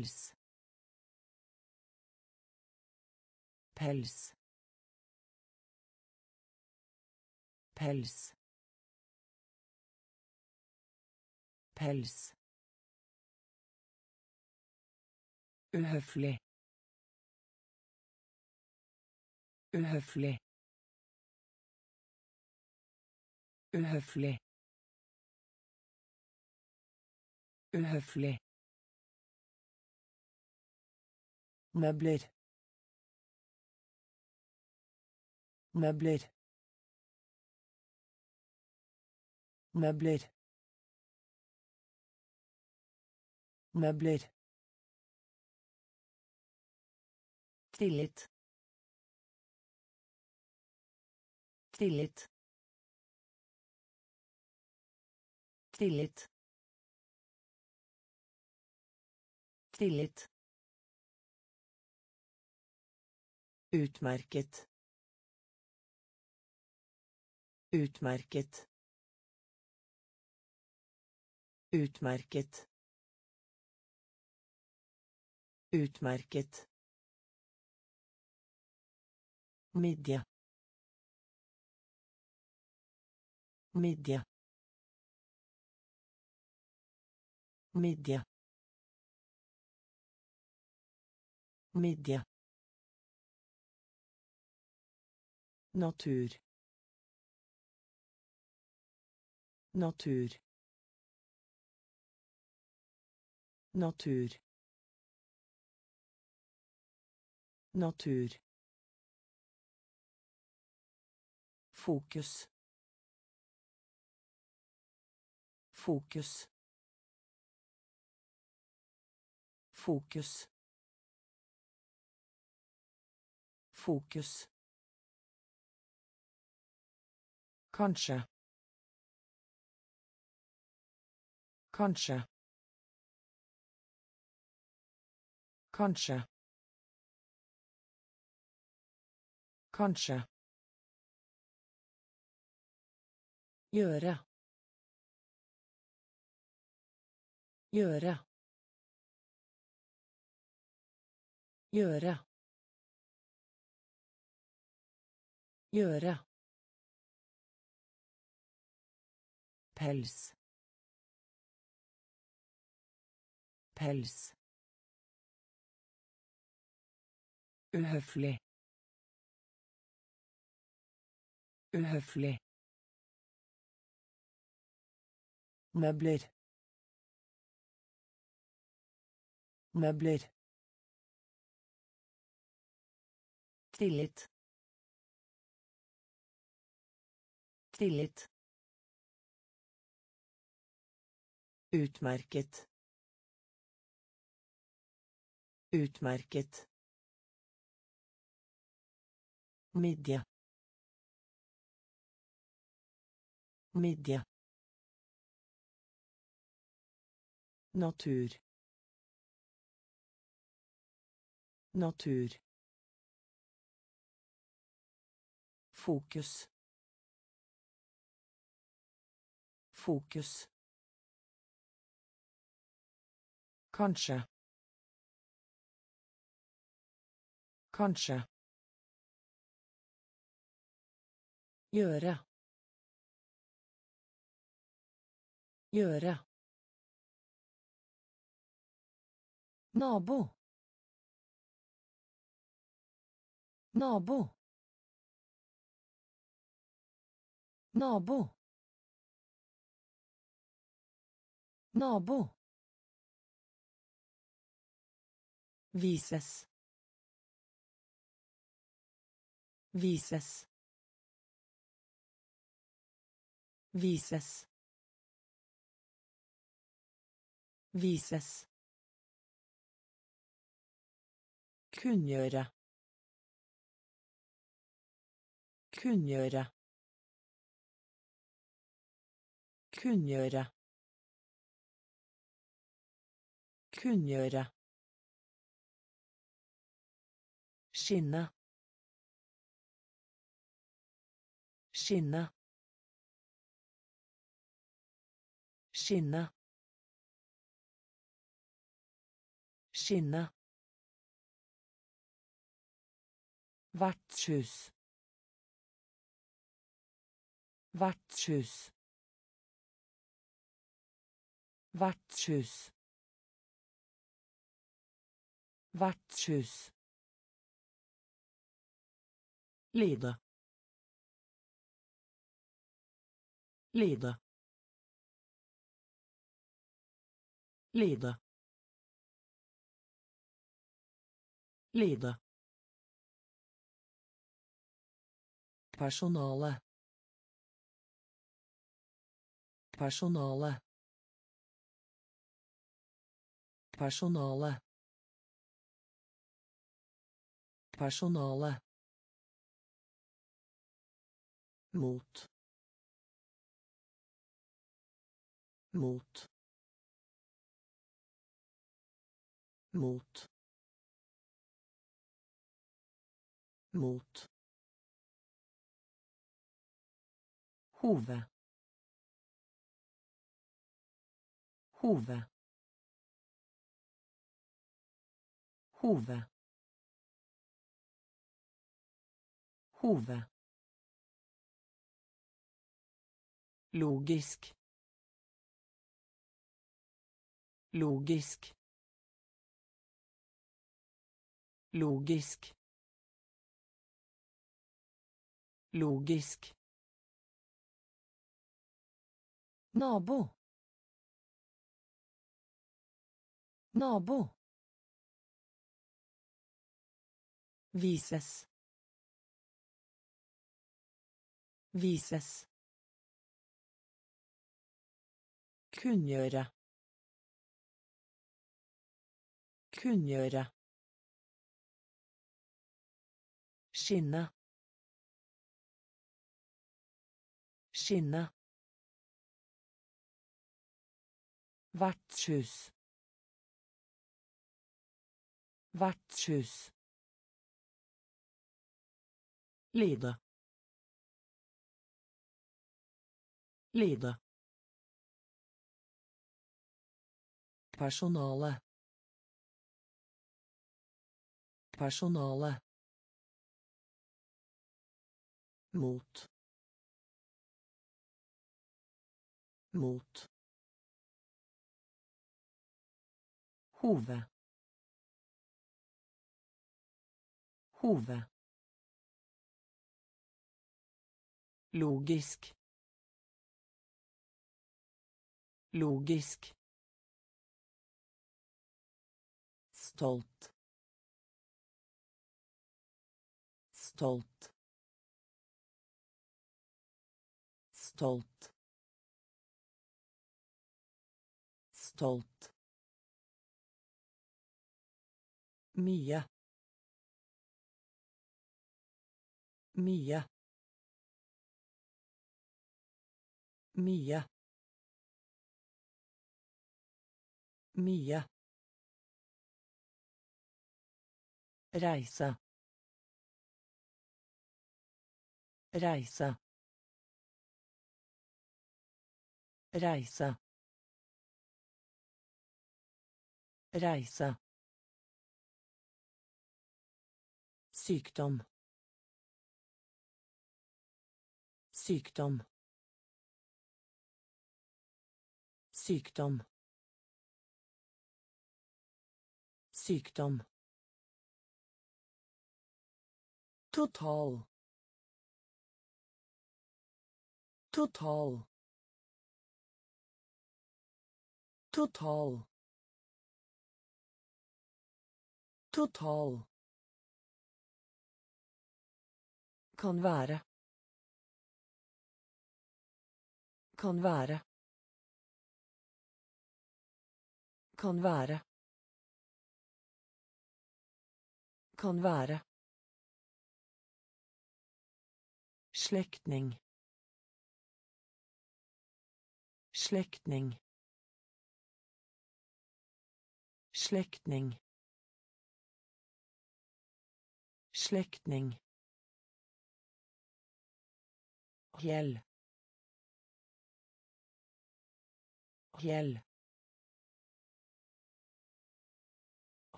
pels pels pels pels Uhøflig. Uhøflig. Uhøflig. Uhøflig. Møbler. Møbler. Møbler. Møbler. Tillit. Tillit. Tillit. Tillit. Utmerket. Utmerket. Utmerket. Utmerket. Midja. Midja. Midja. Midja. Natur. Natur. Natur. Natur. Fokus. Fokus. Fokus. Fokus. Kanskje. Kanskje. Kanskje. Kanskje. Gjøre. Gjøre. Gjøre. Gjøre. Pels. Pels. Uhøflig. Uhøflig. Møbler. Møbler. Tillit. Tillit. Utmerket. Utmerket. Midje. Midje. Natur. Natur. Fokus. Fokus. Kanskje. Kanskje. Gjøre. Gjøre. Nabo. Nabo. Nabo. Nabo. Vises. Vises. Vises. Vises. Kunngjøre. Kunngjøre. Kunngjøre. Kunngjøre. Skinne. Skinne. Skinne. Skinne. Vertshus. Vertshus. Vertshus. Vertshus. Lide. Lide. Lide. Lide. Personale. Personale. Personale. Personale. Mot mot mot mot hove hove hove hove Logisk. Logisk. Logisk. Logisk. Nabo. Nabo. Vises. Vises. Kunngjøre. Kunngjøre. Skinne. Skinne. Vertshus. Vertshus. Lide. Lide. Personale. Personale. mot. Mot. Hove. Hove. Logisk. Logisk stolt stolt stolt stolt mye mye mye mye Reise. Reise. Reise. Reise. Sykdom. Sykdom. Sykdom. Sykdom. Total. Total. Total. Total. Kan være. Kan være. Kan være. Kan være. Slektning. Slektning. Slektning. Slektning. Hjell. Hjell.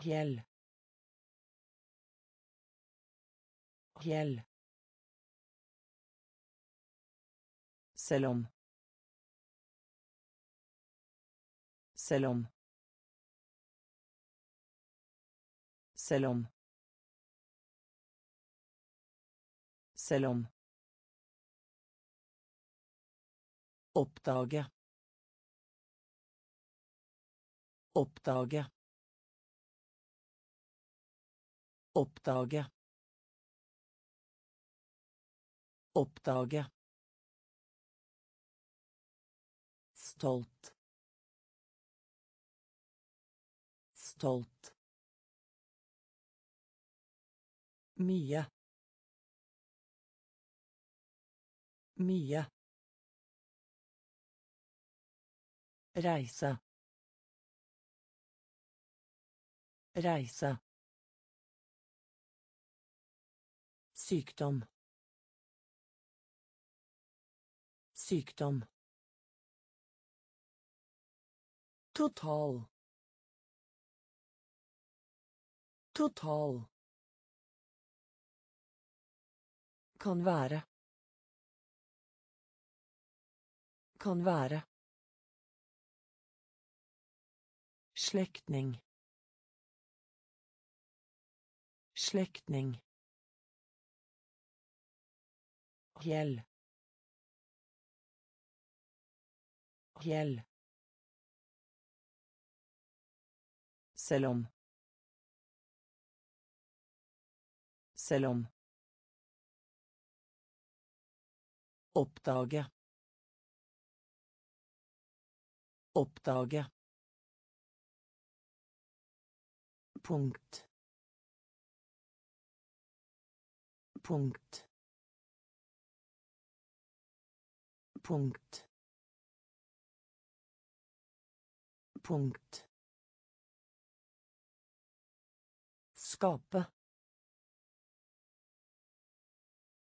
Hjell. Hjell. Selv om. Selv om. Selv om. Selv om. Oppdage. Oppdage. Oppdage. Oppdage. Stolt. Stolt. Mye. Mye. Reise. Reise. Sykdom. Sykdom. Total. Total. Kan være. Kan være. Slektning. Slektning. Hjell. Hjell. Selv om. Selv om. Oppdage. Oppdage. Punkt. Punkt. Punkt. Punkt. Skape.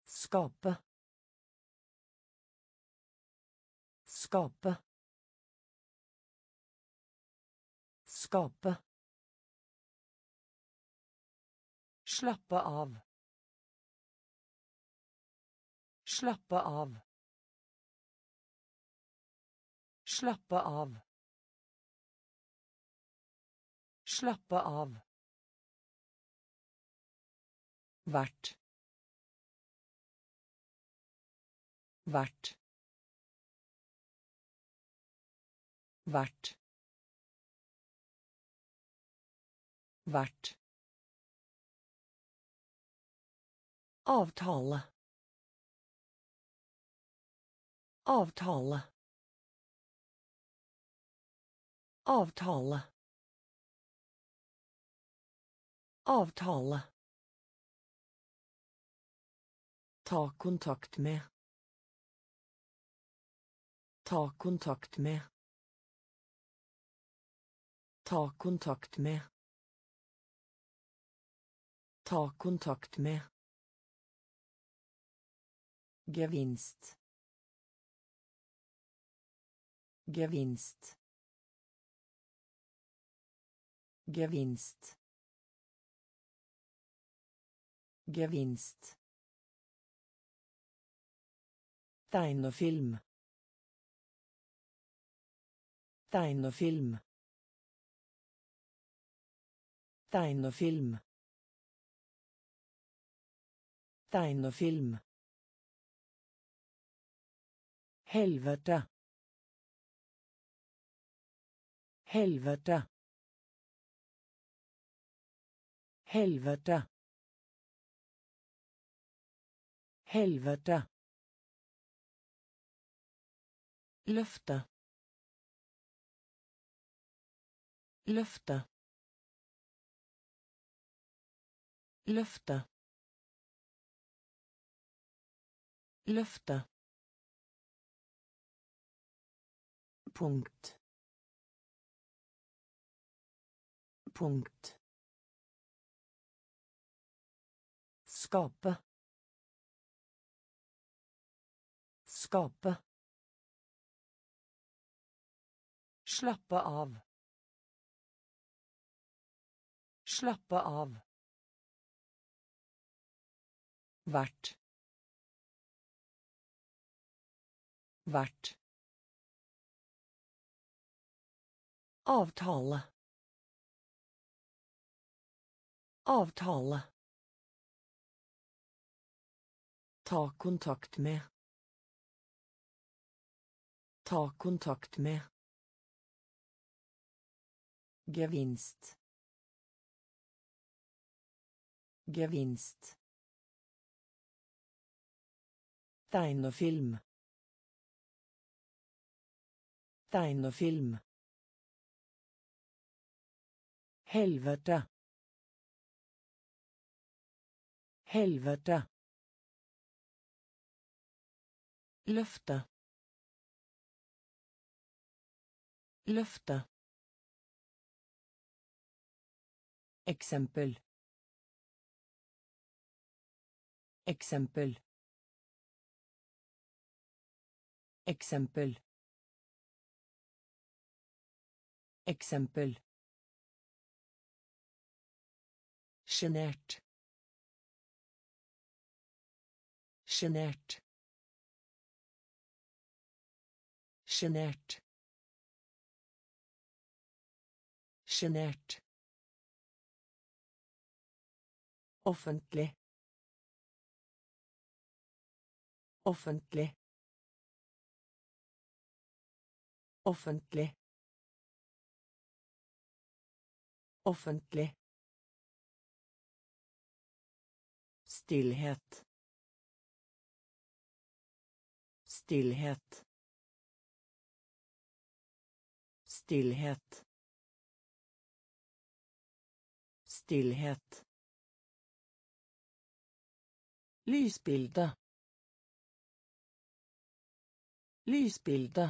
Skape. Skape. Skape. Slappe av. Slappe av. Slappe av. Slappe av. Vært. Vært. Vært. Vært. Avtale. Avtale. Avtale. Avtale. Ta kontakt med. Ta kontakt med. Ta kontakt med. Ta kontakt med. Gevinst. Gevinst. Gevinst. Gevinst. Tegnefilm. Tegnefilm. Tegnefilm. Tegnefilm. Helvete. Helvete. Helvete. Helvete. Løfte. Løfte. Løfte. Løfte. Punkt. Punkt. Skape. Skape. Slappe av. Slappe av. Vert. Vert. Avtale. Avtale. Ta kontakt med. Ta kontakt med. Gevinst. Gevinst. Tegnefilm. Tegnefilm. Helvete. Helvete. Løfte. Løfte. Eksempel. Eksempel. Eksempel. Eksempel. Sjenert. Sjenert. Sjenert. Sjenert. Offentlig. Offentlig. Offentlig. Offentlig. Stillhet. Stillhet. Stillhet. Stillhet. Lysbilde. Lysbilde.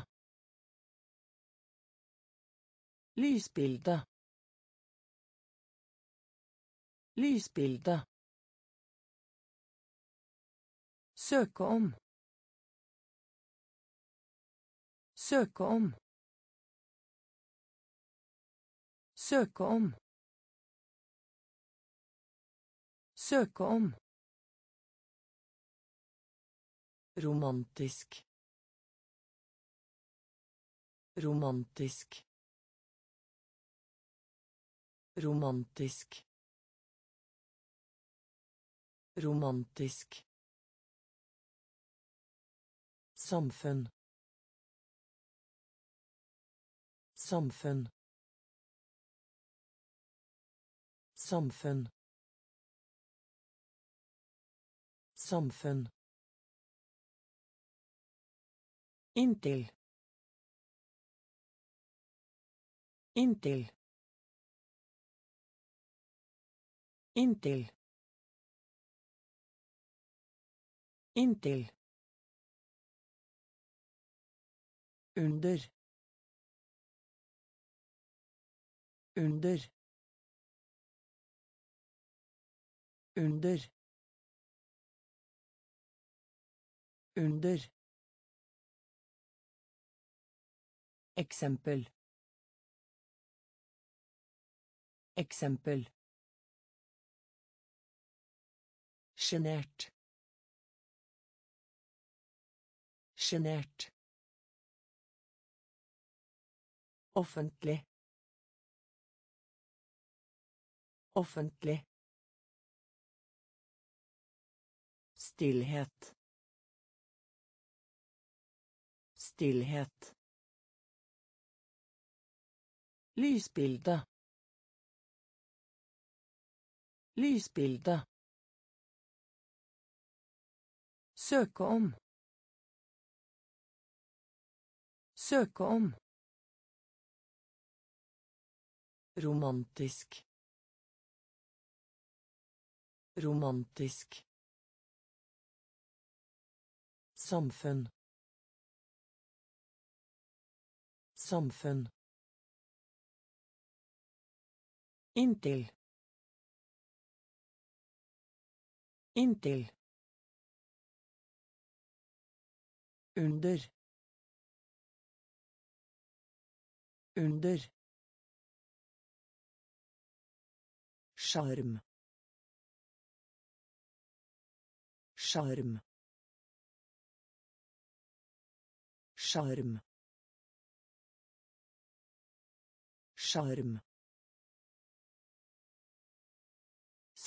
Lysbilde. Lysbilde. Søke om. Søke om. Søke om. Søke om. Romantisk. Romantisk. Romantisk. Romantisk. Samfunn. Samfunn. Samfunn. Samfunn. Intil. Intil. Intil. Intil. Under. Under. Under. Under. Eksempel. Eksempel. Sjenert. Sjenert. Offentlig. Offentlig. Stillhet. Stillhet. Lysbilde. Lysbilde. Søke om. Søke om. Romantisk. Romantisk. Samfunn. Samfunn. Inntil. Inntil. Under. Under. Sjarm. Sjarm. Sjarm. Sjarm.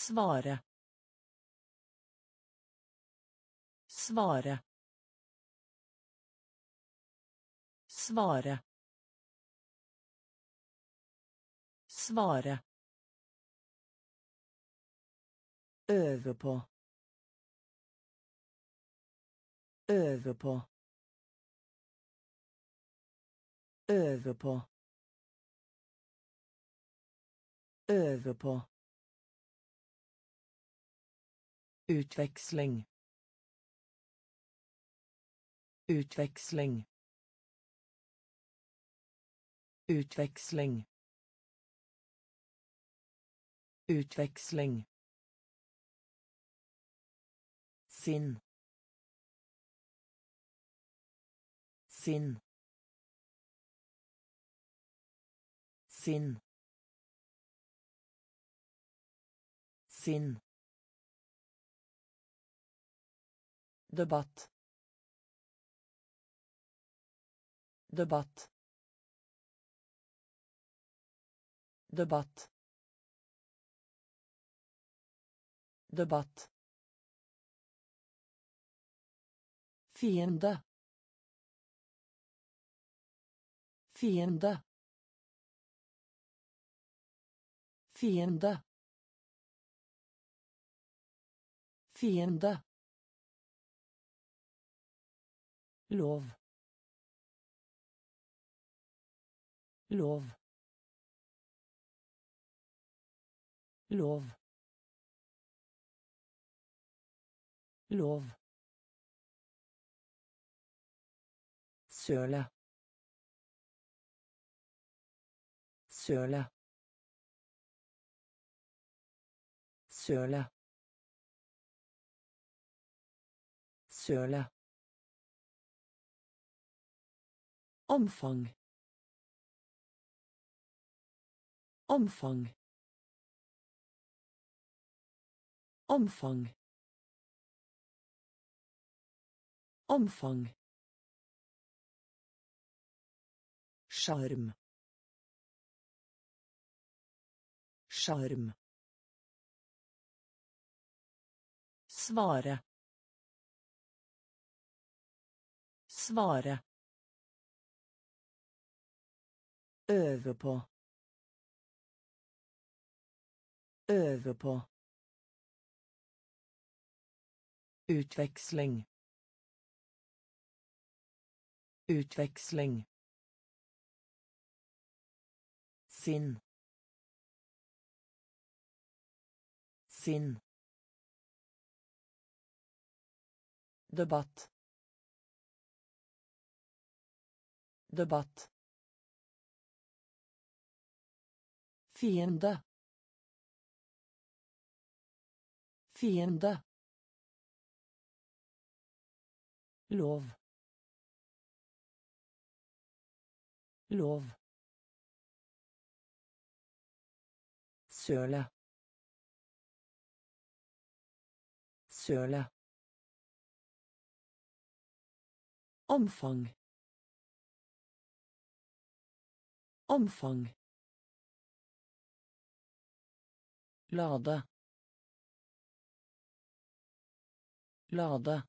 Svare. Svare. Svare. Svare. Øve på. Øve på. Øve på. Øve på. Utveksling. Utveksling. Utveksling. Utveksling. Sinn. Sinn. Sinn. Sinn. Debatt. Debatt. Debatt. Debatt. Fiende. Fiende. Fiende. Fiende. Lov. Lov. Lov. Lov. Søle. Søle. Søle. Søle. Omfang. Omfang. Omfang. Omfang. Sjarm. Sjarm. Svare. Svare. Øve på. Øve på. Utveksling. Utveksling. Sinn. Sinn. Debatt. Debatt. Fiende. Fiende. Lov. Lov. Søle. Søle. Omfang. Omfang. Lade. Lade.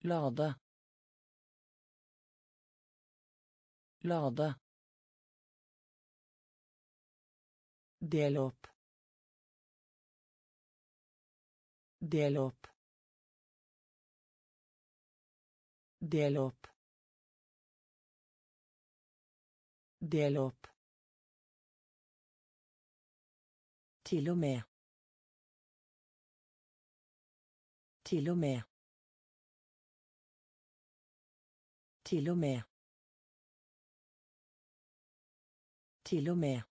Lade. Lade. Del opp. Del opp. Del opp. Del opp. Til og med. Til og med. Til og med. Til og med.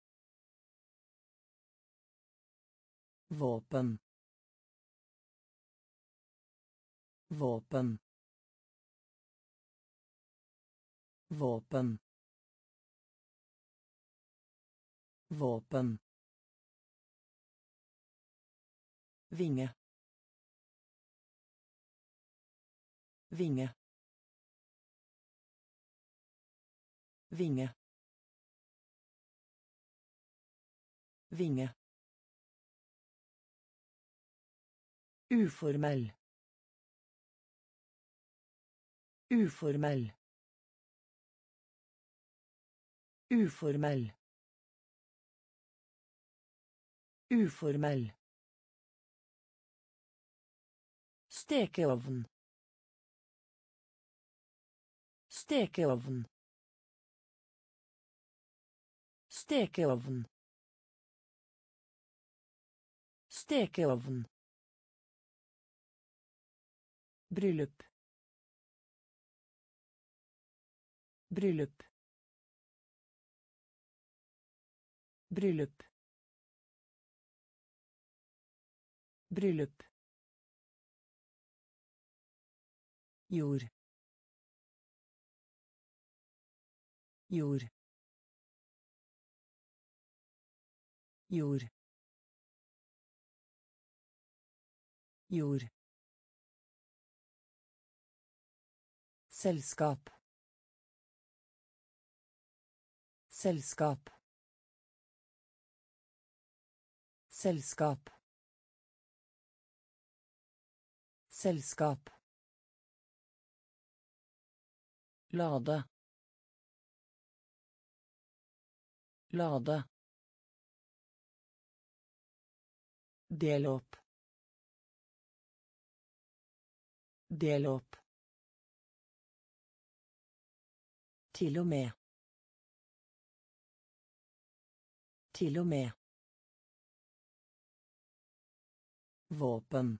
Våpen. Våpen. Våpen. Våpen. Vinge. Vinge. Vinge. Vinge. Uformell. Uformell. Uformell. Uformell. Stekeovn. Stekeovn. Stekeovn. Stekeovn. Bryllup. Bryllup. Bryllup. Bryllup. Jord jord jord jord Selskap. Selskap. Selskap. Selskap. Lade. Lade. Del opp. Del opp. Til og med. Til og med. Våpen.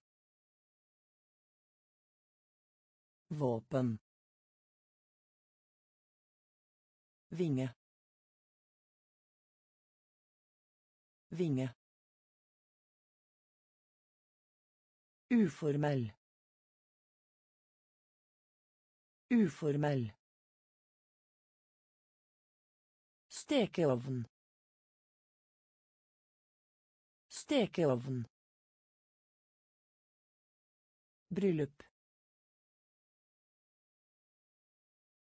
Våpen. Vinge. Vinge. Uformell. Uformell. Stekeovn. Stekeovn. Bryllup.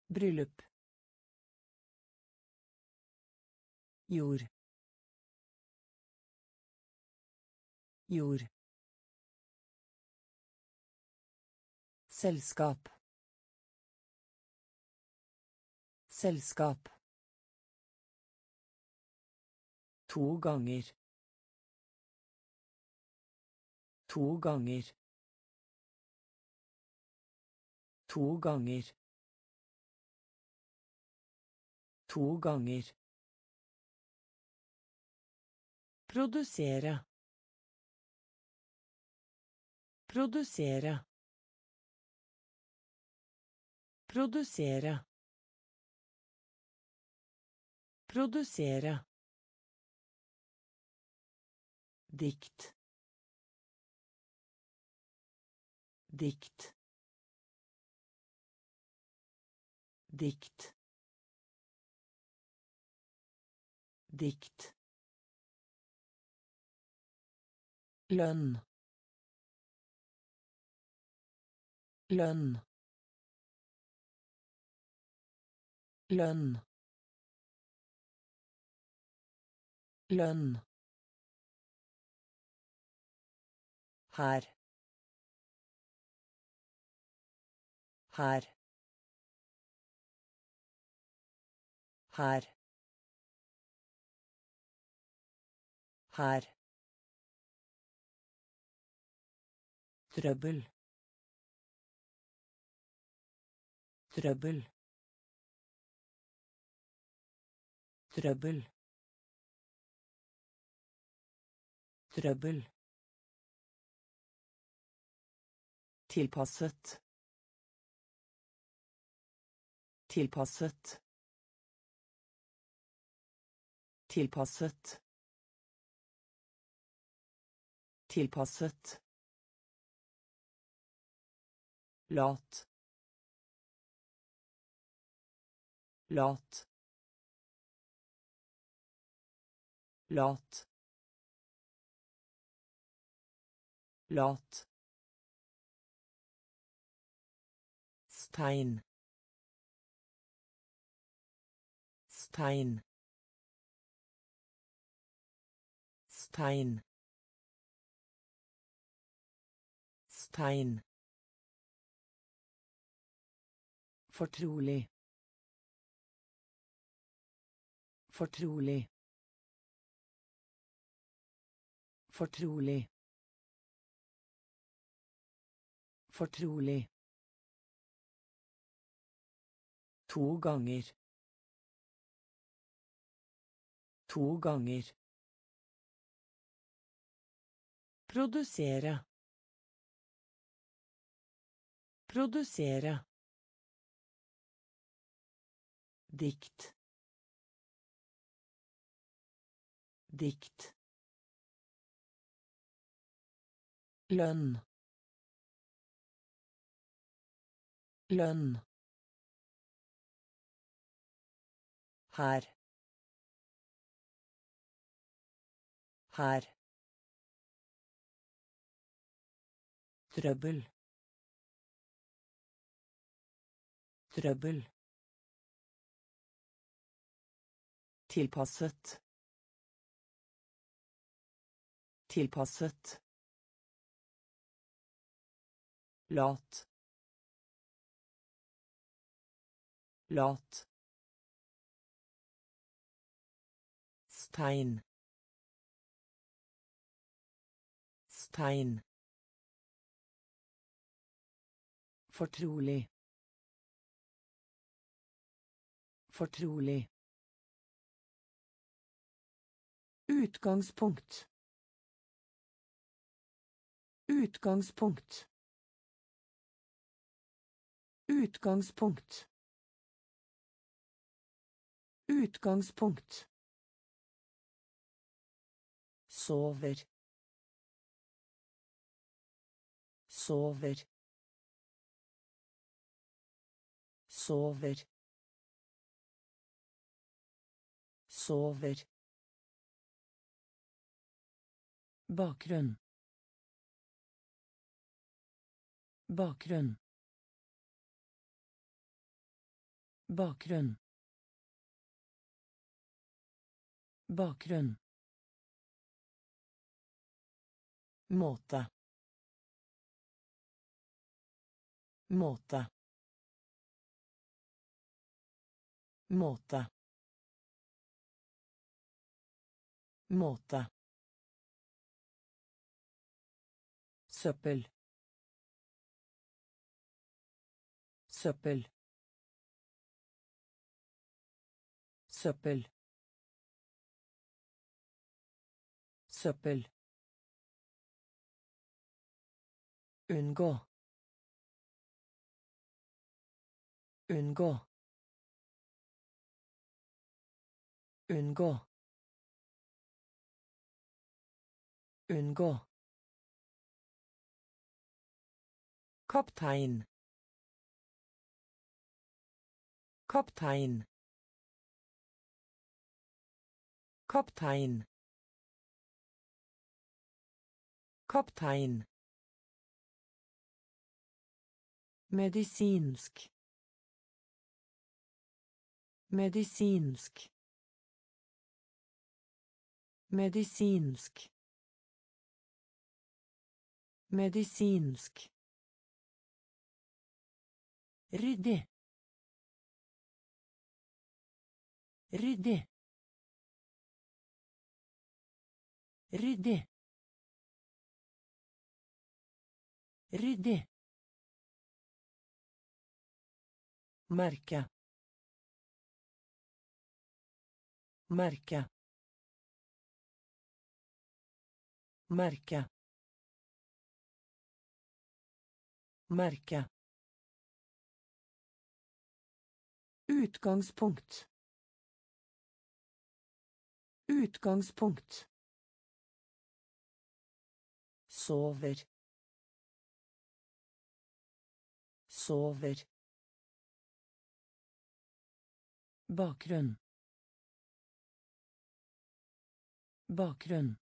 Bryllup. Jord. Jord. Selskap. Selskap. To ganger. To ganger. To ganger. To ganger Produsere. Produsere. Produsere. Produsere. Dikt. Dikt. Dikt. Dikt. Lønn. Lønn. Lønn. Lønn. Her. Her. Her. Her Trøbbel. Trøbbel. Trøbbel. Trøbbel. Tilpasset. Tilpasset. Tilpasset. Tilpasset. Lat lat lat lat stein. Stein. Stein. Stein Fortrolig. Fortrolig. Fortrolig. Fortrolig. To ganger. To ganger. Produsere. Produsere. Dikt. Dikt. Lønn. Lønn. Her. Her. Trøbbel. Trøbbel. Tilpasset. Tilpasset. Lat. Lat. Stein. Stein. Fortrolig. Fortrolig. Utgangspunkt. Utgangspunkt. Utgangspunkt. Utgangspunkt. Sover. Sover. Sover. Sover. Bakgrunn. Bakgrunn. Bakgrunn. Bakgrunn. Måte. Måte. Måte. Måte. Søppel. Søppel. Søppel. Søppel. Unngå. Unngå. Unngå. Unngå. Kaptein. Kaptein. Kaptein. Kaptein. Medisinsk. Medisinsk. Medisinsk. Medisinsk. Ryddig. Ryddig. Ryddig. Ryddig. Merke. Merke. Merke. Merke. Utgangspunkt. Utgangspunkt. Sover. Sover. Bakgrunn. Bakgrunn.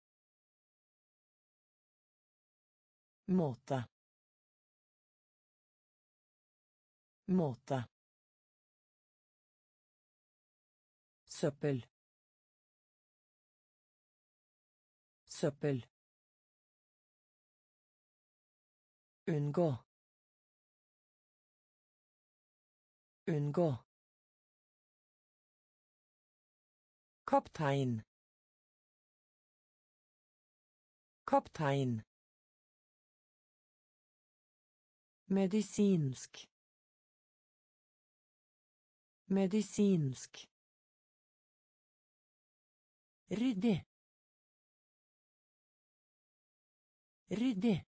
Måte. Måte. Søppel. Søppel. Unngå. Unngå. Kaptein. Kaptein. Medisinsk. Medisinsk. Ryddig. Ryddig.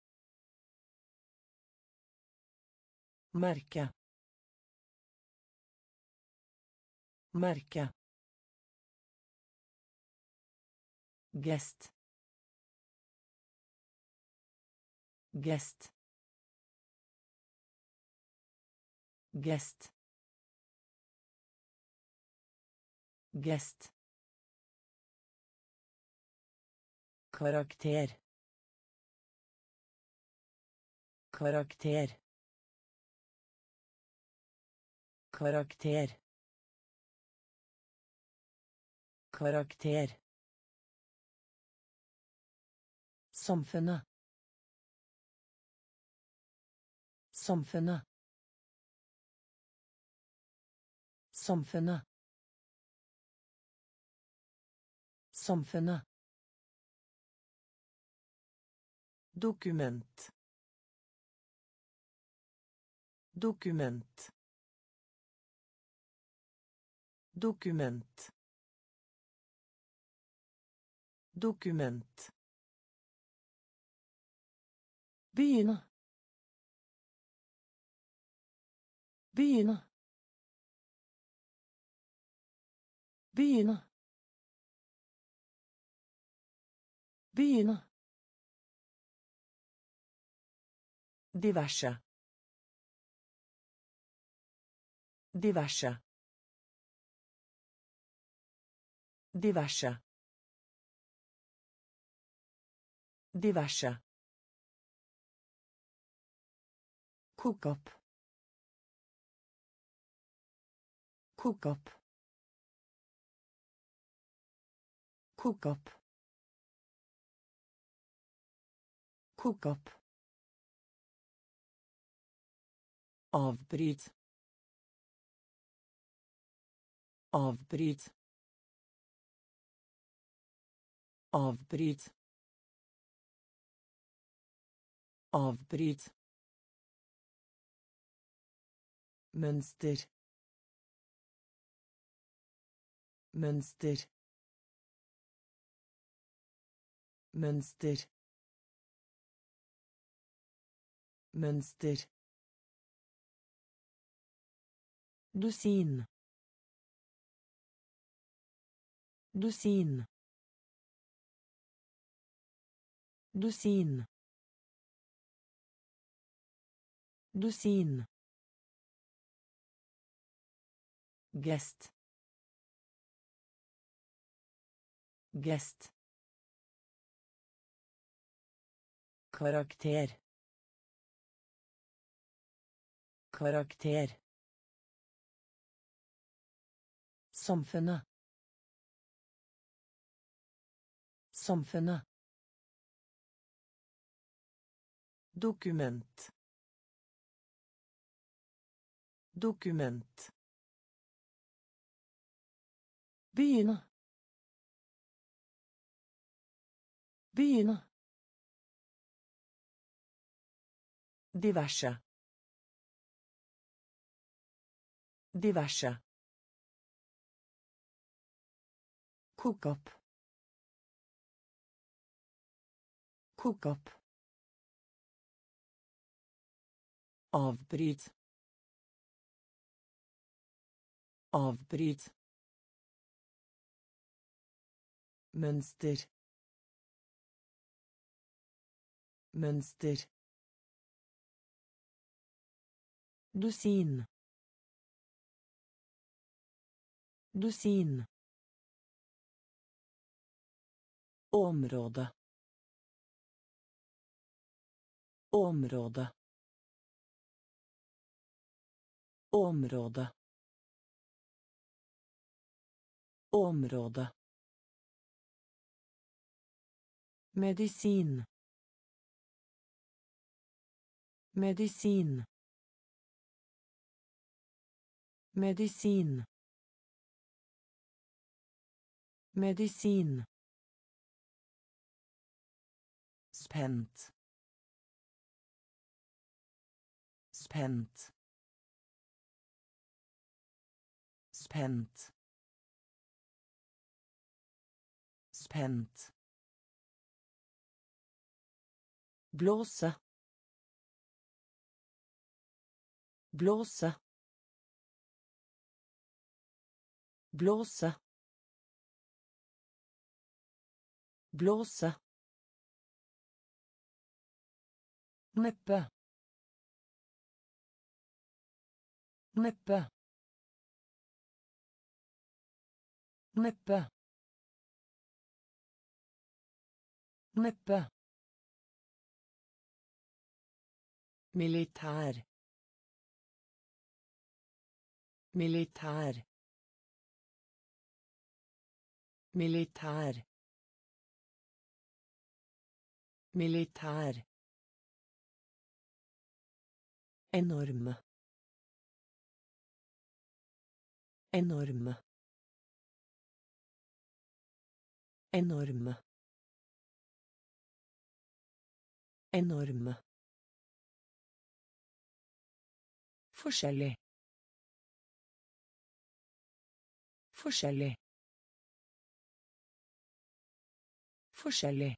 Merke. Merke. Gest. Gest. Gest. Gest. Karakter. Karakter. Karakter. Karakter. Samfunnet. Samfunnet. Samfunnet. Samfunnet. Document. Document. Document. Document. begynne begynne begynne begynne Divascia. Divascia. Divascia. Divascia. Cook-up. Cook-up. Cook-up. Avbryt. Avbryt. Avbryt. Avbryt. mønster mønster mønster mønster دوسين دوسين دوسين دوسين guest guest karakter karakter Samfunnet. Samfunnet. Dokument. Dokument. Begynne. Begynne. Diverse. Diverse. Kok opp. Kok opp. Avbryt. Avbryt. mønster mønster dusin dusin Område. Område. Område. Område. Medisin. Medisin. Medisin. Medisin. Spent. Spent. Spent. Spent. Blåse. Blåse. Blåse. Blåse. Neppe. Neppe. Neppe. Neppe. Militær. Militær. Militær. Militær. Enorme. Enorme. Enorme. Enorme. Forskjellig. Forskjellig. Forskjellig.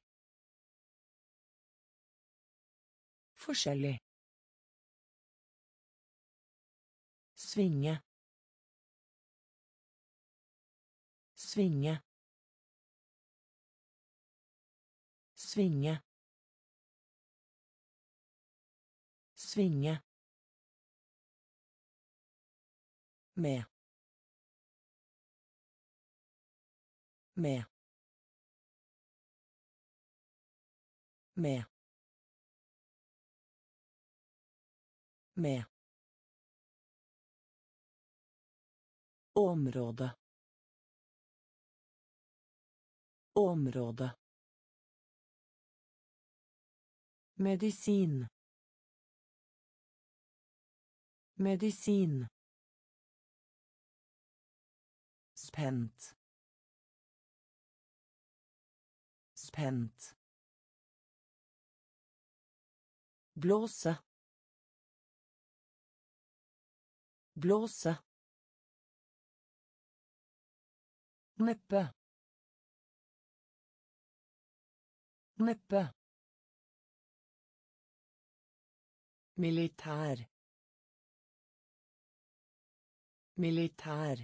Forskjellig. Svinge. Svinge. Svinge. Svinge. Med. Med. Med. Med. Område. Område. Medisin. Medisin. Spent. Spent. Blåse. Blåse. Neppe. Neppe. Militær. Militær.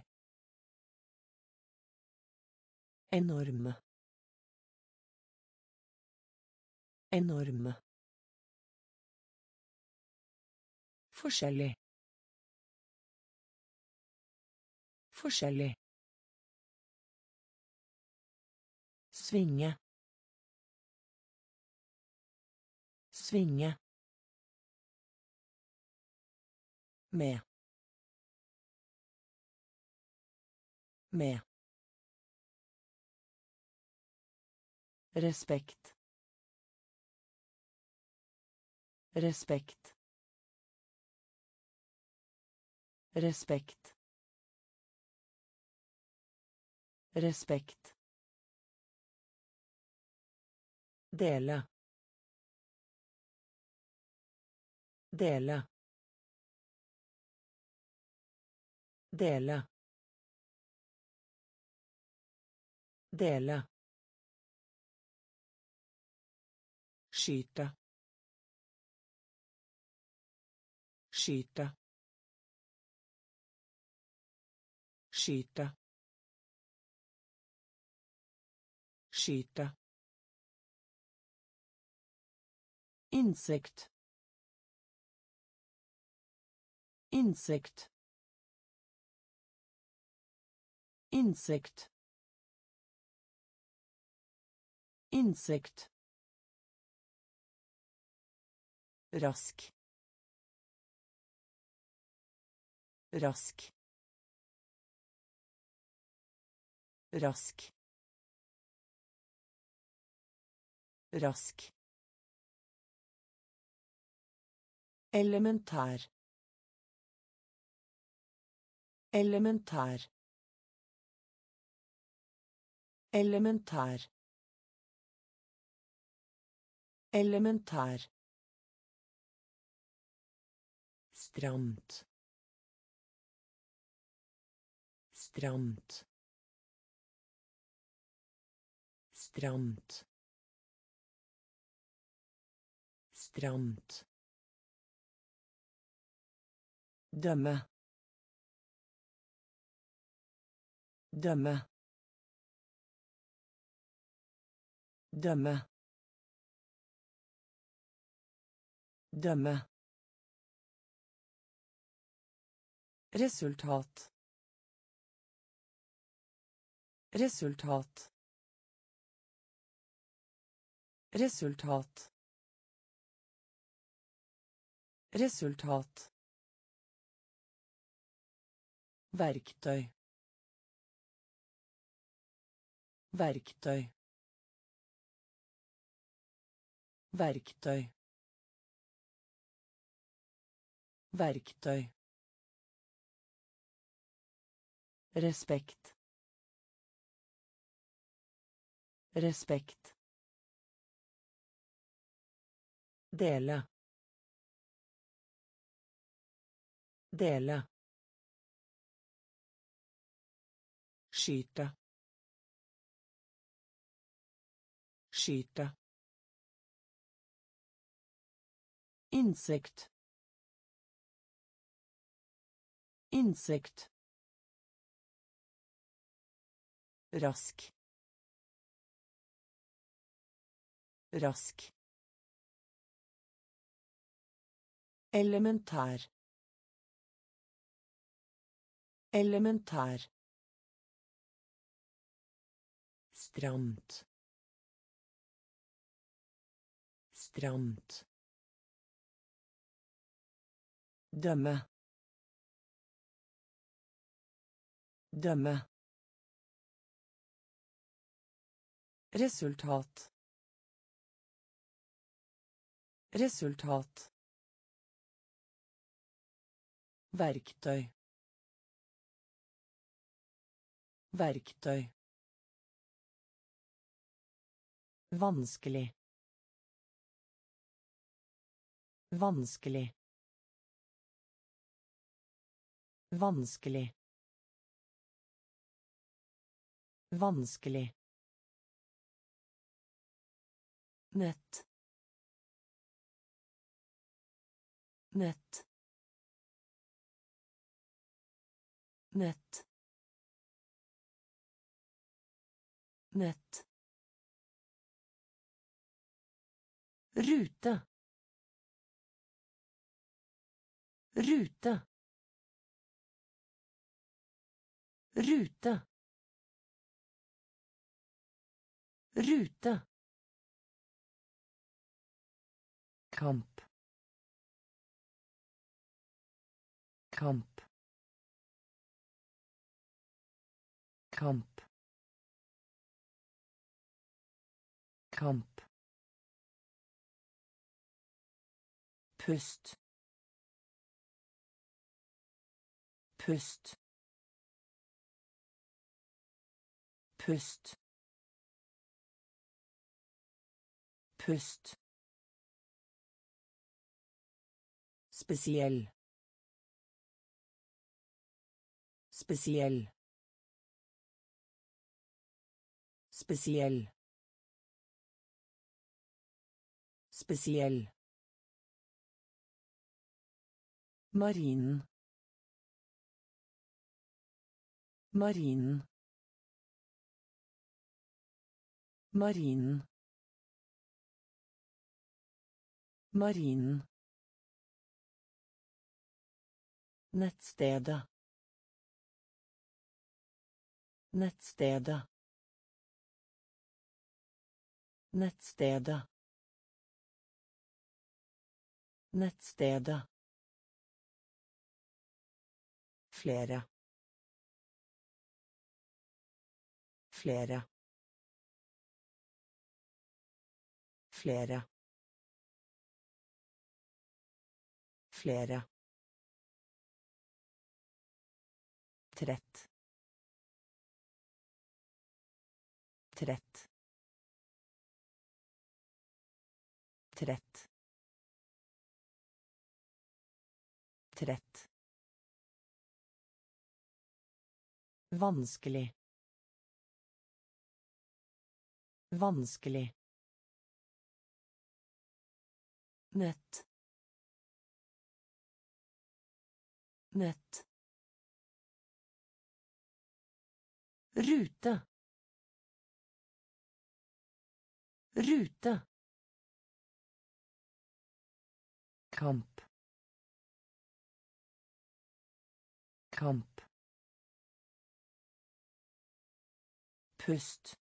Enorme. Enorme. Forskjellig. Forskjellig. Svinge. Svinge. Med. Med. Respekt. Respekt. Respekt. Respekt. Dele. Dele. Dele. Dele. Skyte. Skyte. Skyte. Skyte. Insekt. Insekt. Insekt. Insekt. Rask. Rask. Rask. Rask. Elementær. Elementær. Elementær. Elementær. stramt stramt stramt stramt dømme dømme dømme dømme Resultat. Resultat. Resultat. Resultat. Verktøy. Verktøy. Verktøy. Verktøy. Respekt. Respekt. Dele. Dele. Skyte. Skyte. Insekt. Insekt. Rask. Rask. Elementær. Elementær. Stramt. Stramt. Dømme. Dømme. Resultat. Resultat. Verktøy. Verktøy. Vanskelig. Vanskelig. Vanskelig. Vanskelig. nett nett nett nett rute. Rute. Rute. Rute. Kamp. Kamp. Kamp. Kamp pust pust pust pust Spesiell. Spesiell. Spesiell. Spesiell. Marinen. Marinen. Marinen. Marinen. Nettstedet. Nettstedet. Nettstedet. Nettstedet. Flere. Flere. Flere. Flere. Trett. Trett. Trett. Trett. Vanskelig. Vanskelig. Nett. Nett. Rute. Rute. Kamp. Kamp. Pust.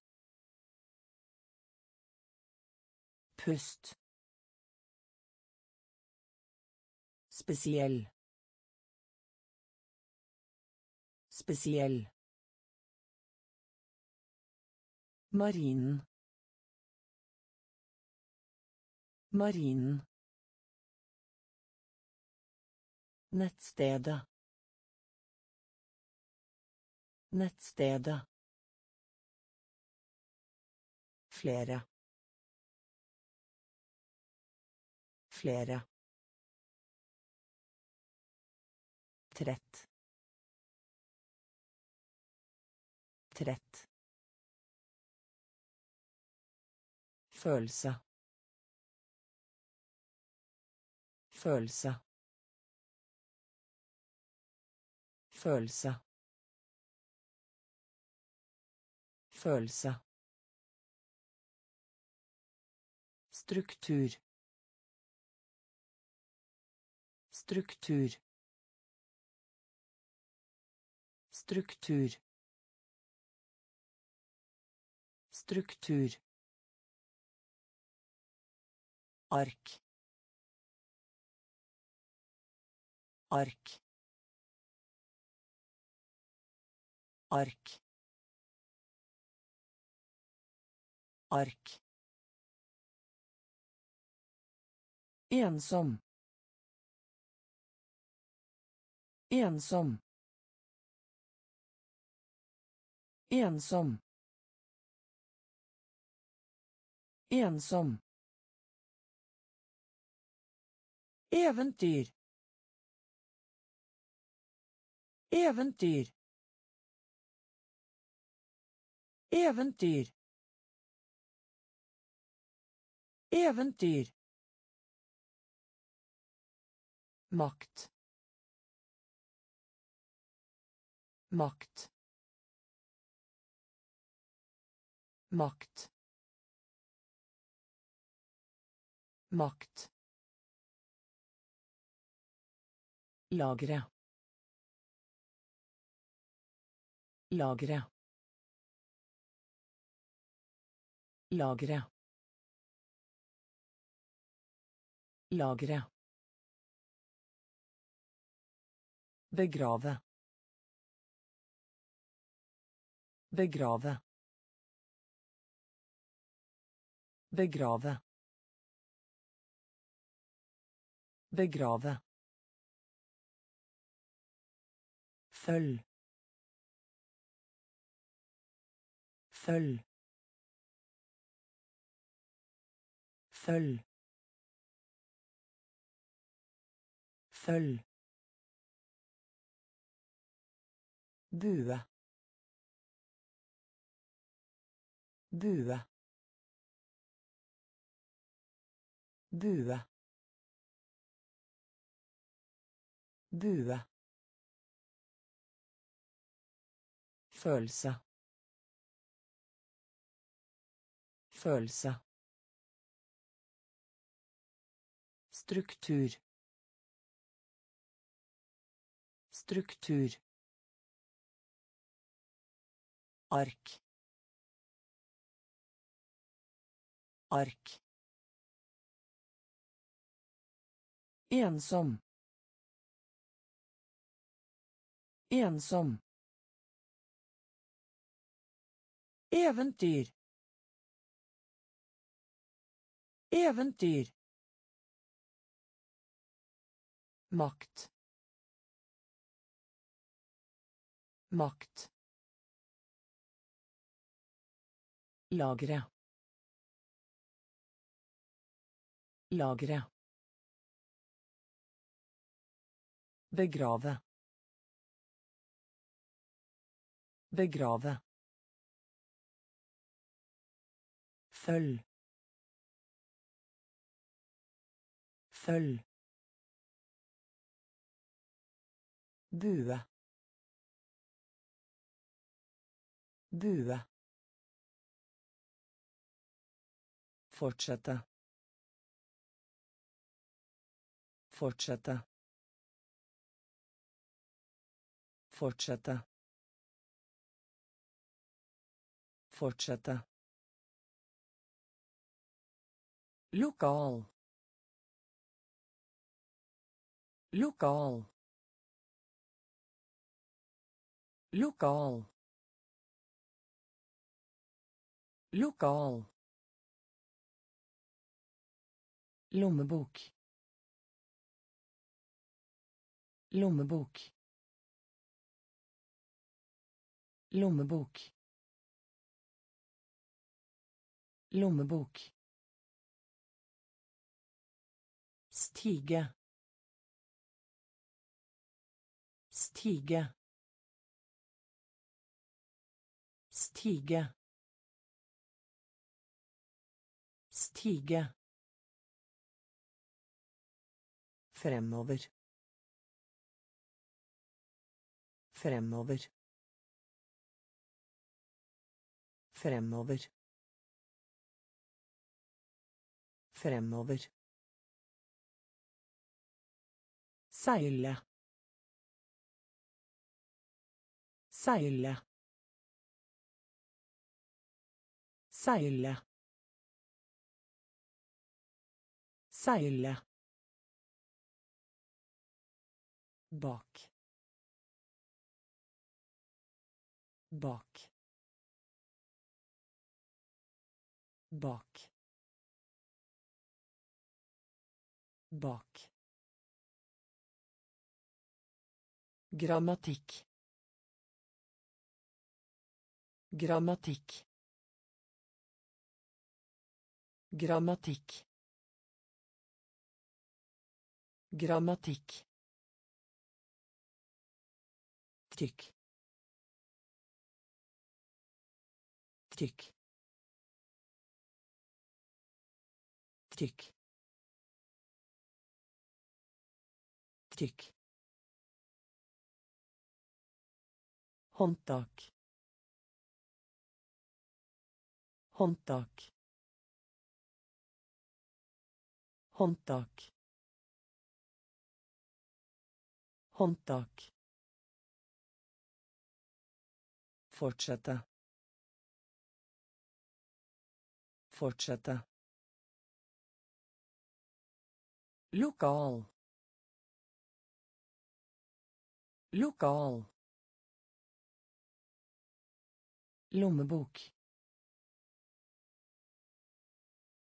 Pust. Spesiell. Spesiell. Marinen. Marinen. Nettstedet. Nettstedet. Flere. Flere. Trett. Trett. Følelse. Følelse. Følelse. Følelse. Struktur. Struktur. Struktur. Struktur. ark ark ark ark ensom ensom ensom ensom Eventyr. Eventyr. Eventyr. Eventyr. Makt. Makt. Makt. Makt. Lagre. Lagre. Lagre. Lagre. Begrave. Begrave. Begrave. Begrave. Følg. Følg. Følg. Følg. Bue. Bue. Bue. Bue. Følelse. Følelse. Struktur. Struktur. Ark. ark ensom ensom Eventyr. Eventyr. Makt. Makt. Lagre. Lagre. Begrave. Begrave. Følg. Følg. Bue. Bue. Fortsette. Fortsette. Fortsette. Fortsette. Lokal. Lokal. Lokal. Lokal. Lommebok. Lommebok. Lommebok. Lommebok. Stige. Stige. Stige. Stige. Fremover. Fremover. Fremover. Fremover. Seile. Seile. Seile. Seile. Bak bak bak bak grammatikk grammatikk grammatikk grammatikk trykk trykk trykk trykk håndtak håndtak håndtak håndtak Fortsette. Fortsette. Lokal. Lokal. Lommebok.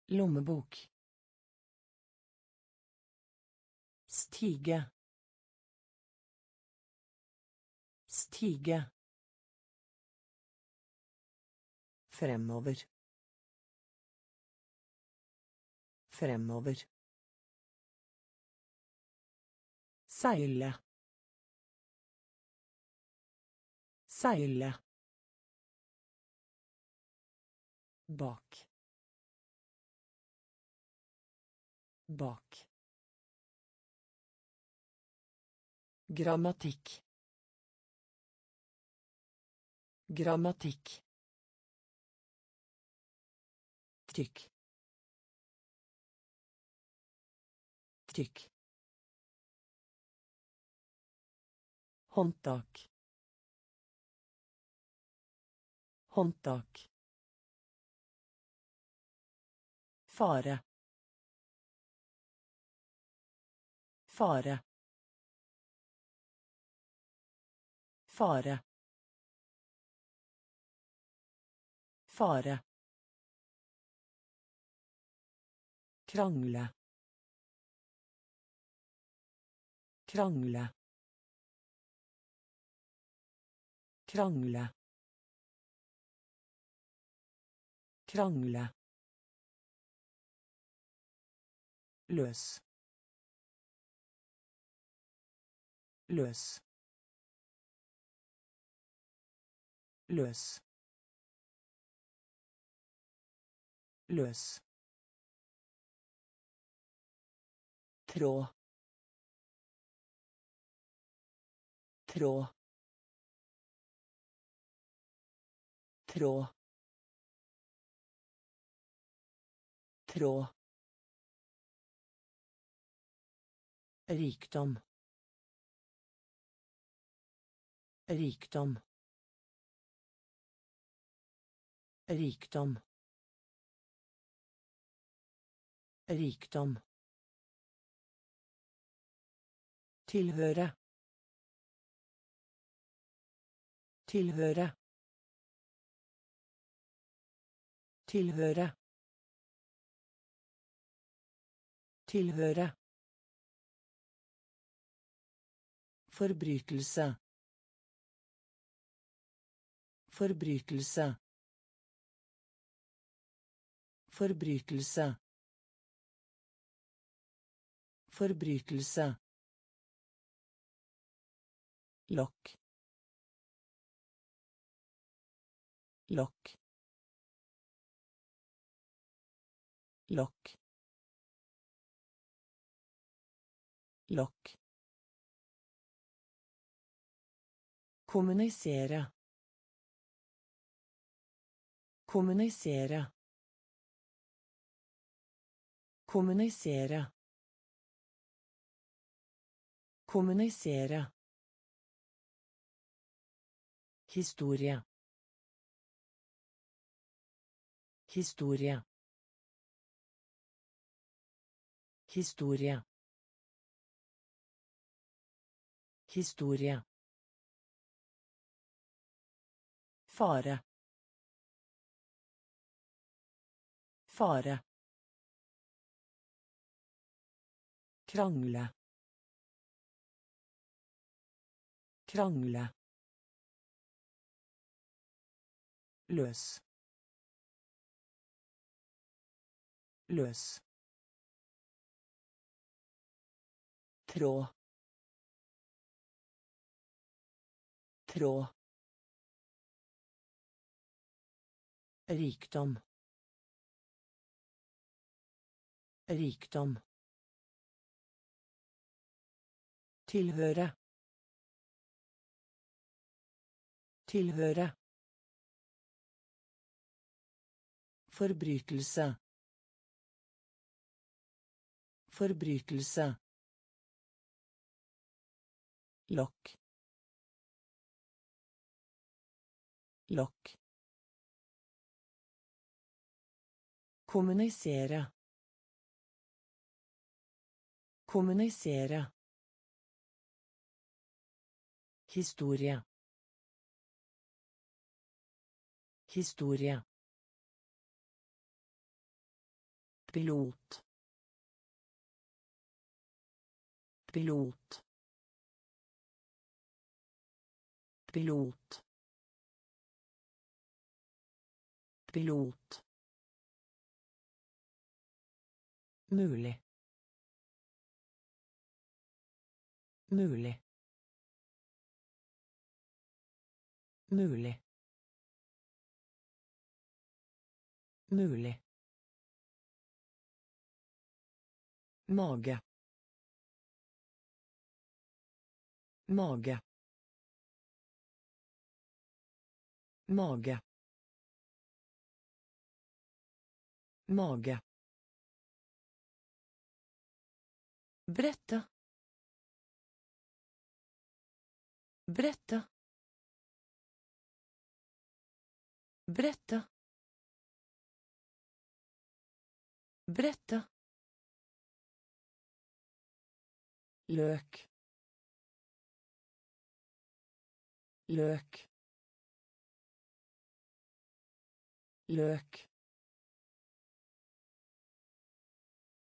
Lommebok. Stige. Stige. Fremover. Fremover. Seile. Seile. Bak. Bak. Grammatikk. Grammatikk. Trykk trykk håndtak håndtak Fare. Fare. Fare. Fare. Krangle. Krangle. Krangle. Krangle. Løs. Løs. Løs. Løs. Tråd. Tråd. Tråd. Tråd. Rikdom. Rikdom. Rikdom. Rikdom. Tilhøre. Tilhøre. Tilhøre. Tilhøre. Forbrytelse. Forbrytelse. Forbrytelse. Forbrytelse. Lokk. Lokk. Lokk. Lokk. Kommunisere. Kommunisere. Kommunisere. Kommunisere. Historie. Historie. Historie. Historie. Fare. Fare. Krangle. Krangle. Løs. Løs. Tråd. Tråd. Rikdom. Rikdom. Tilhøre. Tilhøre. Forbrytelse. Forbrytelse. Lokk. Lokk. Kommunisere. Kommunisere. Historie. Historie. Pilot. Pilot. Pilot. Pilot. Mulig. Mulig. Mulig. Mulig mage. Mage. Mage. Mage. Brette. Brette. Brette. Brette. Løk. Løk. Løk.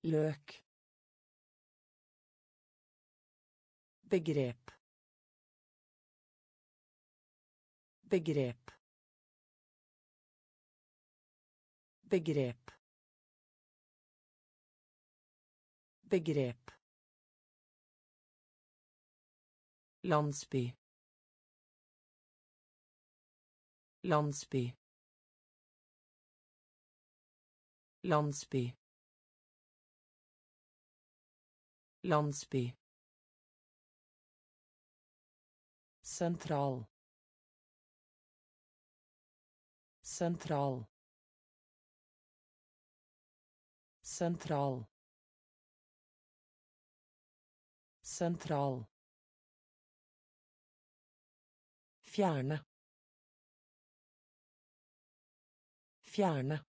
Løk. Begrep. Begrep. Begrep. Begrep. Landsby. Landsby. Landsby. Landsby. Sentral. Sentral. Sentral. Sentral. Fjerne. Fjerne.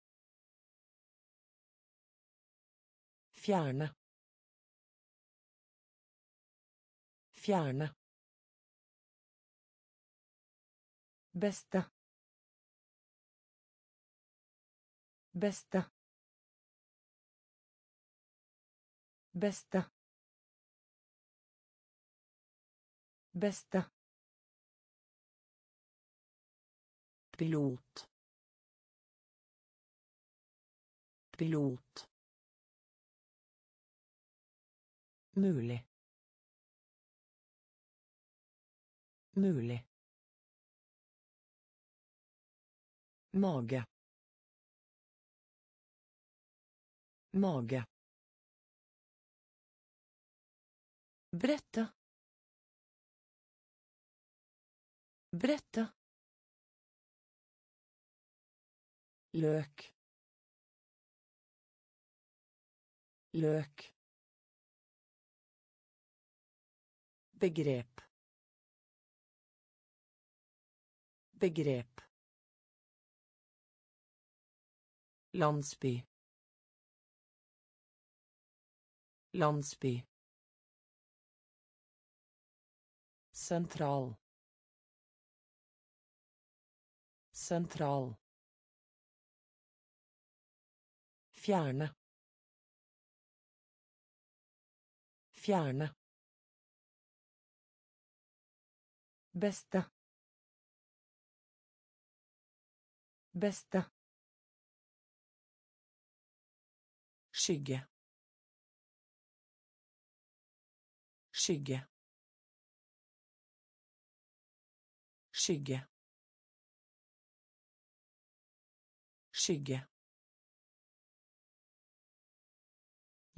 Fjerne. Fjerne. Beste. Beste. Beste. Beste. Pilot. Pilot. Mulig. Mulig. Mage. Mage. Brette. Brette. Løk. Løk. Begrep. Begrep. Landsby. Landsby. Sentral. Sentral. Fjerne. Fjerne. Beste. Beste. Skygge. Skygge. Skygge. Skygge.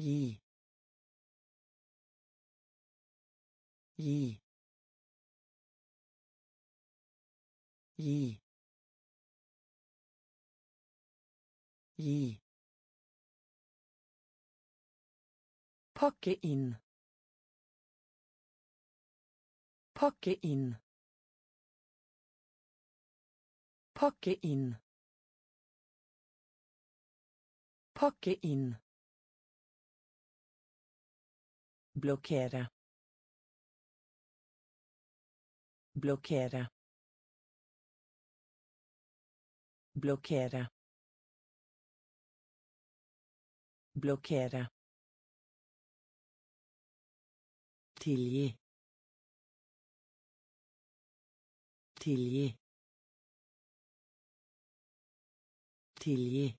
Gi. Gi. Gi. Gi. Pakke inn. Pakke inn. Pakke inn. Pakke inn. bloccare bloccare bloccare bloccare tilgi. Tilgi. Tilgi.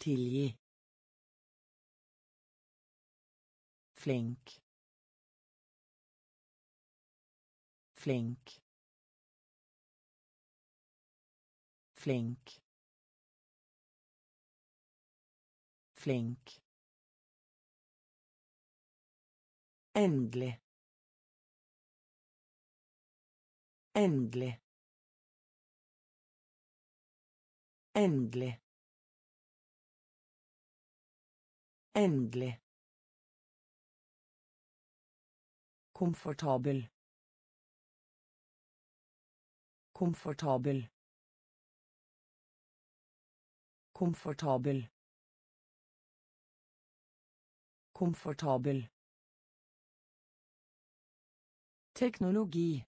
Tilgi. Flink. Flink. Flink. Flink. Endelig. Endelig. Endelig. Endelig. Komfortabel. Komfortabel. Komfortabel. Komfortabel. Teknologi.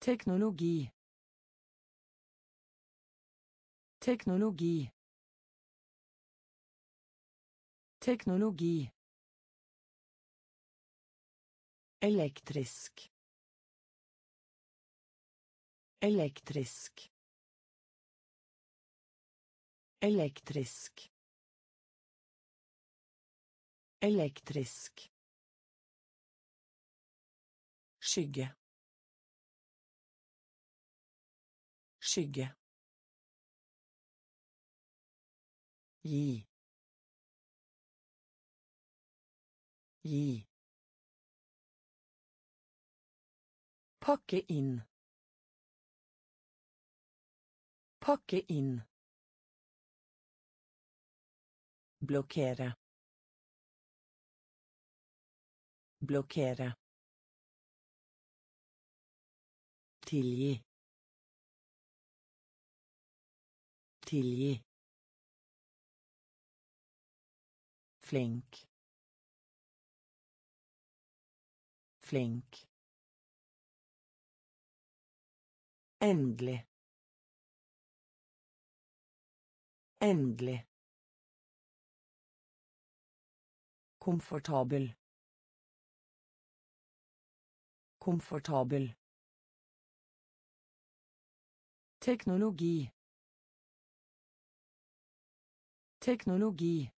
Teknologi. Teknologi. Teknologi. Elektrisk. Elektrisk. Elektrisk. Elektrisk. skygge skygge gi gi pakke inn pakke inn blokkere blokkere Tilgi. Tilgi. Flink. Flink. Endelig. Endelig. Komfortabel. Komfortabel. Teknologi. Teknologi.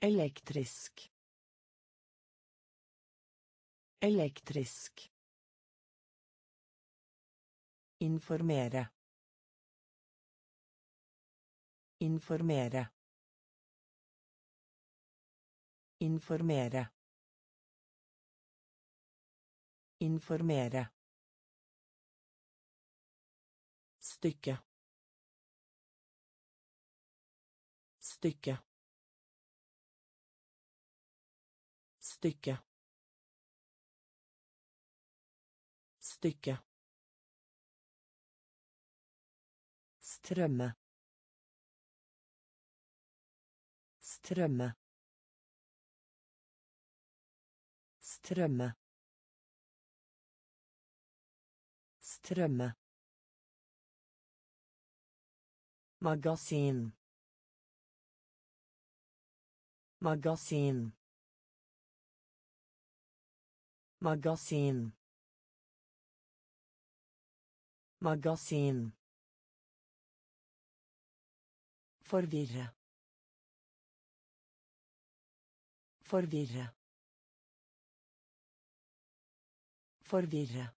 Elektrisk. Elektrisk. Informere. Informere. Informere. Informere. stykke stykke stykke stykke strømme strømme strømme strømme Magasin. Magasin. Magasin. Magasin. Forvirre. Forvirre. Forvirre.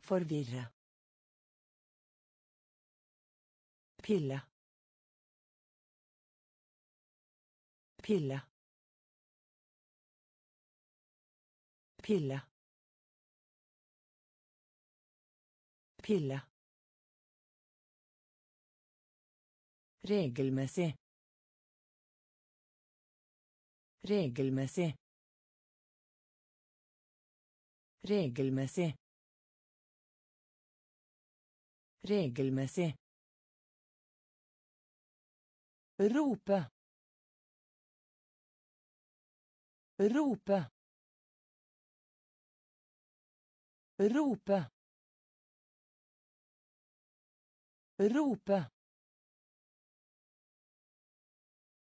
Forvirre. pille pille pille pille regelmessig regelmessig regelmessig regelmessig Rope. Rope. Rope. Rope.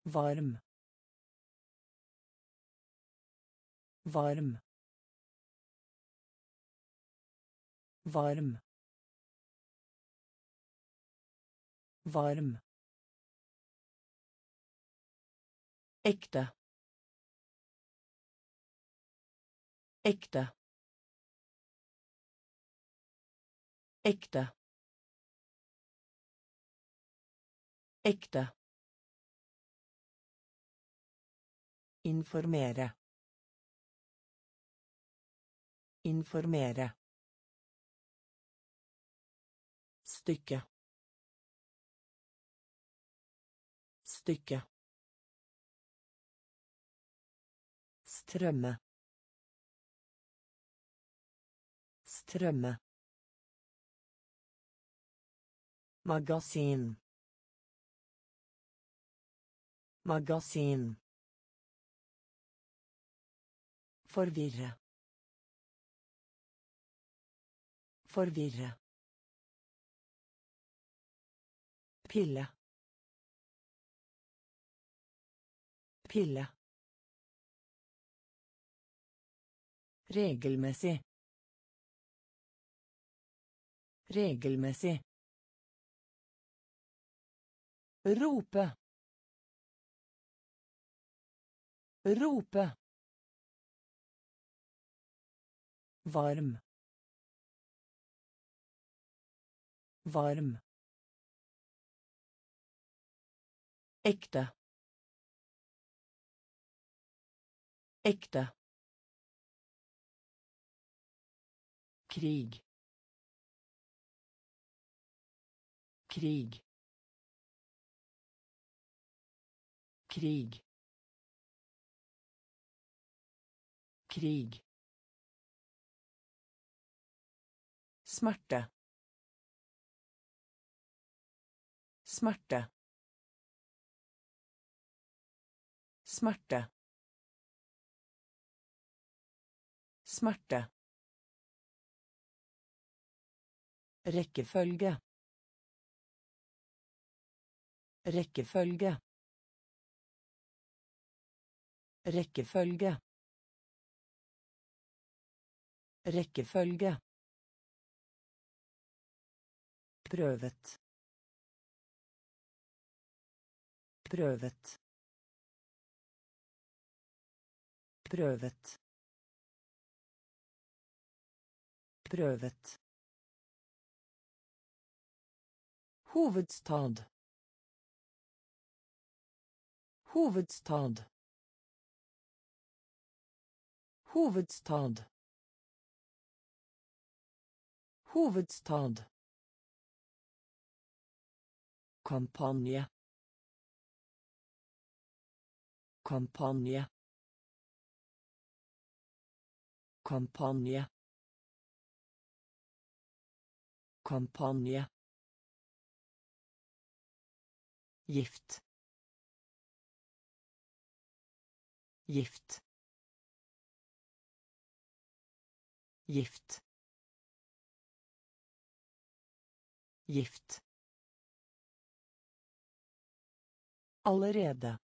Varm. Varm. Varm. Varm. Ekte. Ekte. Ekte. Ekte. Informere. Informere. Stykke. Stykke. strømme Strømme. Magasin. Magasin. Forvirre. Forvirre. Pille. Pille. Regelmessig. Regelmessig. Rope. Rope. Varm. Varm. Ekte. Ekte. Krig. Krig. Krig. Krig. Smerte. Smerte. Smerte. Smerte. Rekkefølge. Rekkefølge. Rekkefølge. Rekkefølge. Prøvet. Prøvet. Prøvet. Prøvet. Hovedstad. Hovedstad. Hovedstad. Hovedstad. Kampanje. Kampanje. Kampanje. Kampanje. Gift. Gift. Gift. Gift. Allerede.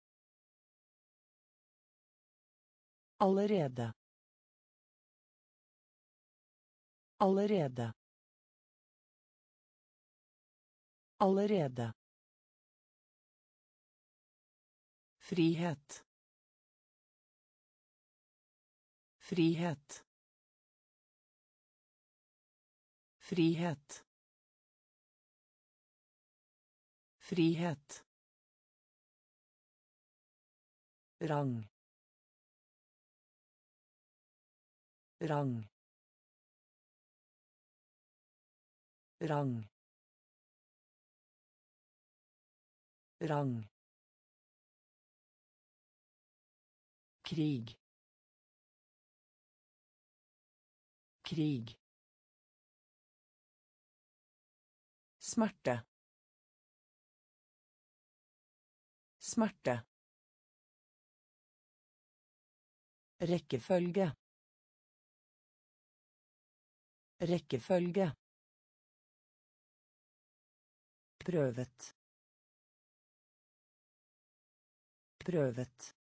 Allerede. Allerede. Allerede. Frihet. Frihet. Frihet. Frihet. Rang. Rang. Rang. Rang. Krig. Krig. Smerte. Smerte. Rekkefølge. Rekkefølge. Prøvet. Prøvet.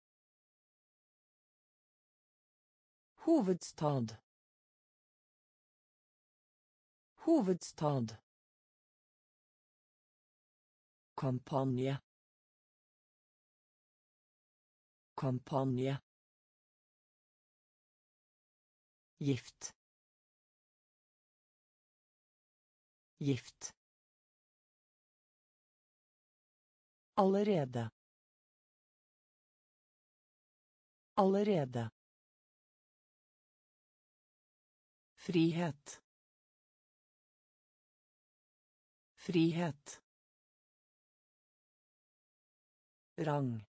Hovedstad. Hovedstad. Kampanje. Kampanje. Gift. Gift. Allerede. Allerede. Frihet. Frihet. Rang.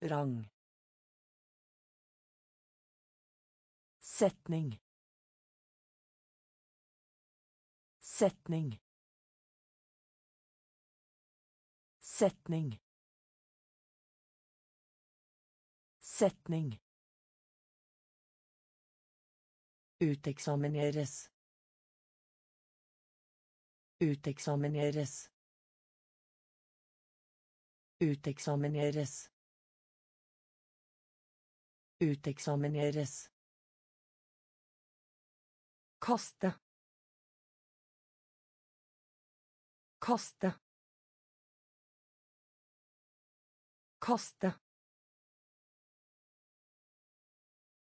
Rang. Setning. Setning. Setning. Setning. Uteksamineres. Uteksamineres. Uteksamineres. Uteksamineres. Kaste. Kaste. Kaste.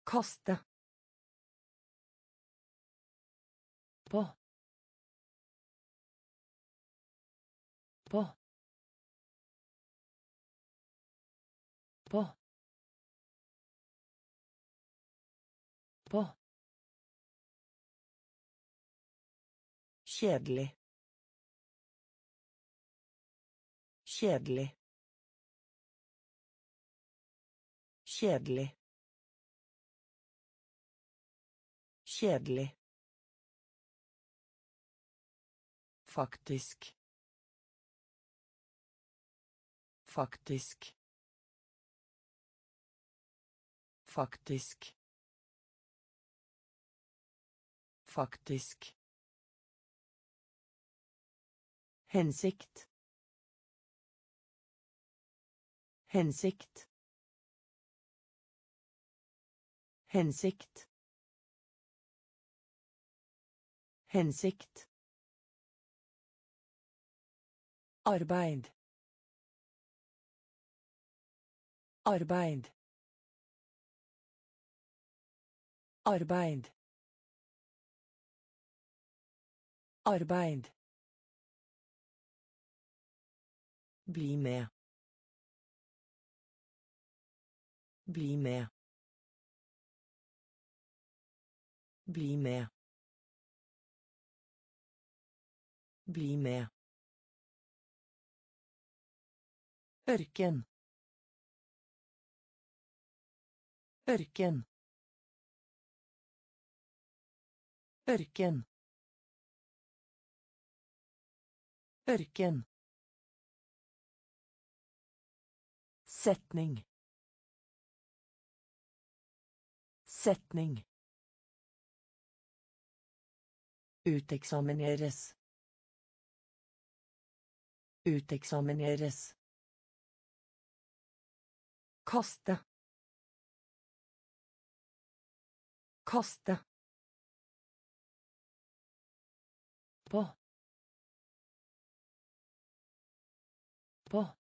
Kaste. Kjedelig. Kjedelig. Kjedelig. Kjedelig. Faktisk. Faktisk. Faktisk. Faktisk. Hensikt. Hensikt. Hensikt. Hensikt. Arbeid. Arbeid. Arbeid. Arbeid. Bli med. Bli med. Bli med. Bli med. Ørken. Ørken. Ørken. Ørken. Setning. Setning. Uteksamineres. Uteksamineres. Kaste. Kaste. På. På.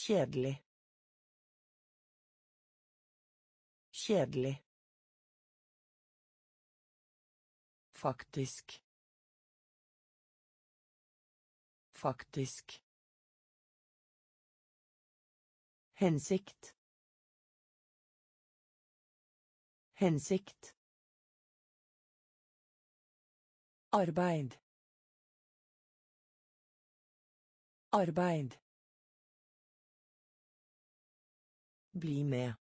Kjedelig. Kjedelig. Faktisk. Faktisk. Hensikt. Hensikt. Arbeid. Arbeid. Bli med.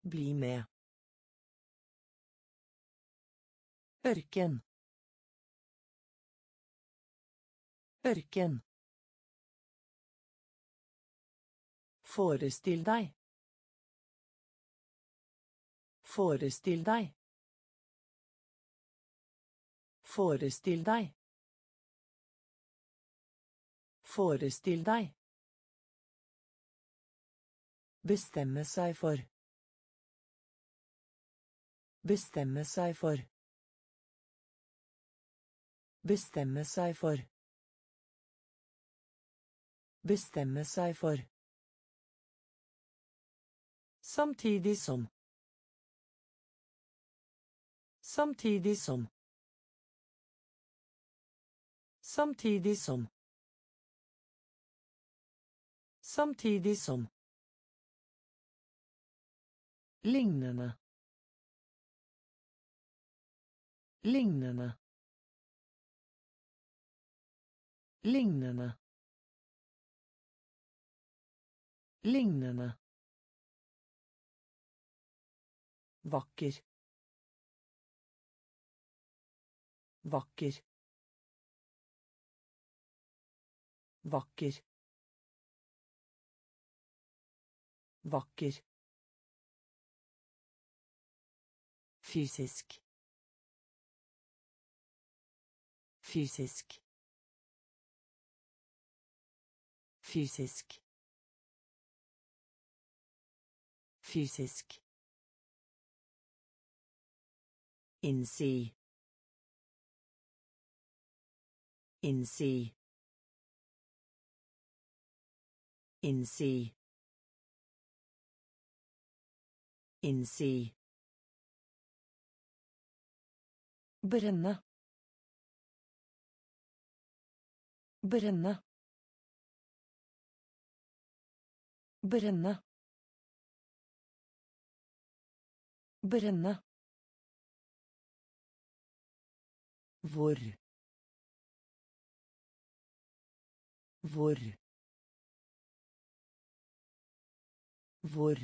Bli med. Ørken. Ørken. Forestill deg. Forestill deg. Forestill deg. Forestill deg. Bestemme seg for. Bestemme seg for. Bestemme seg for. Bestemme seg for. Samtidig som. Samtidig som. Samtidig som. Samtidig som. Lignende. Lignende. Lignende. Lignende. Vakker. Vakker. Vakker. Vakker. Fysisk. Fysisk. Fysisk. Fysisk. Innsi. Innsi. Innsi. Innsi. Brenne. Brenne. Brenne. Brenne. Hvor. Hvor. Hvor.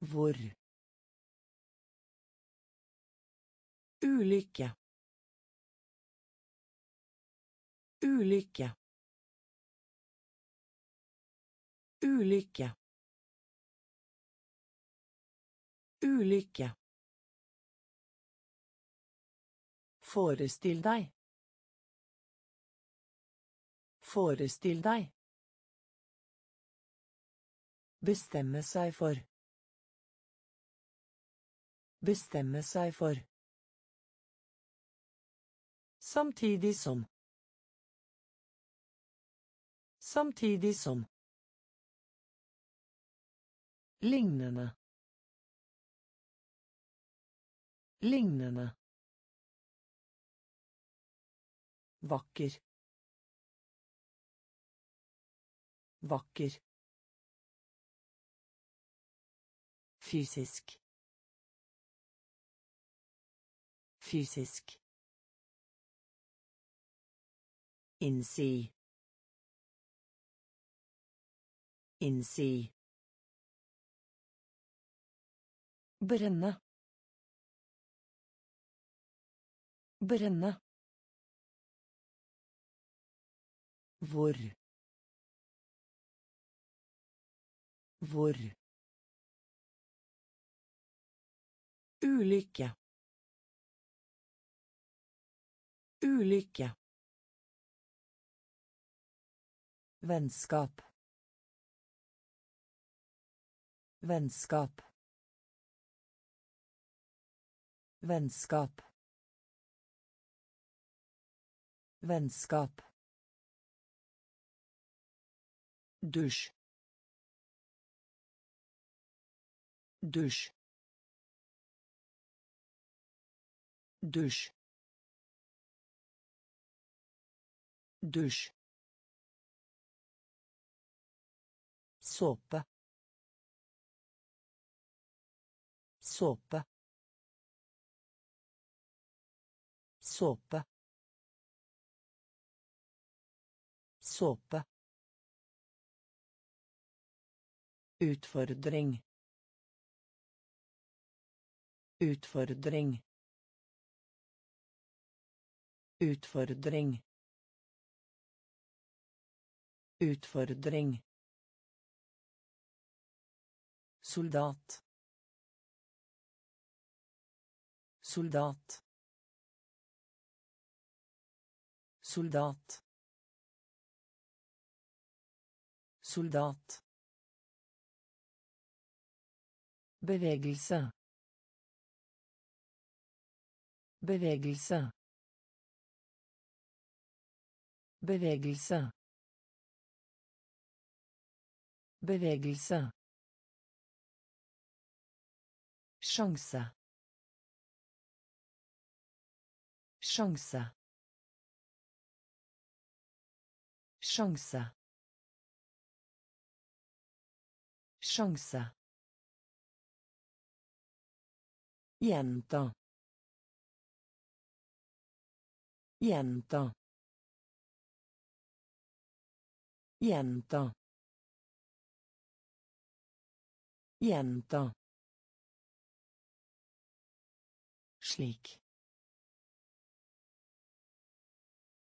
Hvor. Ulykke. Ulykke. Ulykke. Ulykke. Forestill deg. Forestill deg. Bestemme seg for. Bestemme seg for. Samtidig som. Samtidig som. Lignende. Lignende. Vakker. Vakker. Fysisk. Fysisk. Innsi. Innsi. Brenne. Brenne. Hvor. Hvor. Ulykke. Ulykke. Vennskap. Vennskap. Vennskap. Vennskap. Dusj. Dusj. Dusj. Dusj. Såpe. Såpe. Såpe. Såpe. Utfordring. Utfordring. Utfordring. Utfordring. Soldat. Soldat. Soldat. Soldat. Bevegelse. Bevegelse. Bevegelse. Bevegelse. Sjanse. Sjanse. Sjanse. Sjanse. Gjenta. Gjenta. Gjenta. Gjenta. Slik.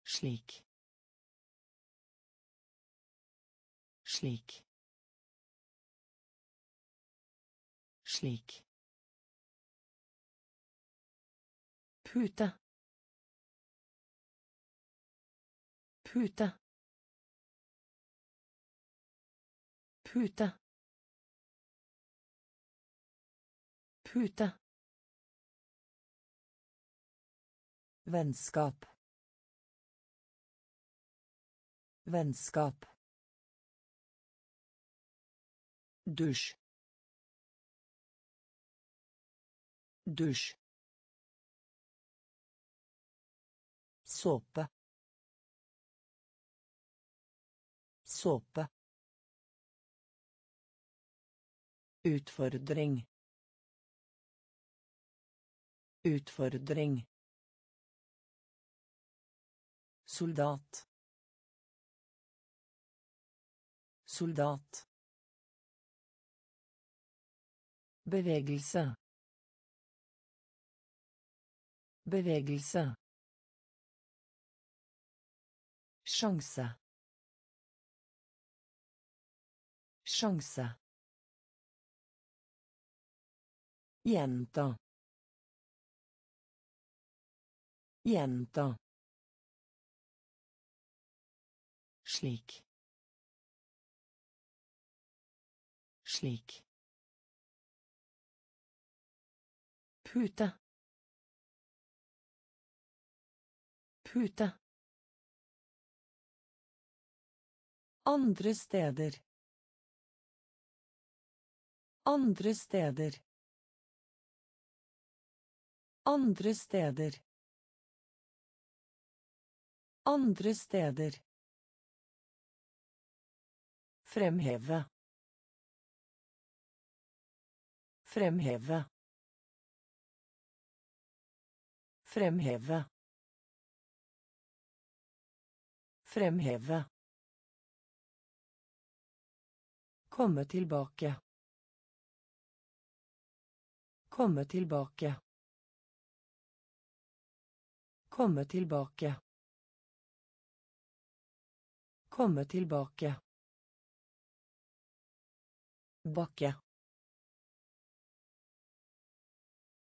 Slik. Slik. Slik. Pute. Pute. Pute. Pute. Vennskap. Vennskap. Dusj. Dusj. Såpe. Såpe. Utfordring. Utfordring. Soldat. Soldat. Bevegelse. Bevegelse. Sjanse. Sjanse. Gjenta. Gjenta. Slik. Slik. Pute. Pute. Andre steder. Andre steder. Andre steder. Andre steder. Fremheve. Fremheve. Fremheve. Fremheve. Komme tilbake. Komme tilbake. Komme tilbake. Komme tilbake. Bakke.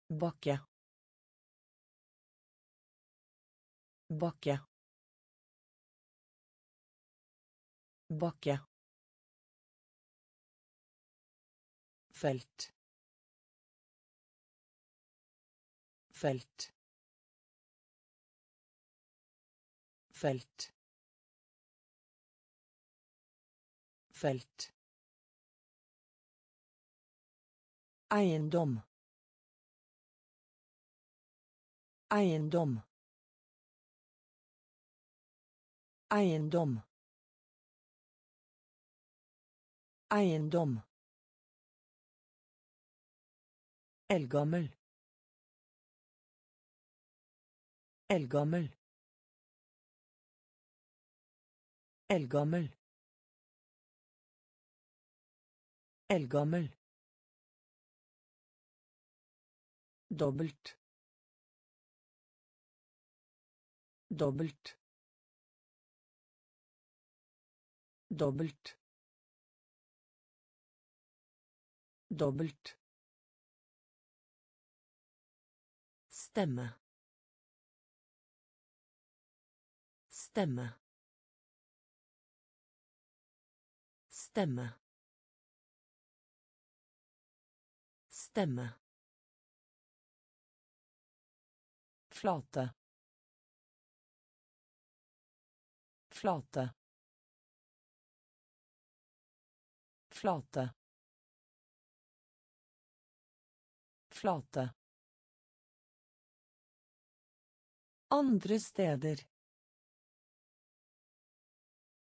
Bakke. Bakke. Bakke. Felt. Felt. Felt. Felt. Eiendom. Eiendom. Eiendom. Eiendom. Eldgammel. Eldgammel. Eldgammel. Eldgammel. Dobbelt. Dobbelt. Dobbelt. Dobbelt. Stemme. Stemme. Stemme. Stemme. Flate. Flate. Flate. Flate. Andre steder.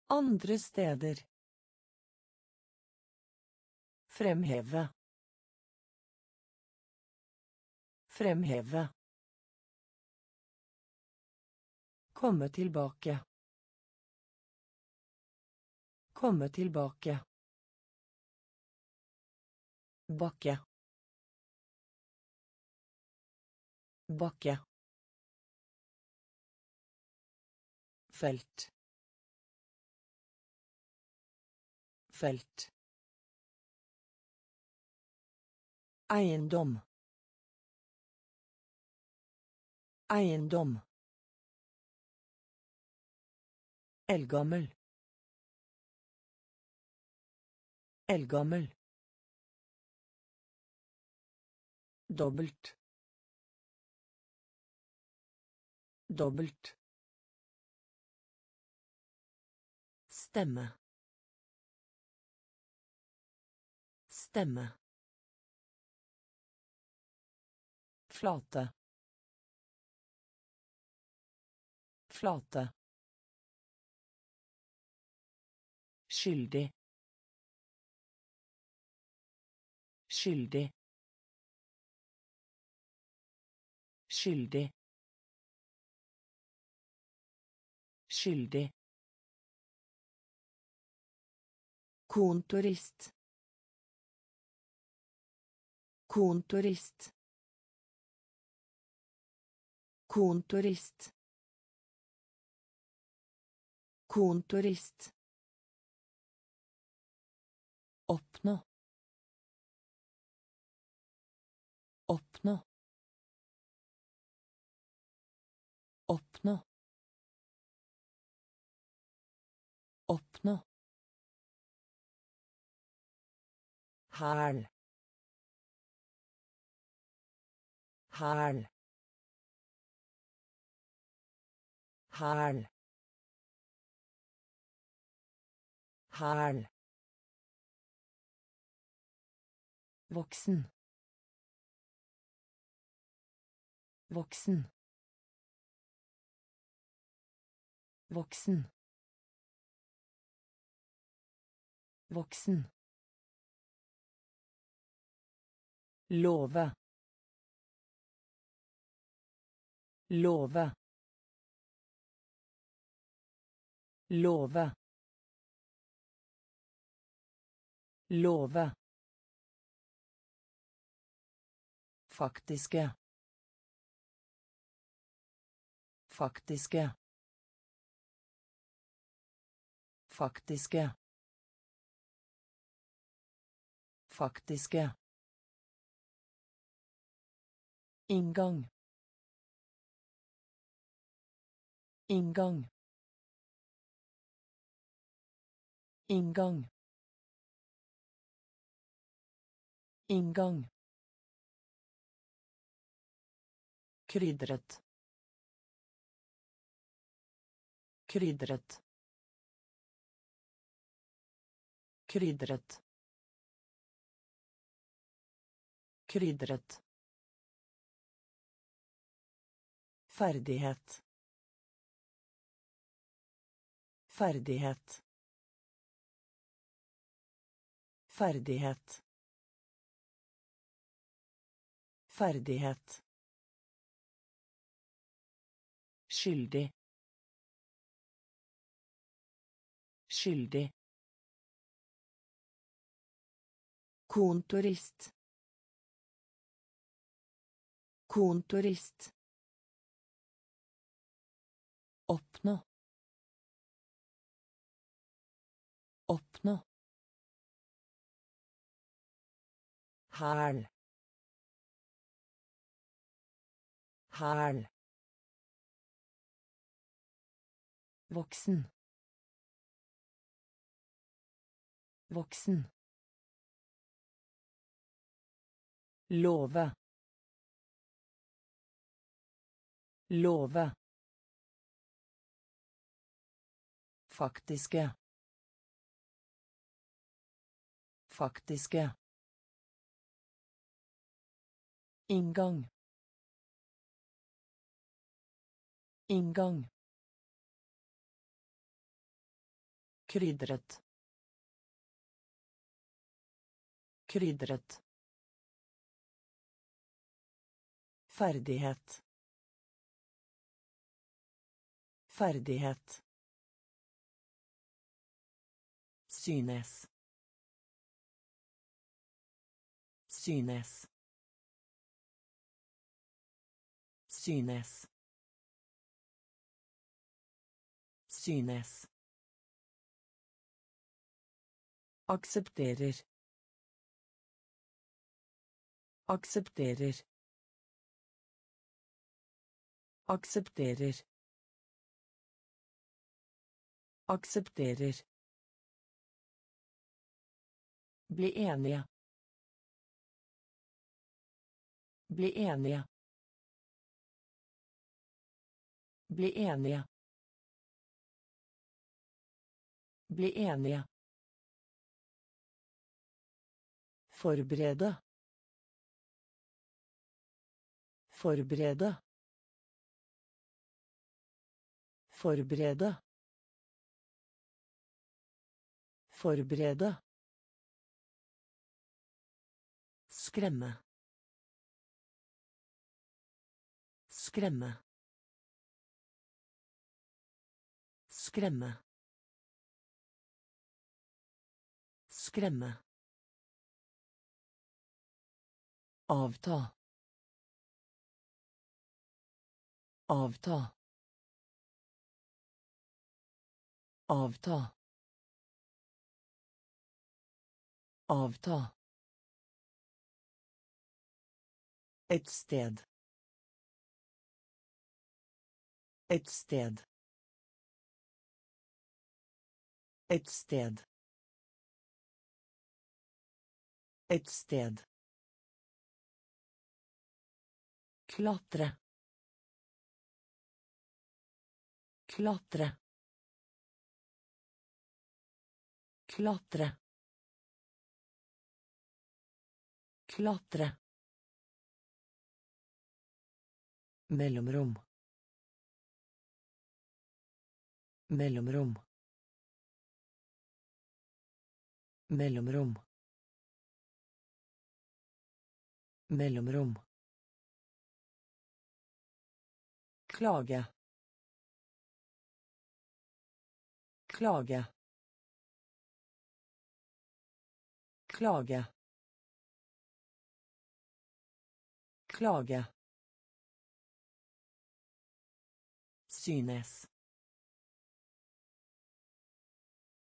Andre steder. Fremheve. Fremheve. Komme tilbake. Komme tilbake. Bakke. Bakke. Felt. Felt. Eiendom. Eiendom. Eldgammel. Eldgammel. Dobbelt. Dobbelt. Stemme. Stemme. Flate. Flate. Skyldig. Skyldig. Skyldig. Skyldig. Kontorist. Kontorist. Kontorist. Kontorist. Hæl. Hæl. Hæl. Hæl. Voksen. Voksen. Voksen. Voksen. Love. Love. Love. Love. Faktiske. Faktiske. Faktiske. Faktiske. Inngang. Inngang. Inngang. Inngang. Krydret. Krydret. Krydret. Krydret. Ferdighet. Ferdighet. Ferdighet. Ferdighet. Skyldig. Skyldig. Kontorist. Kontorist. Hæl. Hæl. Voksen. Voksen. Love. Love. Faktiske. Faktiske. Inngang. Inngang. Krydret. Krydret. Ferdighet. Ferdighet. Synes. Synes. Synes. Synes. Aksepterer. Aksepterer. Aksepterer. Aksepterer. Bli enige. Bli enige. Bli enige. Bli enige. Forberede. Forberede. Forberede. Forberede. Skremme. Skremme. Skremme. Skremme. Avta. Avta. Avta. Avta. Et sted. Et sted. Et sted. Et sted. Klatre. Klatre. Klatre. Klatre. Mellomrom. Mellomrom. Mellomrom. Mellomrom. Klage. Klage. Klage. Klage. Synes.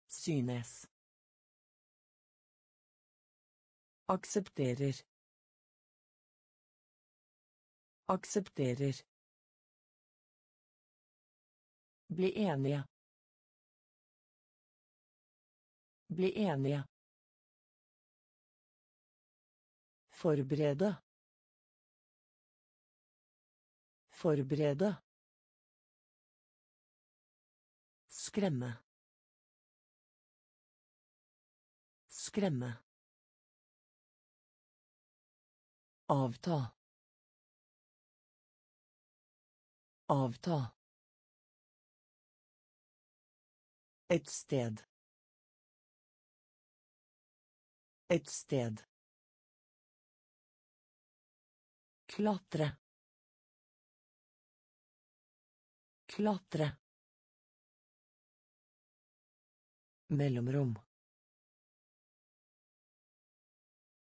Synes. Aksepterer. Aksepterer. Bli enige. Bli enige. Forberede. Forberede. Skremme. Skremme. Avta. Avta. Et sted. Et sted. Klatre. Klatre. Mellomrom.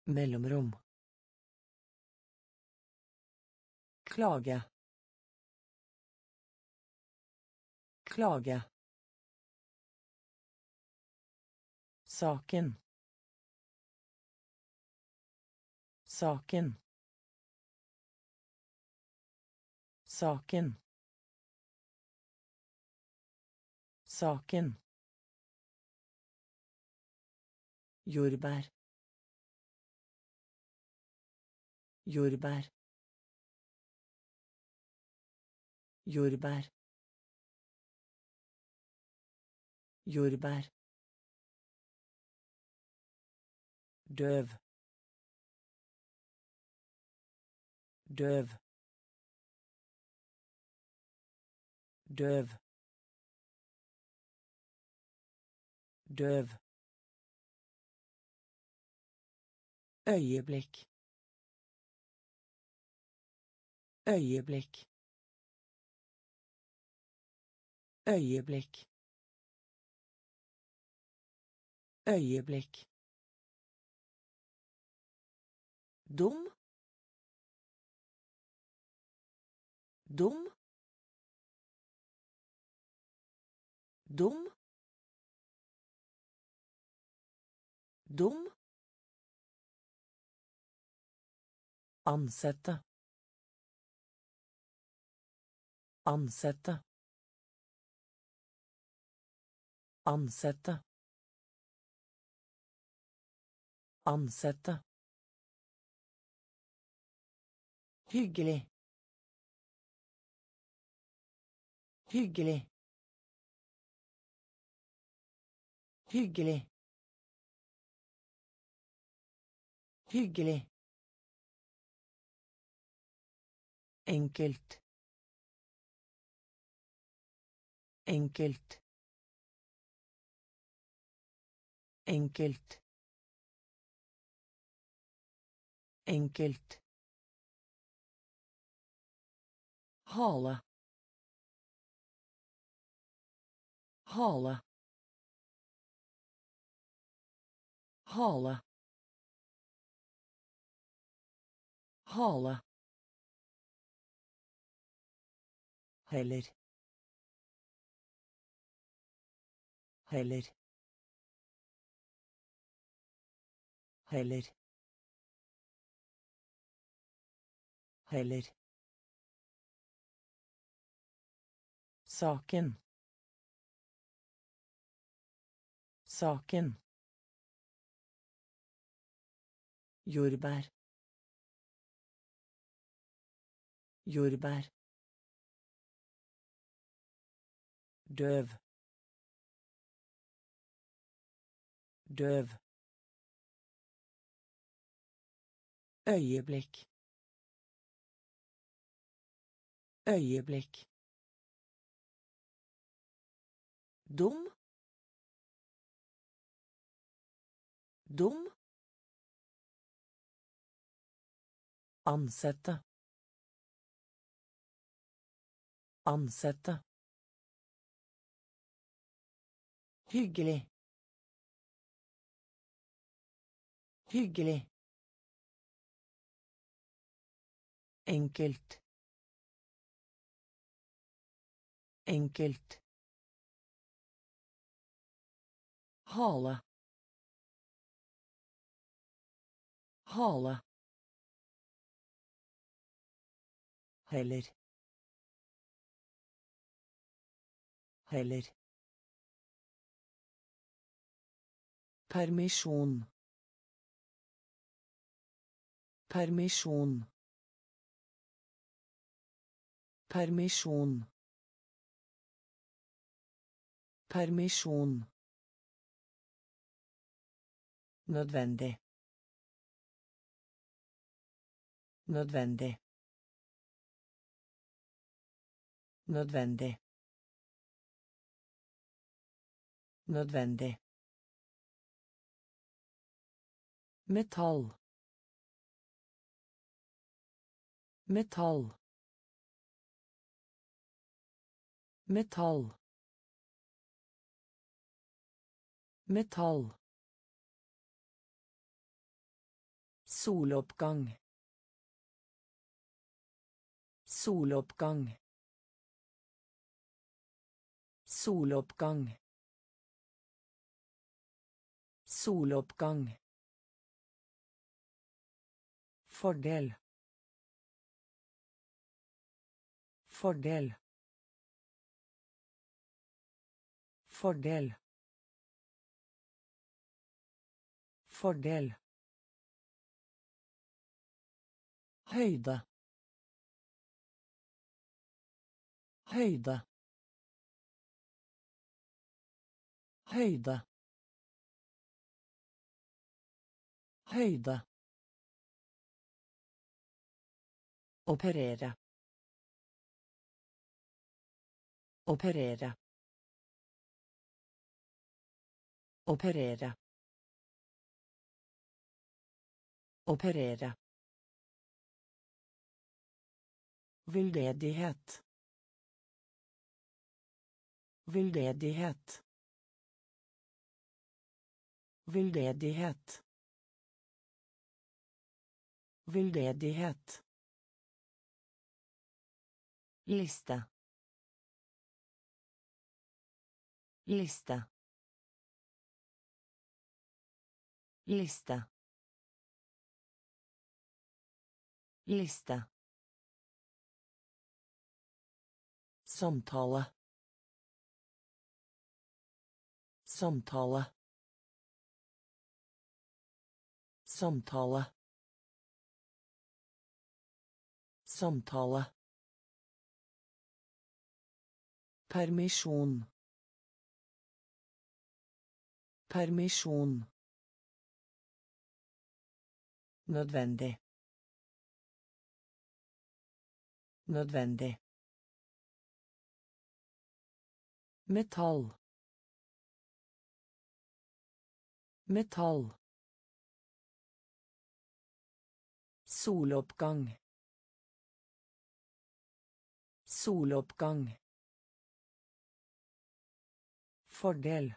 Mellomrom. Klage. Klage. Saken. Saken. Saken. Saken. jordbær jordbær jordbær jordbær døv døv døv døv øyeblikk øyeblikk øyeblikk Øyeblikk. Dum. Dum. Dum. Dum. Ansette. Ansette. Ansette. Ansette. Hyggelig. Hyggelig. Hyggelig. Hyggelig. Enkelt. Enkelt. Enkelt. Enkelt. Hale. Hale. Hale. Hale. Heller. Heller. Heller. Heller. Saken. Saken. Jordbær. Jordbær. Døv. Døv. Øyeblikk. Øyeblikk. Dum. Dum. Ansette. Ansette. Hyggelig. Hyggelig. Enkelt. Enkelt. Hale. Hale. Heller. Heller. Permisjon. Permisjon. Permisjon. Permisjon. Nødvendig. Nødvendig. Nødvendig. Nødvendig. Metall. Metall. Metall. Metall. Soloppgang. Soloppgang. Soloppgang. Soloppgang. Fordel. Fordel. Fordel. Fordel. Høyde. Høyde. Høyde. Høyde. Operere. Operere. Operere. Operere. Veldedighet. Veldedighet. Veldedighet. Veldedighet. Liste. Liste. Liste. Lista. Samtale. Samtale. Samtale. Samtale. Permisjon. Permisjon. Nødvendig. Nødvendig. Metall. Metall. Soloppgang. Soloppgang. Fordel.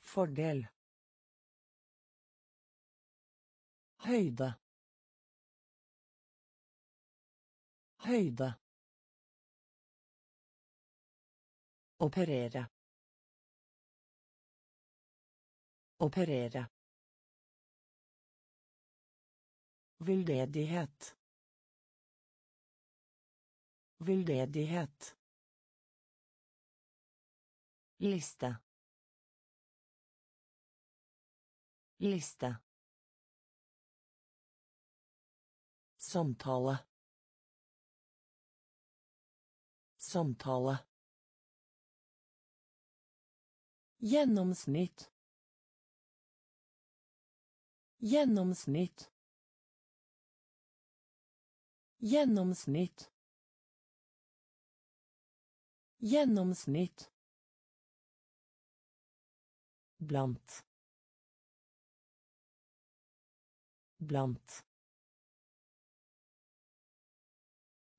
Fordel. Høyde. Høyde. Operere. Operere. Veldedighet. Veldedighet. Liste. Liste. Samtale. Samtale. Gjennomsnitt. Gjennomsnitt. Gjennomsnitt. Gjennomsnitt. Blant. Blant.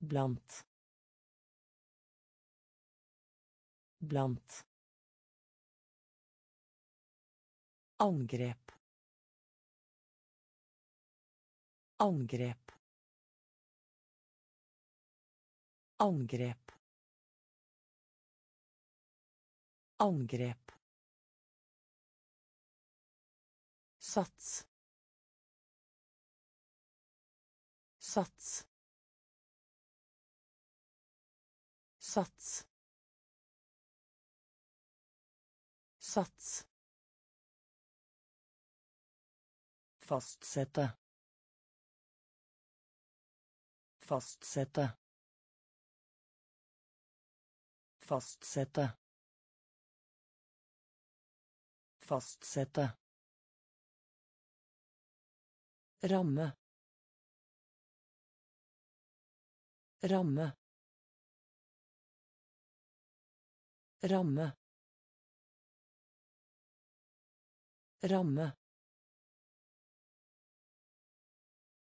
Blant. Blant. Angrep. Angrep. Angrep. Angrep. Sats. Sats. Sats. Sats. Fastsette. Fastsette. Fastsette. Fastsette. Ramme. Ramme. Ramme. Ramme.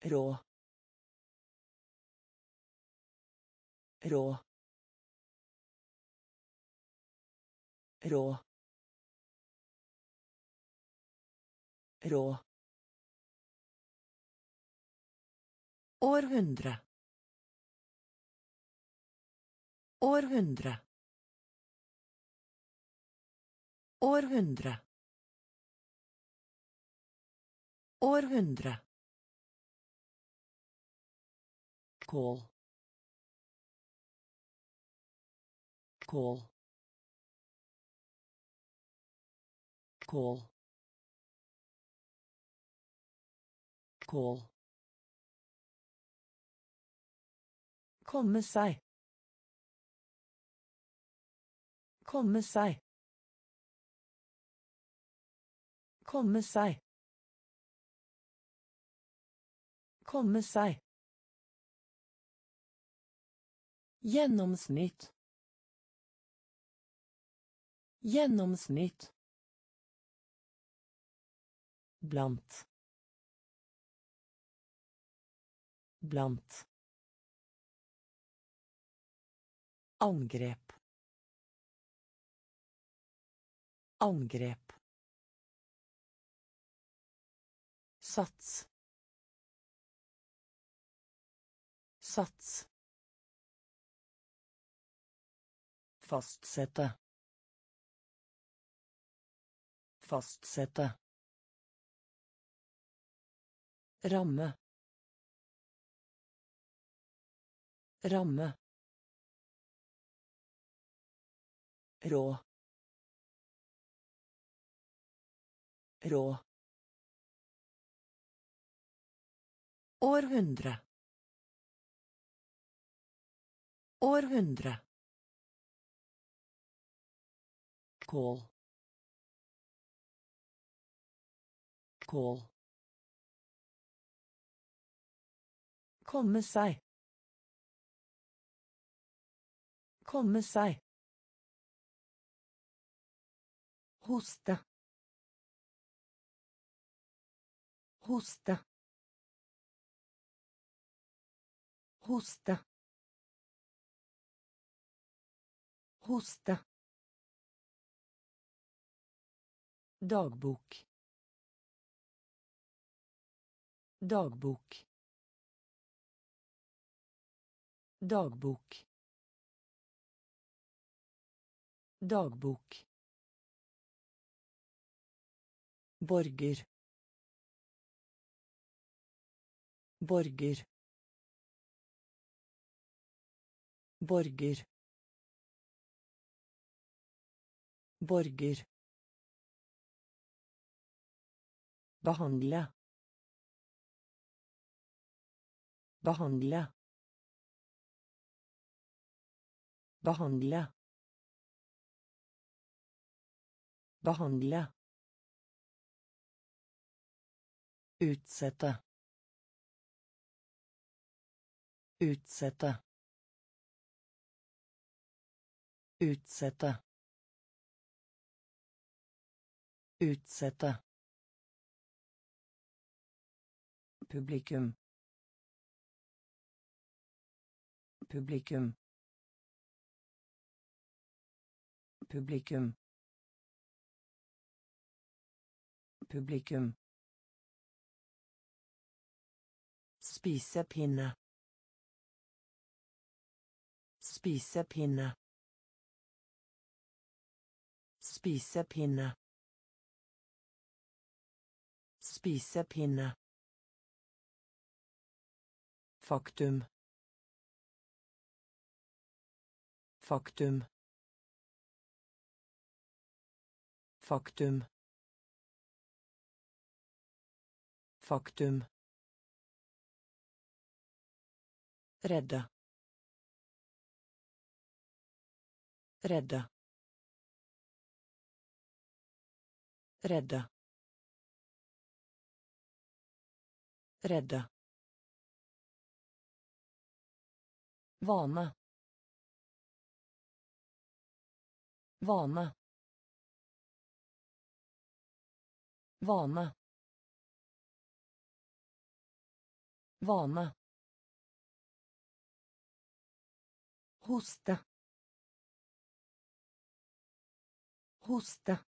Rå. Rå. Rå. Rå. Århundre. Århundre. Århundre. Århundre. Kål. Kål. Kål. Kål. Komme seg. Komme seg. Komme seg. Komme seg. Gjennomsnitt. Gjennomsnitt. Blant. Blant. Angrep. Angrep. Sats. Sats. Fastsette. Fastsette. Ramme. Ramme. Rå. Rå. Århundre. Århundre. Kål. Kål. Komme seg. Komme seg. Hoste. Hoste. Hoste. Hoste. Dagbok. Dagbok. Dagbok. Dagbok. Borger. Borger. Borger. Borger. Behandle. Behandle. Behandle. Behandle. Utsette. Utsette. Utsette. Utsette. Publikum. Publikum. Publikum. Publikum. Spisepinne. Spisepinne. Spisepinne. Spisepinne. Faktum. Faktum. Faktum. Faktum. Redde. Redde. Redde. Redde. Vane. Vane. Vane. Vane. Hoste. Hoste.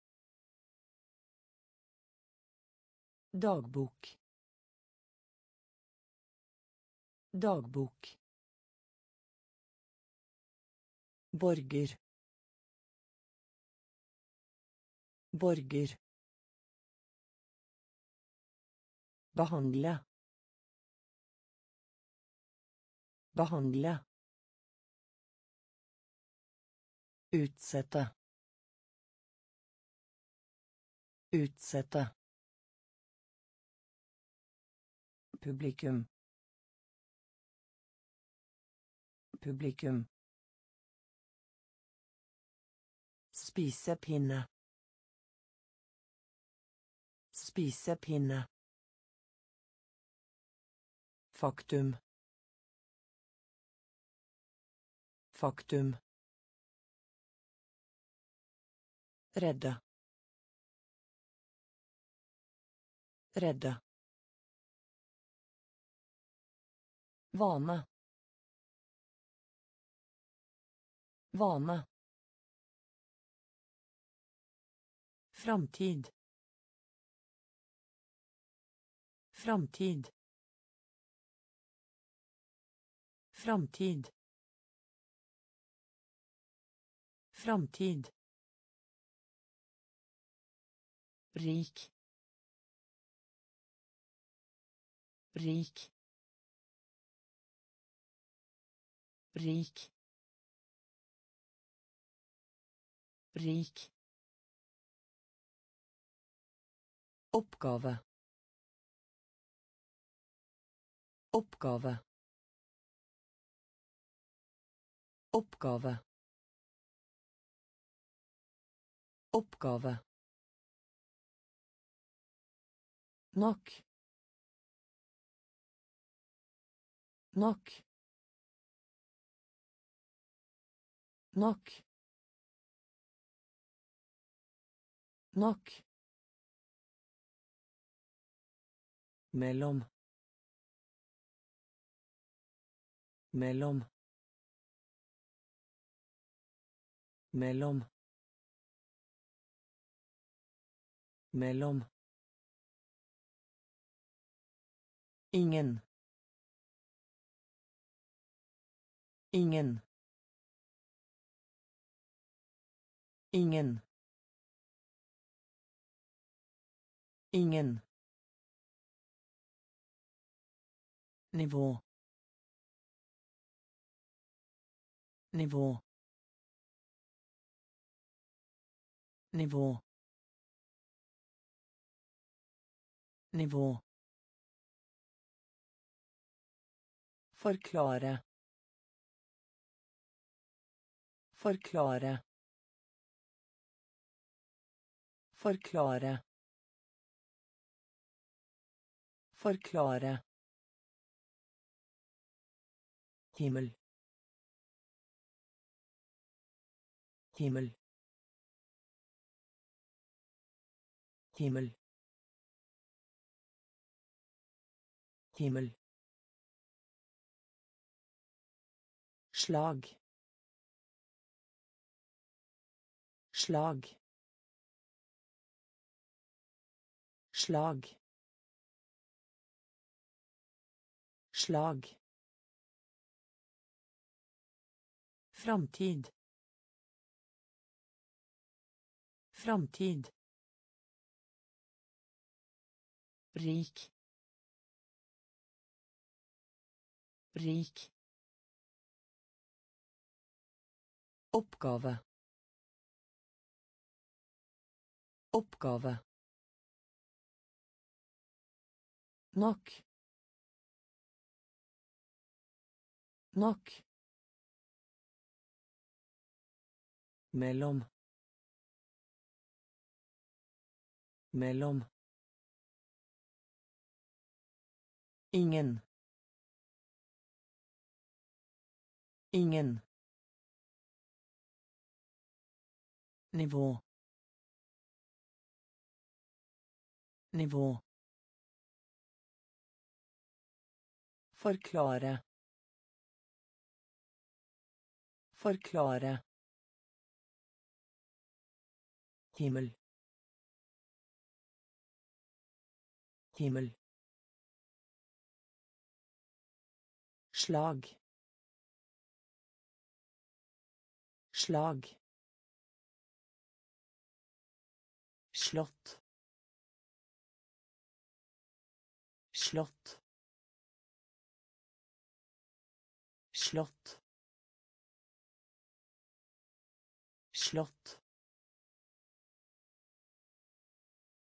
Dagbok. Dagbok. Borger. Borger. Behandle. Behandle. Utsette. Utsette. Publikum. Publikum. Spisepinne. Spisepinne. Faktum. Faktum. Redde. Redde. Vane. Vane. Framtid. Framtid. Framtid. Framtid. rik rik rik. Rik. Oppgave. Oppgave. Oppgave. Oppgave. Nok. Nok nok. Nok. Mellom. Mellom. Mellom. Mellom. Ingen. Ingen. Ingen. Ingen. nivå nivå nivå nivå Forklare. Forklare. Forklare. Forklare. Himmel. Himmel. Himmel. Himmel. slag slag slag slag Framtid. Framtid. Rik. Rik. Oppgave. Oppgave. Nok. Nok. Mellom. Mellom. Ingen. Ingen. nivå nivå Forklare. Forklare. Himmel. Himmel. Slag. Slag. slott slott slott. Slott.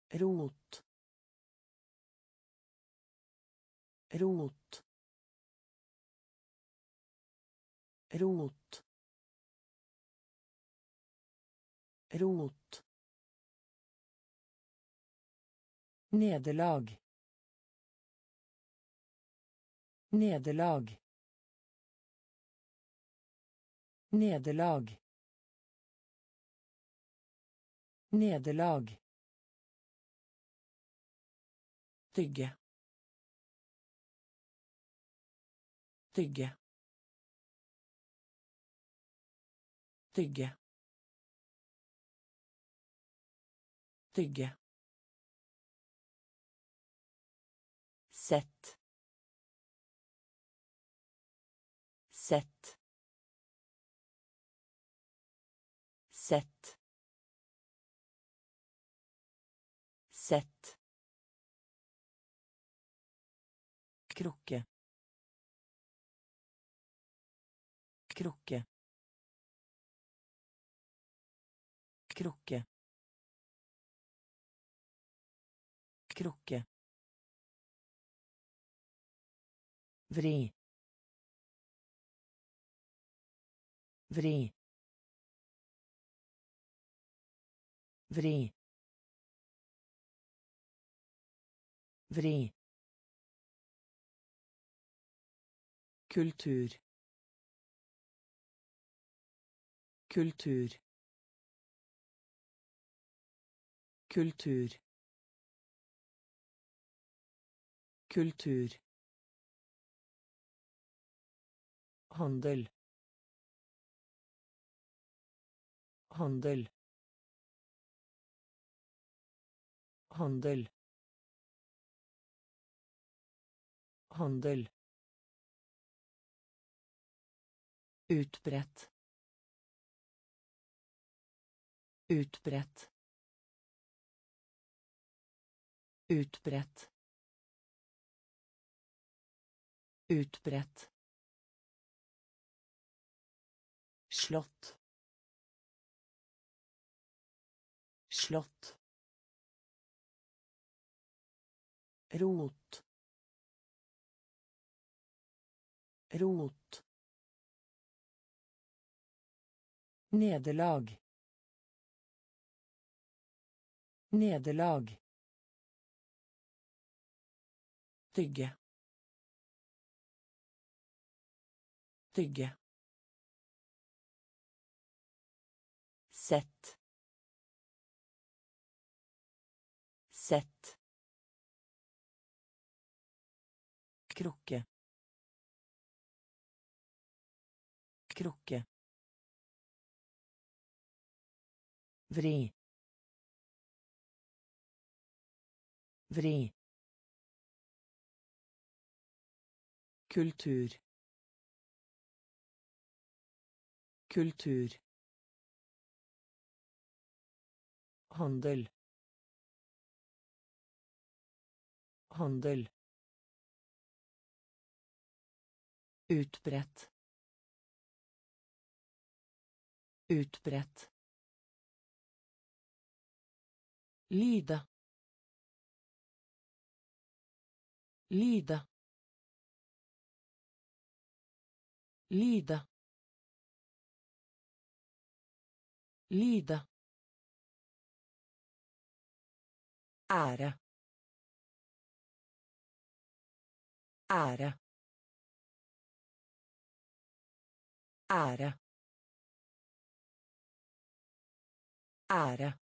Rot. Rot. Rot. Rot. Nederlag. Nederlag. Nederlag. Nederlag. Tygge. Tygge. Tygge. Tygge. Sett. Sett. Sett. Sett. Krukke. Krukke. Krukke. Krukke. Vri. Vri. Vri. Vri. Kultur. Kultur. Kultur. Kultur. Handel. Handel. Handel. Handel. Utbredt. Utbredt. Utbredt. Utbredt. Slott. Slott. Rot. Rot. Nederlag. Nederlag. Tygge. Tygge. Sett. Sett. Krukke. Krukke. Vri. Vri. Kultur. Kultur. Handel. Handel. Utbredt. Utbredt. Lide. Lide. Lide. Lide. Ære. Ære. Ære. Ære.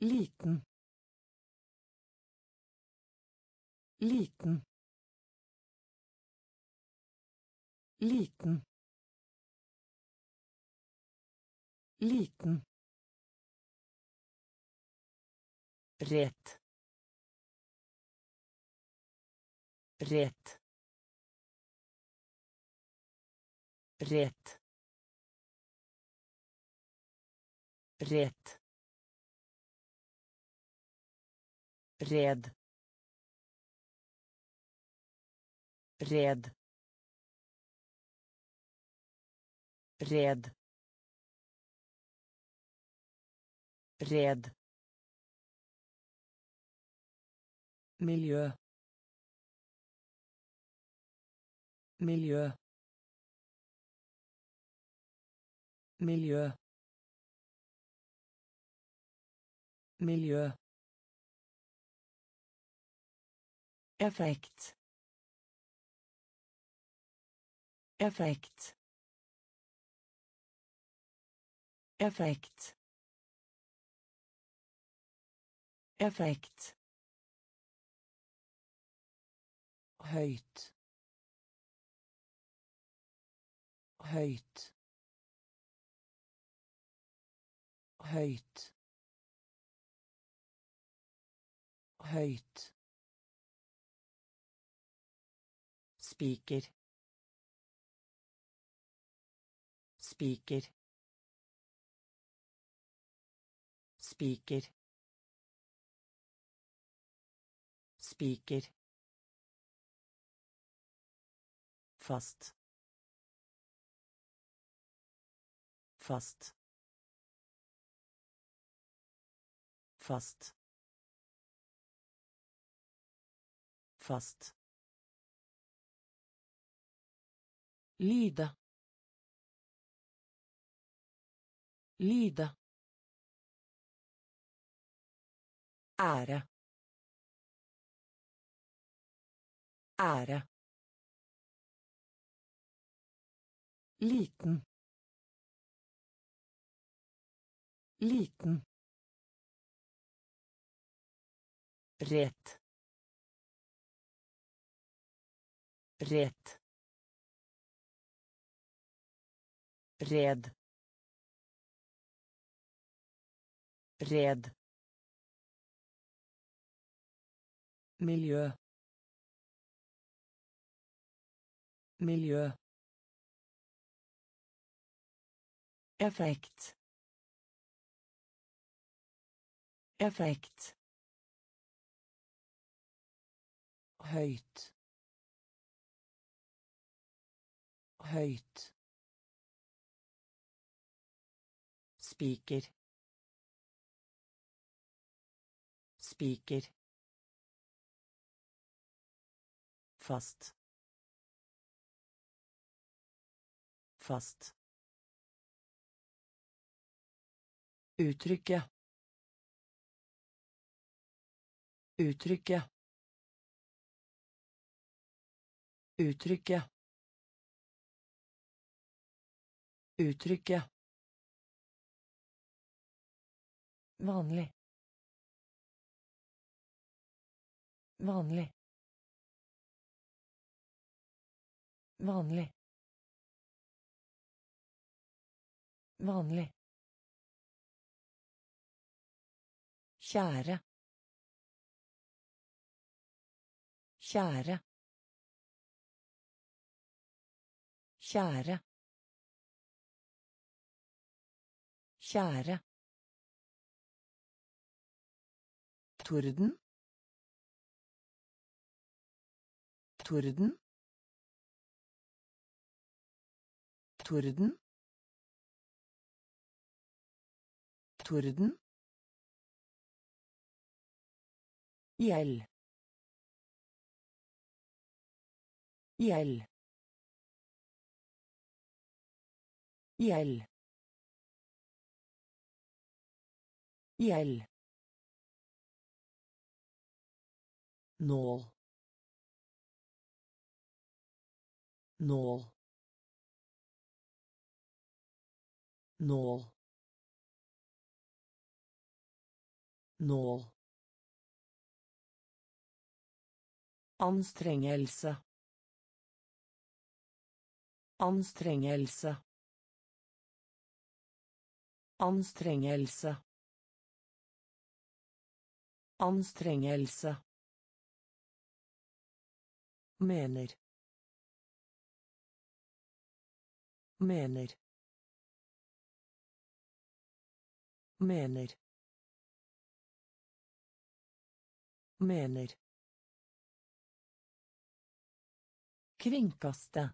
Liten. Liten. Liten. Liten. Rett. Rett. Rett. Rett. Red. Red. Red. Red. Miljø. Miljø. Miljø. Miljø. Effekt. Effekt. Effekt. Effekt. Høyt. Høyt. Høyt. Høyt. Spiker. Spiker. Spiker. Spiker. Fast. Fast fast. Fast. Lyde. Lide ære. Ære. Liten. Liten rett. Rett. Red. Red. Miljø. Miljø. Effekt. Effekt høyt. Høyt. Spiker. Spiker. Fast. Fast. Uttrykke uttrykke uttrykke uttrykke vanlig. Vanlig. Vanlig. Vanlig. Kjære. Kjære. Kjære. Kjære. Torden. Torden. Torden. Torden. Gjeld. Gjeld. Gjeld. Gjeld. Nål. Nål. Nål. Nål. Anstrengelse. Anstrengelse. Anstrengelse. Anstrengelse. Mener. Mener. Mener. Mener. Kringkaste.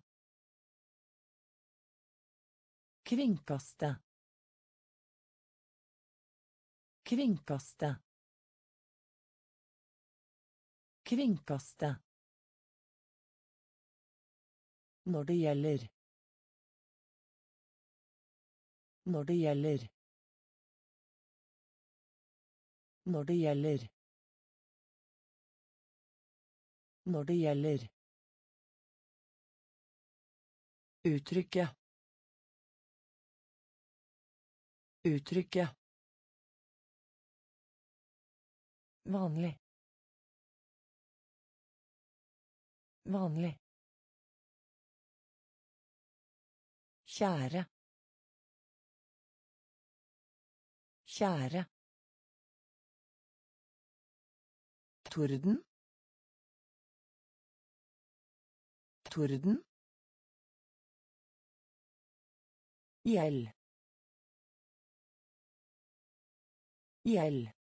Kringkaste. Kringkaste. Kringkaste. Når det gjelder. Når det gjelder. Når det gjelder. Når det gjelder. Uttrykke. Uttrykke. Vanlig. Vanlig. Kjære. Kjære. Torden. Torden. Gjeld. Gjeld.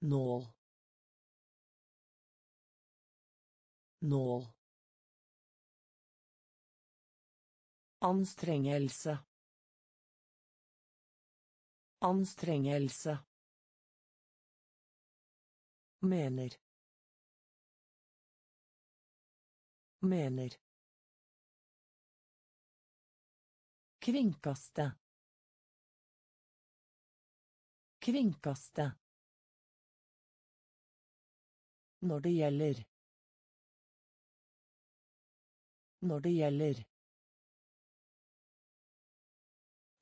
Nål. Nål. Anstrengelse. Anstrengelse. Mener. Mener. Kringkaste. Kringkaste. Når det gjelder. Når det gjelder.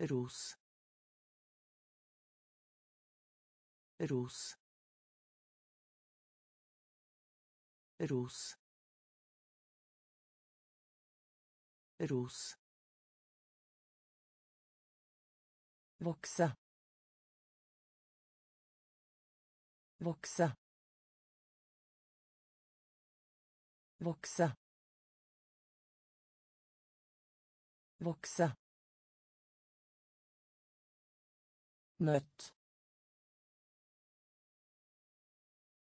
Ros. Ros. Ros. Ros. Vokse. Vokse. Vokse. Vokse. Nøtt.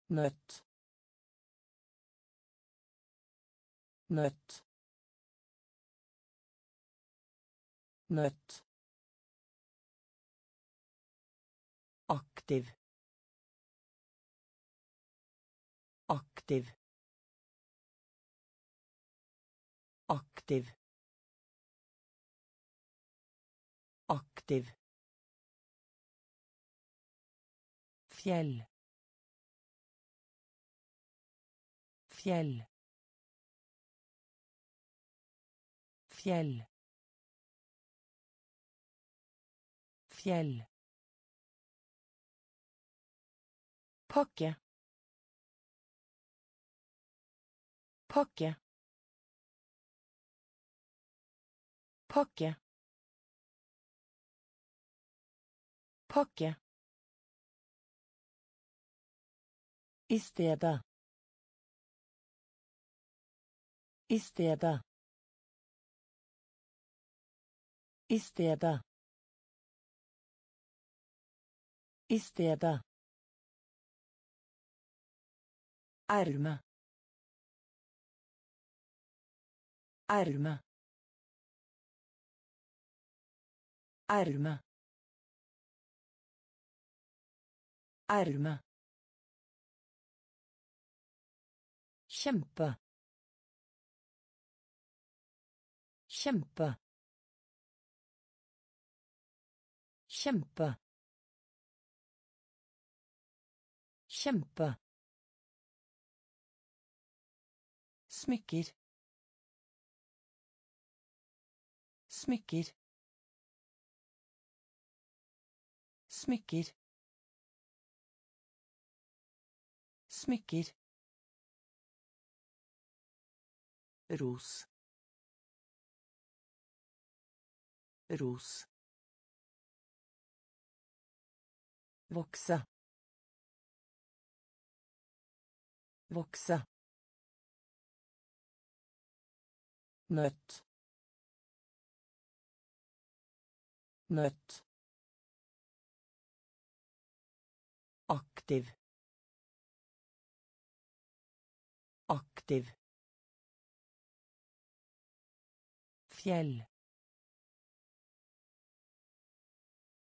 Nøtt. Nøtt. Nøtt. Aktiv. Aktiv. Aktiv. Aktiv. Fjell. Fjell. Fjell. Fjell. Pakke. Pakke. Pakke. Pakke. I stedet. I stedet. I stedet. Erme. Erme. Kjempe. Kjempe. Kjempe. Kjempe. Smykker. Smykker. Smykker. Smykker. Ros. Ros. Vokse. Vokse. Nøtt. Nøtt. Aktiv. Aktiv. Fjell.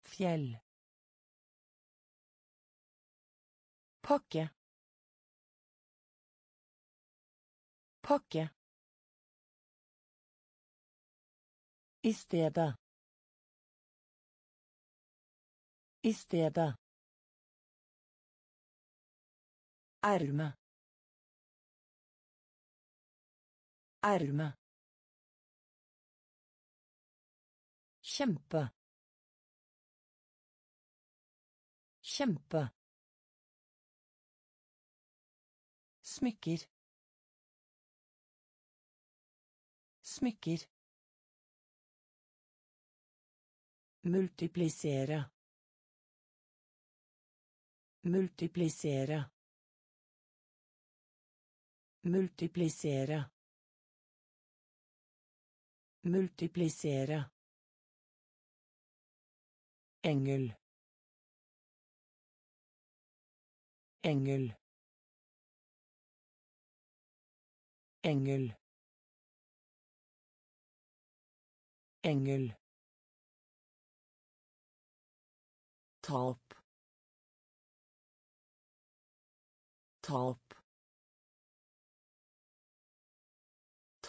Fjell. Pakke. Pakke. I stedet. I stedet. Erme. Erme. Kjempe. Kjempe. Smykker. Smykker. Multiplisere. Multiplisere. Multiplisere. Multiplisere. Engel. Engel. Engel. Engel. Tap. Tap.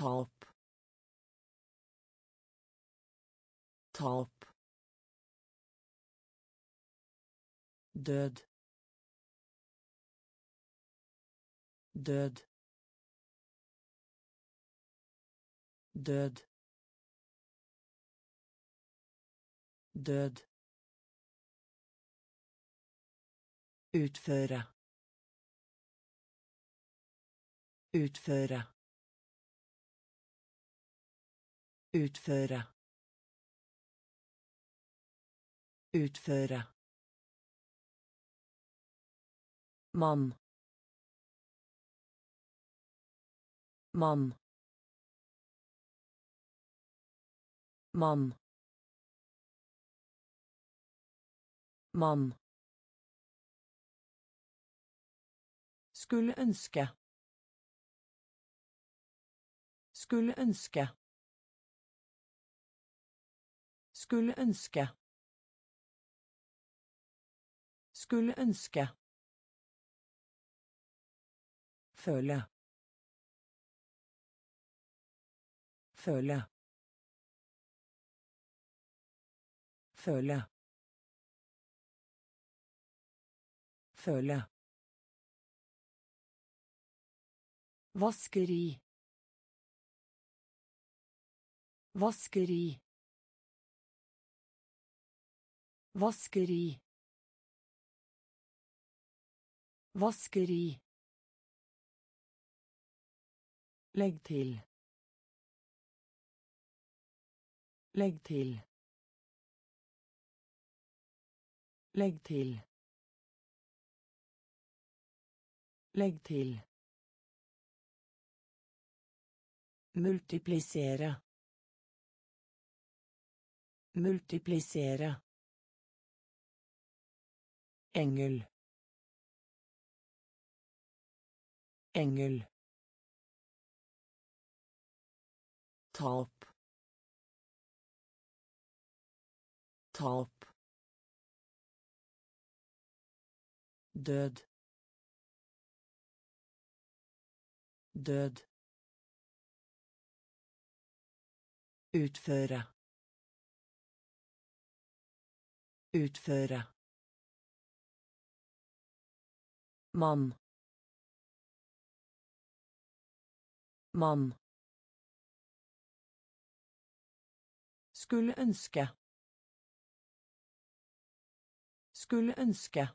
Tap. opp. Død. Død. Død. Død. Utføre. Utføre. Utføre. Utføre. Mann. Mann. Mann. Mann. Skulle ønske. Skulle ønske. Skulle ønske. Skulle ønske. Føle. Føle. Føle. Føle. Vaskeri. Vaskeri. Vaskeri. Vaskeri. Legg til. Legg til. Legg til. Legg til. Multiplisere. Multiplisere. Engel. Engel. Tap. Tap. Død. Død. Utføre. Utføre. Mann. Mann. Skulle ønske. Skulle ønske.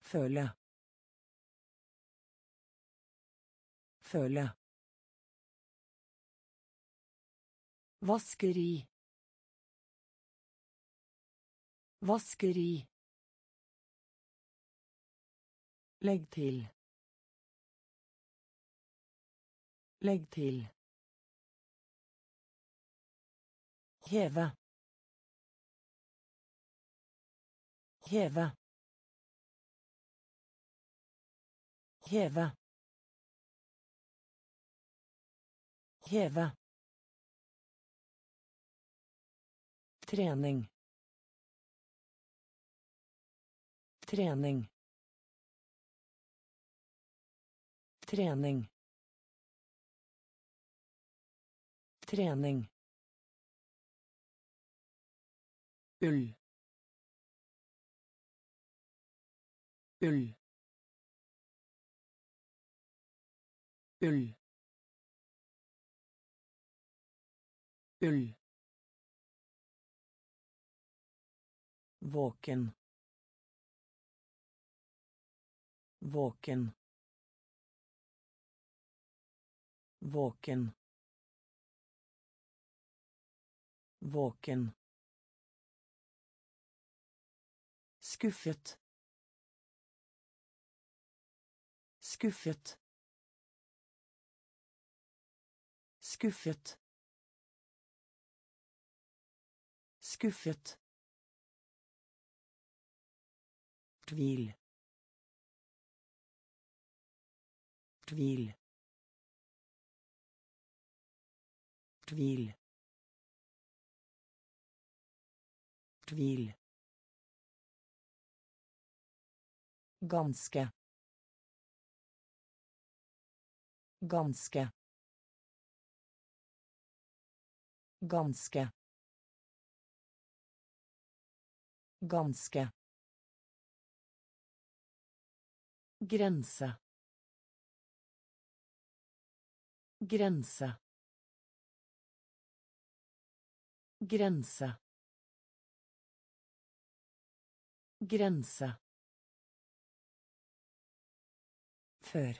Føle. Føle. Vaskeri. Vaskeri. Legg til. Legg til. Heve. Heve. Heve. Heve. Trening. Trening. Trening. Trening. ull. Ull. Ull. Ull. Våken. Våken våken Våken. Skuffet. Skuffet. Skuffet. Skuffet. Tvil. Tvil. Tvil. Tvil. Ganske. Ganske. Ganske. Ganske. Grense. Grense. Grense. Grense. Før.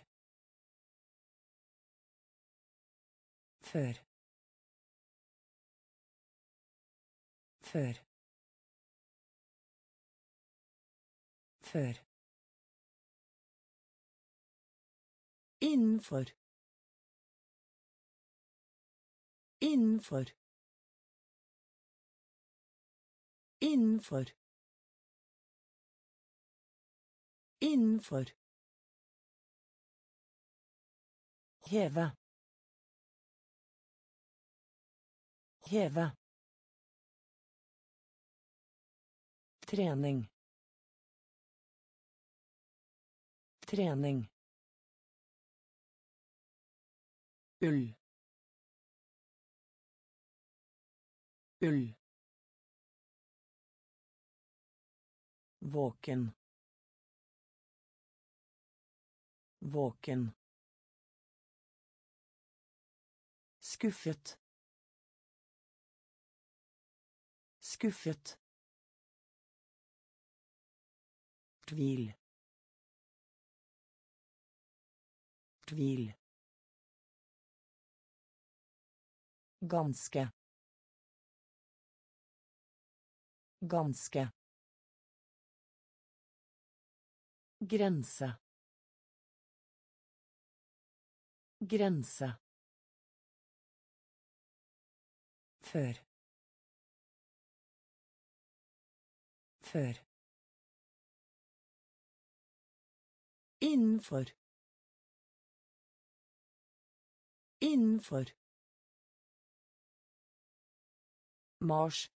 Før. Før. Før. Innenfor. Innenfor. Innenfor. Innenfor. Heve. Heve. Trening. Trening. Ull. Ull. Våken. Våken. Skuffet. Skuffet. Tvil. Tvil. Ganske. Ganske. Grense. Grense. Før. Før. Innenfor. Innenfor. Marsj.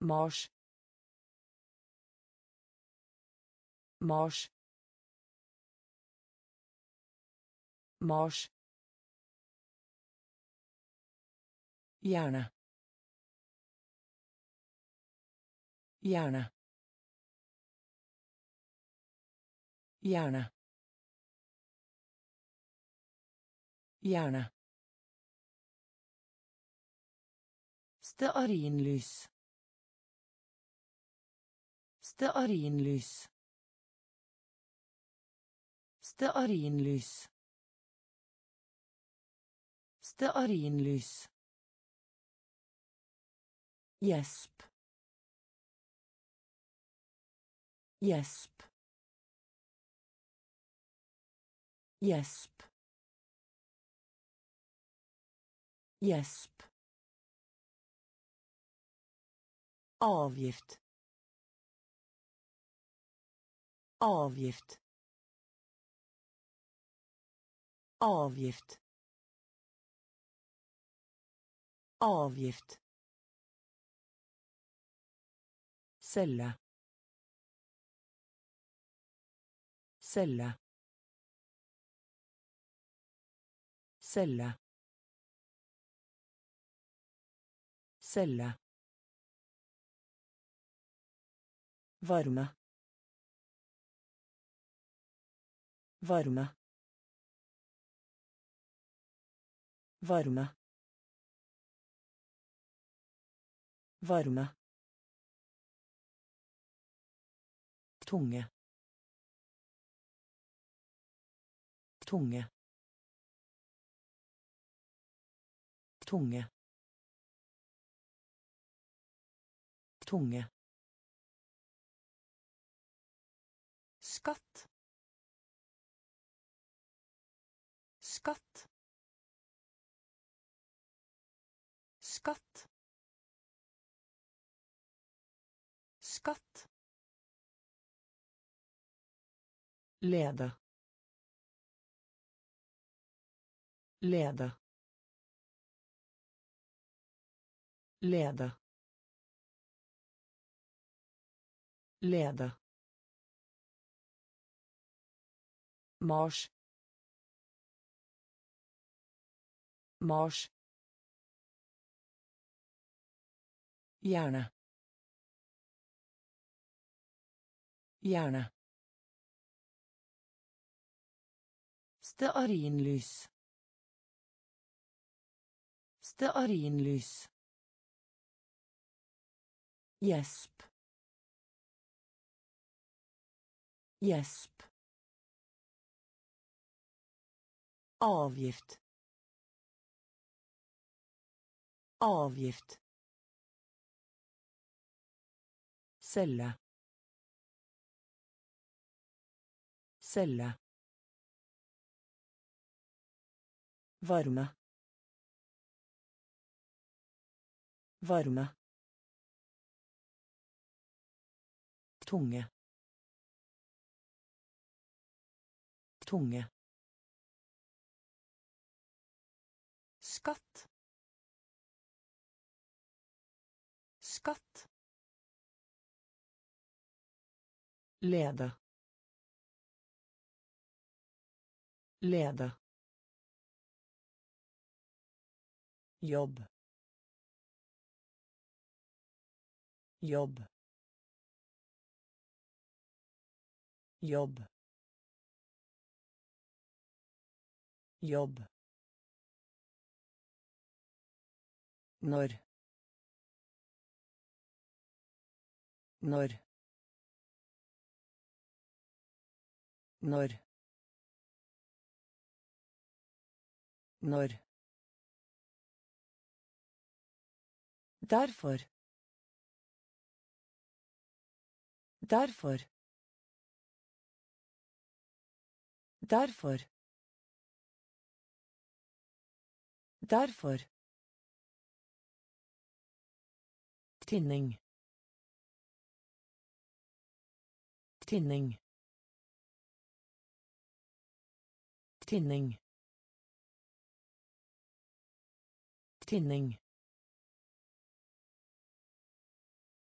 Mars. Mož. Mož. Hjerne. Hjerne. Hjerne. Hjerne. Stearinlys. Stearinlys. Stearinlys. Stearinlys. Gjesp. Gjesp. Gjesp. Gjesp. Avgift. Avgift. Avgift. Avgift. Celle. Celle. Celle. Celle. Varme. Varme. Varme. Varme. Tunge. Tunge. tunge tunge skatt lede lede lede lede Mars Mars Gjerne. Gjerne. Stearinlys. Stearinlys. Gjesp. Gjesp. Avgift. Avgift. Celle. Celle. Varme. Varme. Tunge. Tunge. skatt skatt Lede. Lede. Jobb. Jobb. Jobb. Jobb. Når. Når. Når. Når. Derfor. Derfor. Derfor. Derfor. Tinning. Tinning. Tinning. Tinning.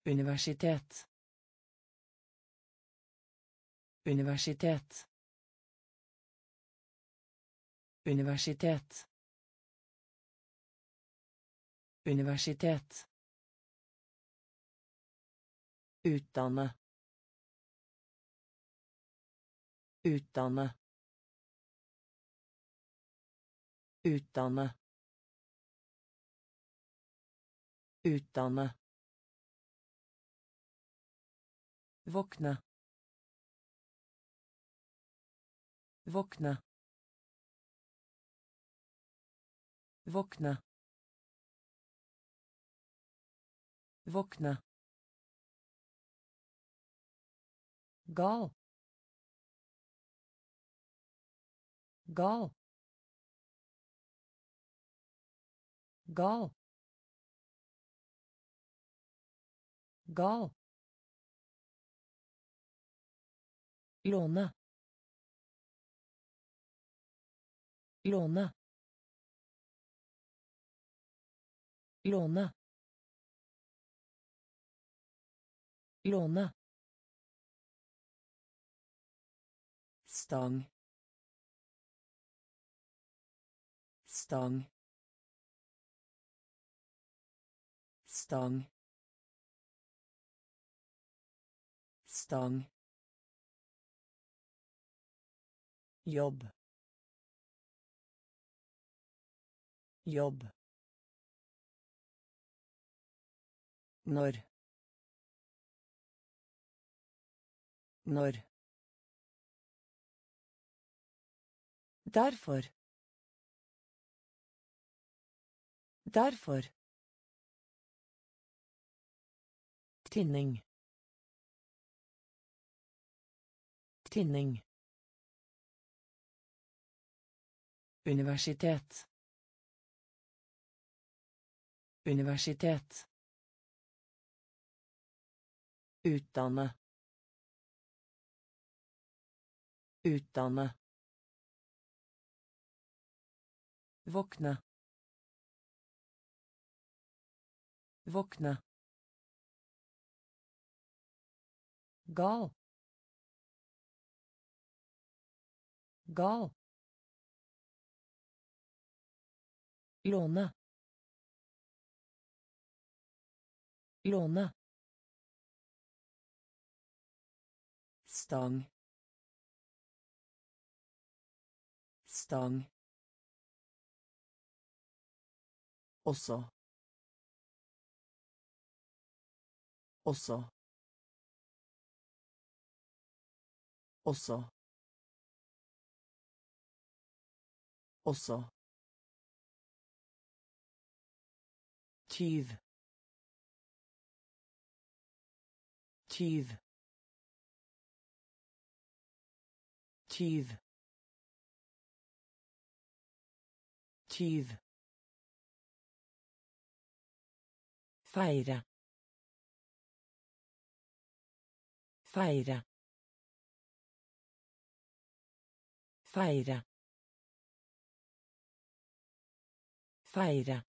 Universitet. Universitet. Universitet. Universitet. Utdanne. Utdanne. Utdanne. Utdanne. Våkne. Våkne. Våkne. Våkne. Gal. Gal. Gal. Gal. Låne. Låne. Låne. Låne. Stang. Stang. Stang. Stang. Jobb. Jobb. Når. Når. Derfor. Derfor. Tinning. Tinning. Universitet. Universitet. Utdanne. Utdanne. Våkne. Våkne. Gal. Gal. Låne. Låne. Stang. Stang. Også. Også. Også. Også. Tyv. Tyv. Tyv. Tyv. Feire. Feire. Feire. Feire.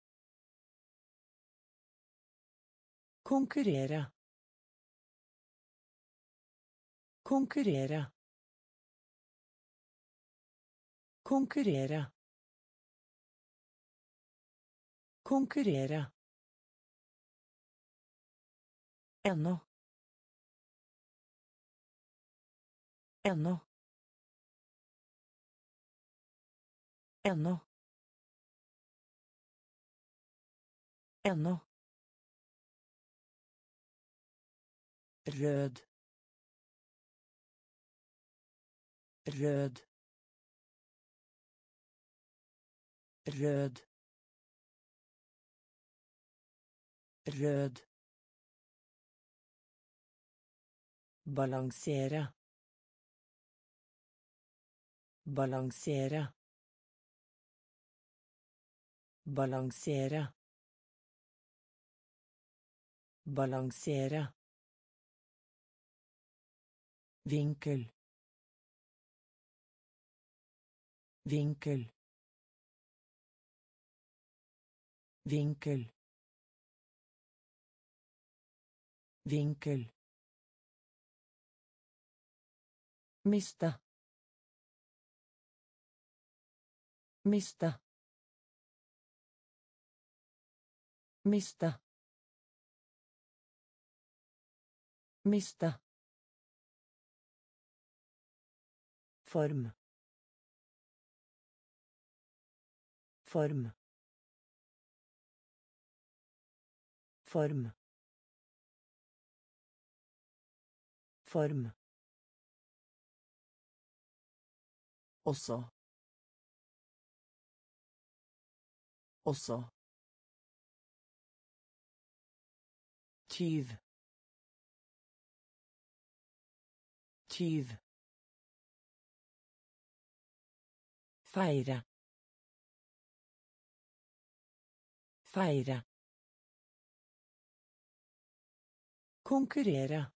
Konkurrere. Konkurrere. Konkurrere. Konkurrere. Ennå. Ennå. Ennå. Ennå. Rød. Rød. Rød. Rød. Balansere. Balansere. Balansere. Balansere. Winkel. Winkel. Winkel. Winkel. Mista. Mista. Mista. Mista. Form. Form. Form. Form. Også. Også. Tyv. Tyv. Feire. Feire. Konkurrere.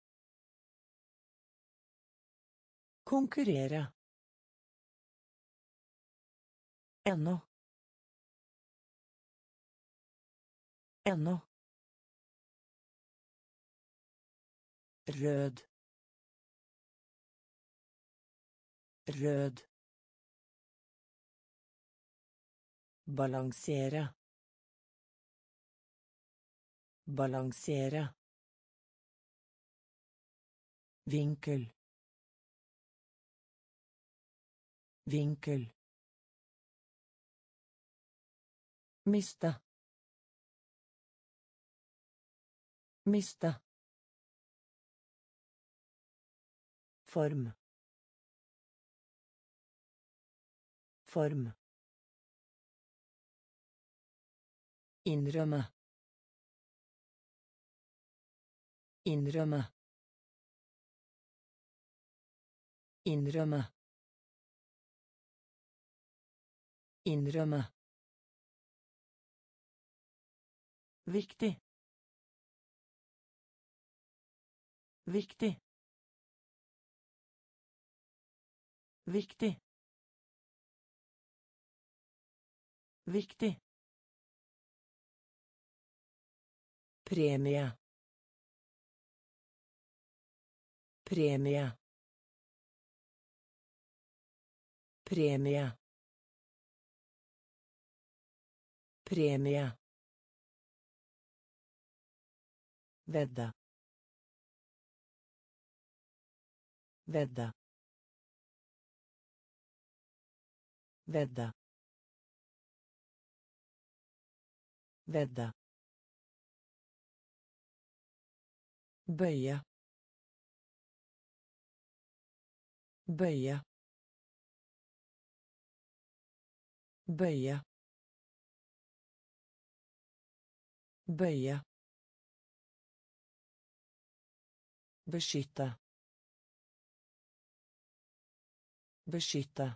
Konkurrere. Ennå. Ennå. Rød. Rød. Balansere. Balansere. Vinkel. Vinkel. Miste. Miste. Form. Form. Innrømme. Innrømme. Innrømme. Innrømme. Viktig. Viktig. Viktig. Viktig. Premie. Premie. Premie. Premie. Vedda. Vedda. Vedda. Vedde. Bøye. Bøye. Bøye. Bøye. Beskytte. Beskytte.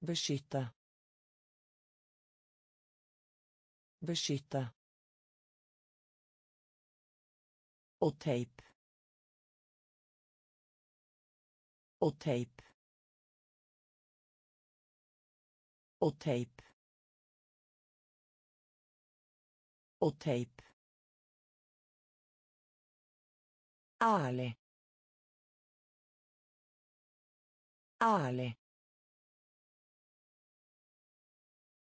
Beskytte. Beskytte. O tape. O tape. O tape. O tape. Ale. Ale.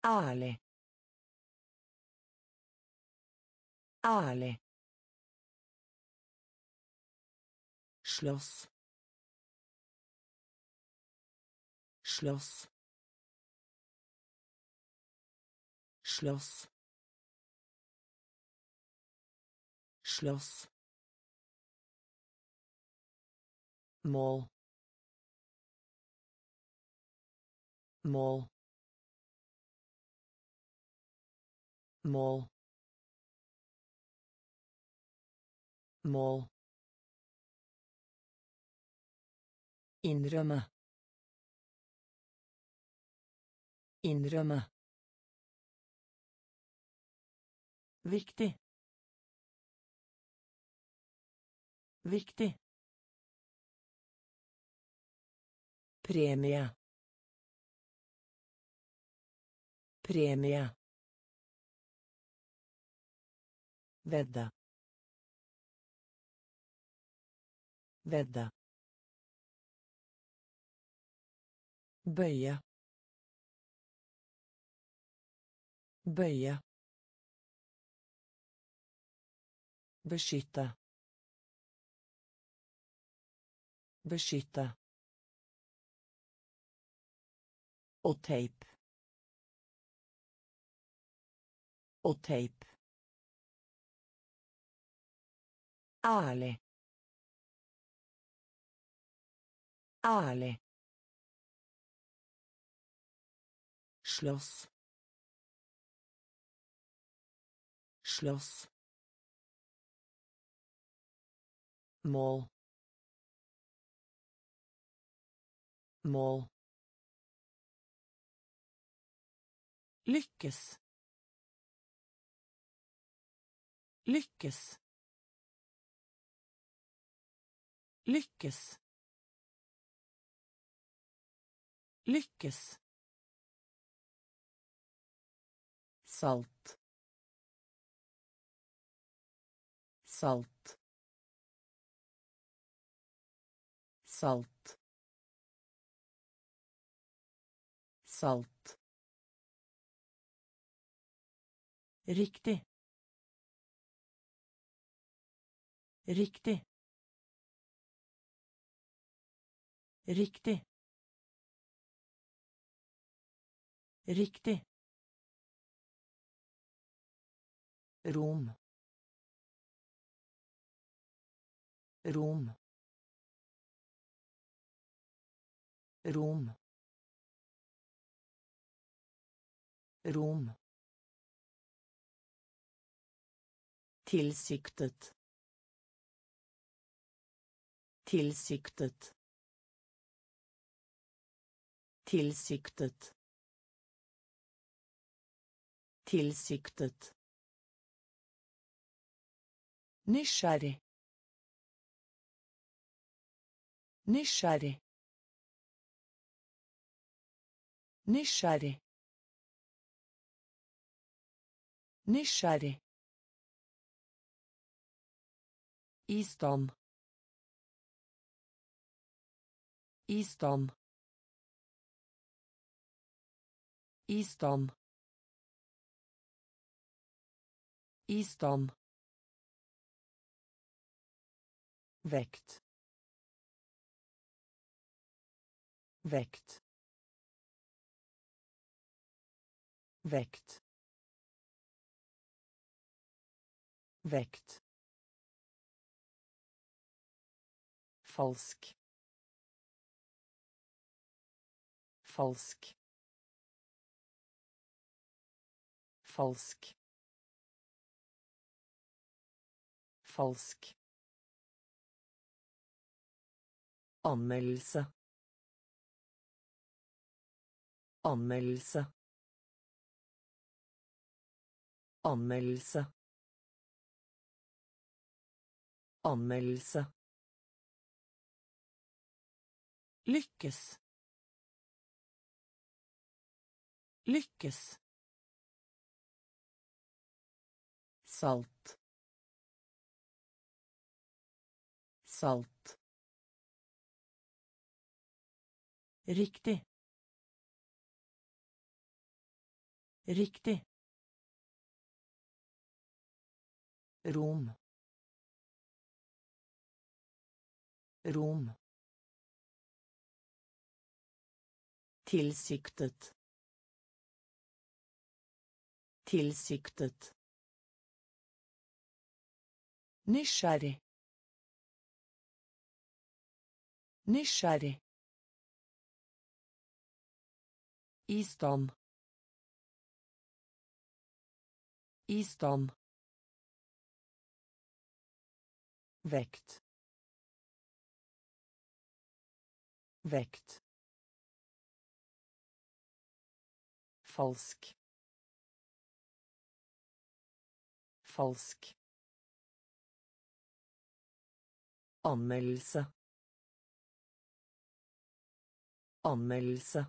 Ale. Ale. Schloss. Schloss. Schloss. Schloss. Mall. Mall. Mall. Mall. Innrømme. Innrømme. Viktig. Viktig. Premie. Premie. Vedde. Vedde. Bøye. Bøye. Beskytte. Beskytte. Og teip. Og teip. Ærlig. Ærlig. Slåss. Slåss. mål mål lykkes lykkes lykkes lykkes salt salt salt salt Riktig. Riktig. Riktig. Riktig. Rom. Rom. Rom. Rom. Tilsiktet. Tilsiktet. Tilsiktet. Tilsiktet. Nysgjerrig. Nysgjerrig. Nysgjerrig. Nysgjerrig. I stand. I stand. I. Vekt. Vekt. Vekt. Vekt. Falsk. Falsk. Falsk. Falsk. Anmeldelse. Anmeldelse. Anmeldelse. Anmeldelse. Lykkes. Lykkes. Salt. Salt. Riktig. Riktig. Rom. Rom. Tilsiktet. Tilsiktet. Nysgjerrig. Nysgjerrig. I stand. Vekt. Vekt. Falsk. Falsk. Anmeldelse. Anmeldelse.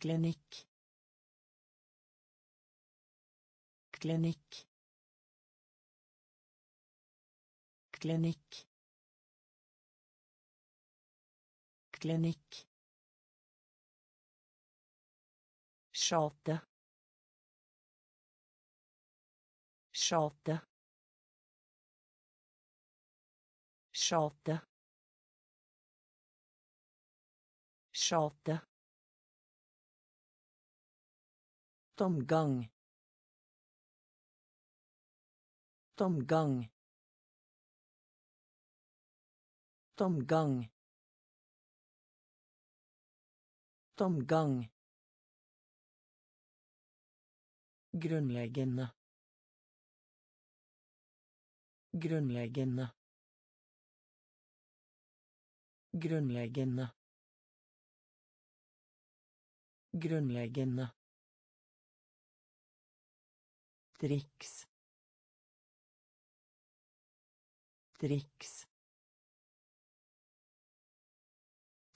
Klinikk. Klinikk. Klinikk. Klinikk. Sjate. Sjate. Sjate. Sjate. Tomgang. Tomgang. Tomgang. Tomgang. Grunnleggende. Grunnleggende. Grunnleggende. Grunnleggende. Triks. Triks.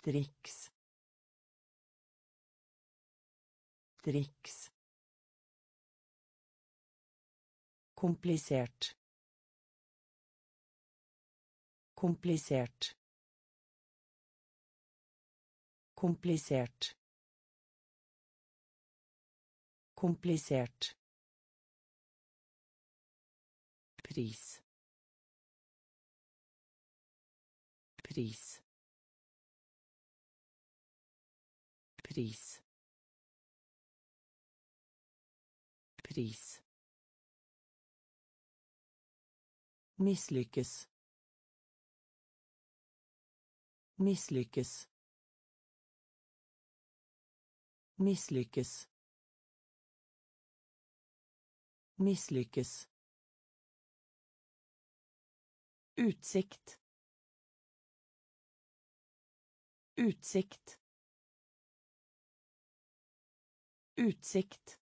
Triks. Triks. Komplisert. Komplisert. Komplisert. Komplisert. Pris. Pris. Pris. Pris. Mislykkes. Mislykkes. Mislykkes. Mislykkes. Utsikt. Utsikt. Utsikt.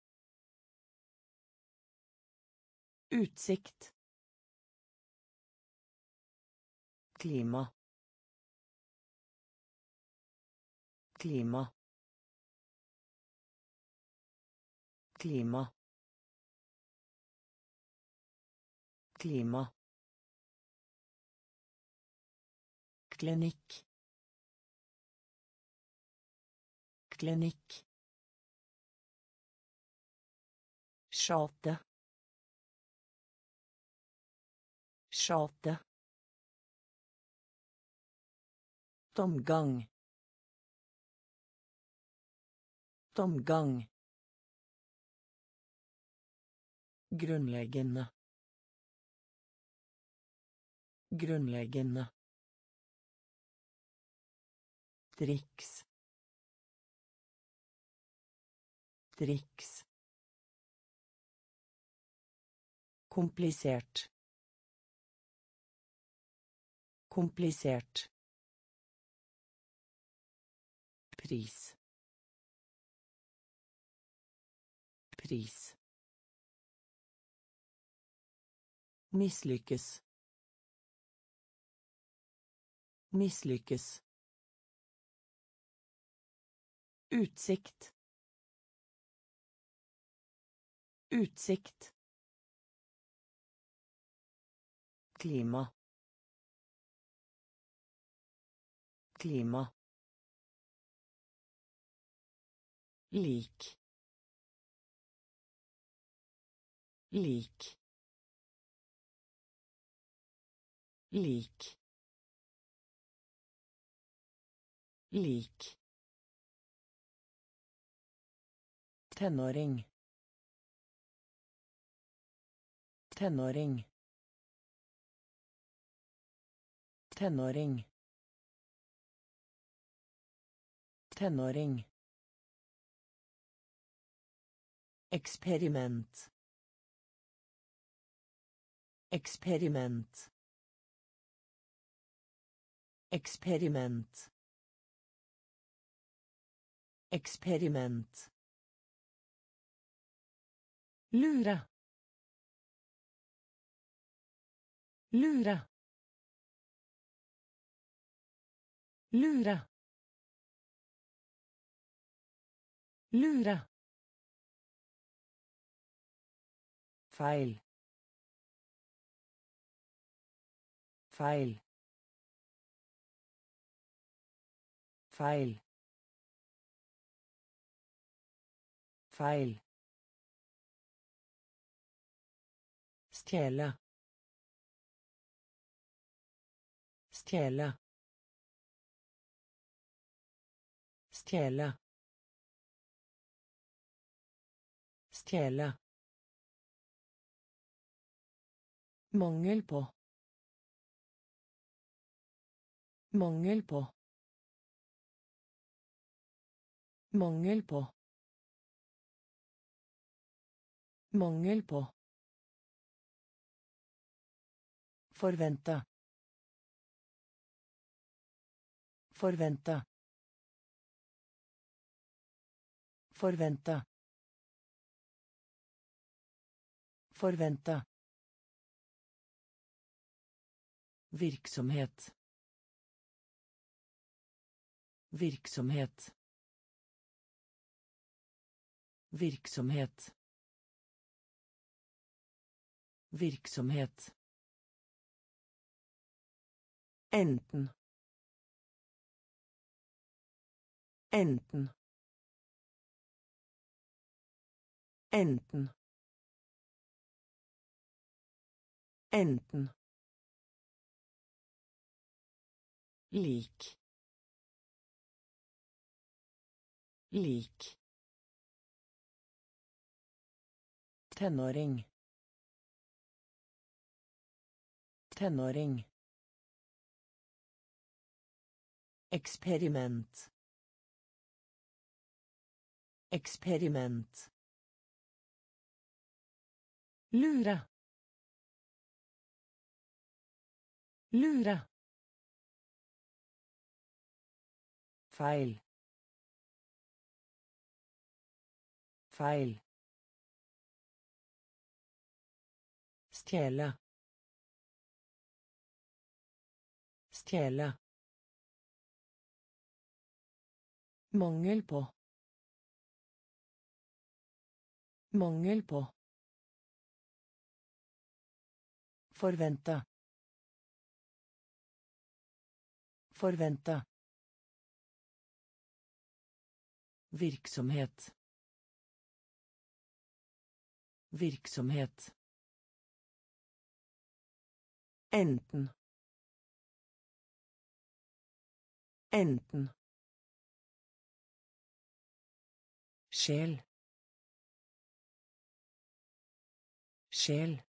Utsikt. Klima. Klima. Klima. Klima. Klinikk. Klinikk. Sjate. Sjate. Tomgang. Tomgang. Grunnleggende. Grunnleggende. Triks. Triks. Komplisert. Komplisert. Pris. Pris. Mislykkes. Mislykkes. Utsikt. Utsikt. Klima. Klima. Lik. Lik. Lik. Lik. Tenåring. Tenåring. Tenåring. Tenåring. Eksperiment. Eksperiment. Eksperiment. Eksperiment. Lure. Lure. Lure. Lure. Feil. Feil. Feil. Feil. Stjele. Stjele. Stjele. Stjele. Mangel på. Mangel på. Mangel på. Mangel på. Forvente. Forvente. Forvente. Forvente. Virksomhet. Virksomhet. Virksomhet. Virksomhet. Enten. Enten. Enten. Enten. Lik. Lik. Tenåring. Tenåring. Eksperiment. Eksperiment. Lure. Lure. Feil. Feil. Stjele. Stjele. Mangel på. Mangel på. Forvente. Forvente. Virksomhet. Virksomhet. Enten. Enten. Sjel. Sjel.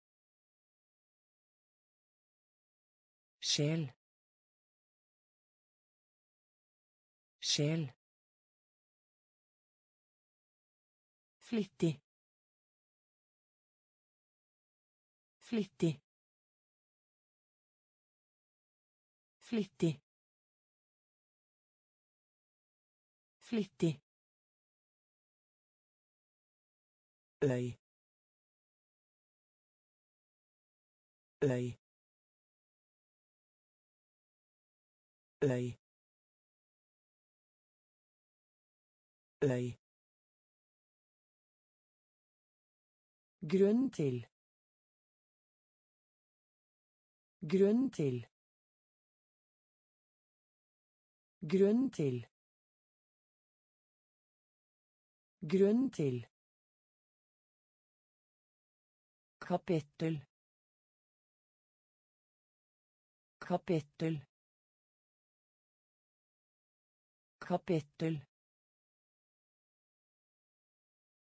Sjel. Sjel. Flittig. Flittig. Flittig. Flittig. Øy øy øy øy grunn til. Grunn til. Grunn til. Grunn til kapittel kapittel kapittel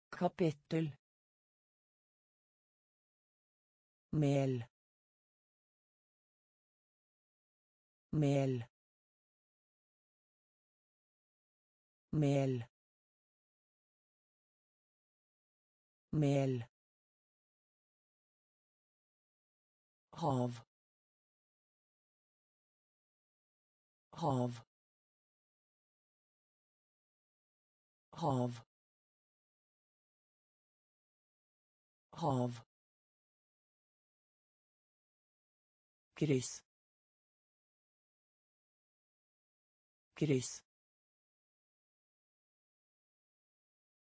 kapittel mel. Mel. Mel. Mel hav. Hav. Hav. Hav. Kryss. Kryss.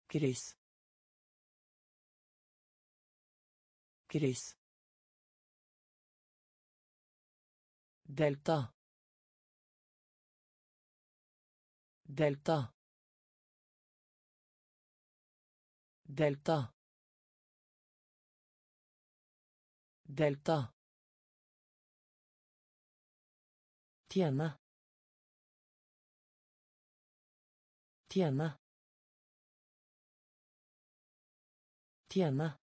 Kryss. Kryss delta. Delta. Delta. Delta. Tjene. Tjene. Tjene.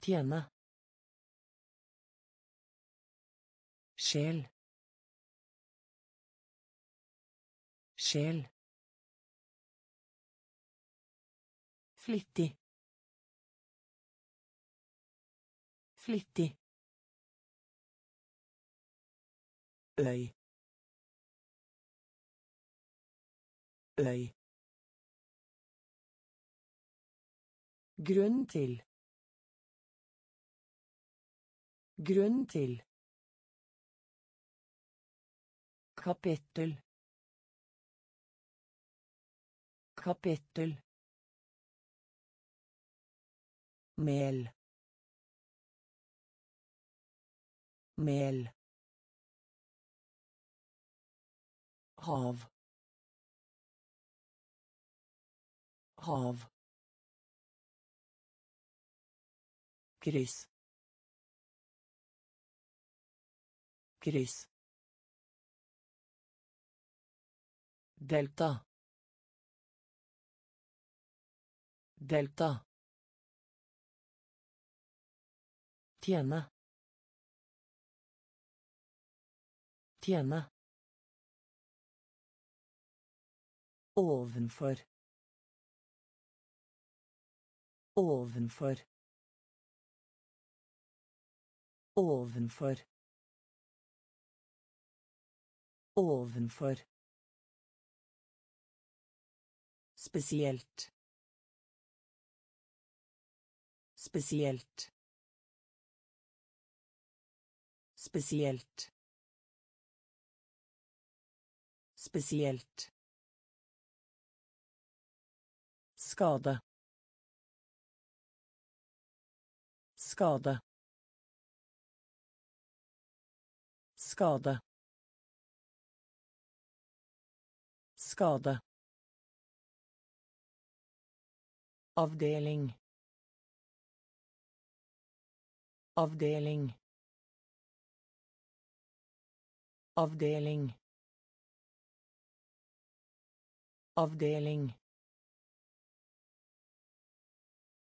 Tjene Sjel. Sjel. Flittig. Flittig. øy øy grunn til grunn til kapittel kapittel mel. Mel. Hav. Hav. Kryss. Kryss delta delta tjene tjene Ovenfor. Ovenfor. Ovenfor. Ovenfor. Spesielt. Spesielt. Spesielt. Spesielt. Skade. Skade. Skade. Skade. Avdeling. Avdeling. Avdeling. Avdeling.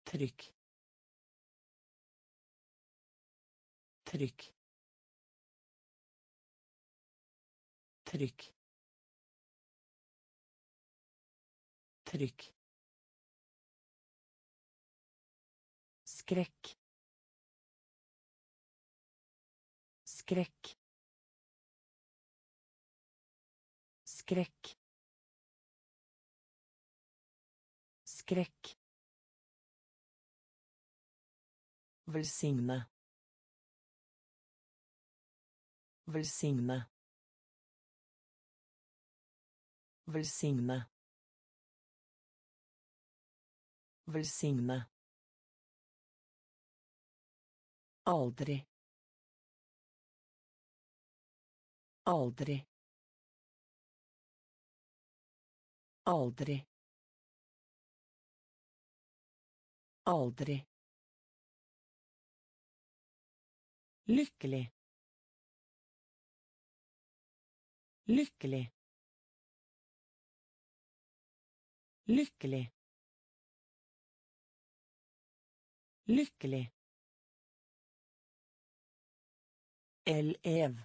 Trykk. Trykk. Trykk. Trykk. Skrekk. Skrekk. Skrekk. Skrekk. Velsigne. Velsigne. Velsigne. Velsigne. Aldri. Aldri. Aldri. Aldri. Lykkelig. Lykkelig. Lykkelig. Lykkelig. Elev.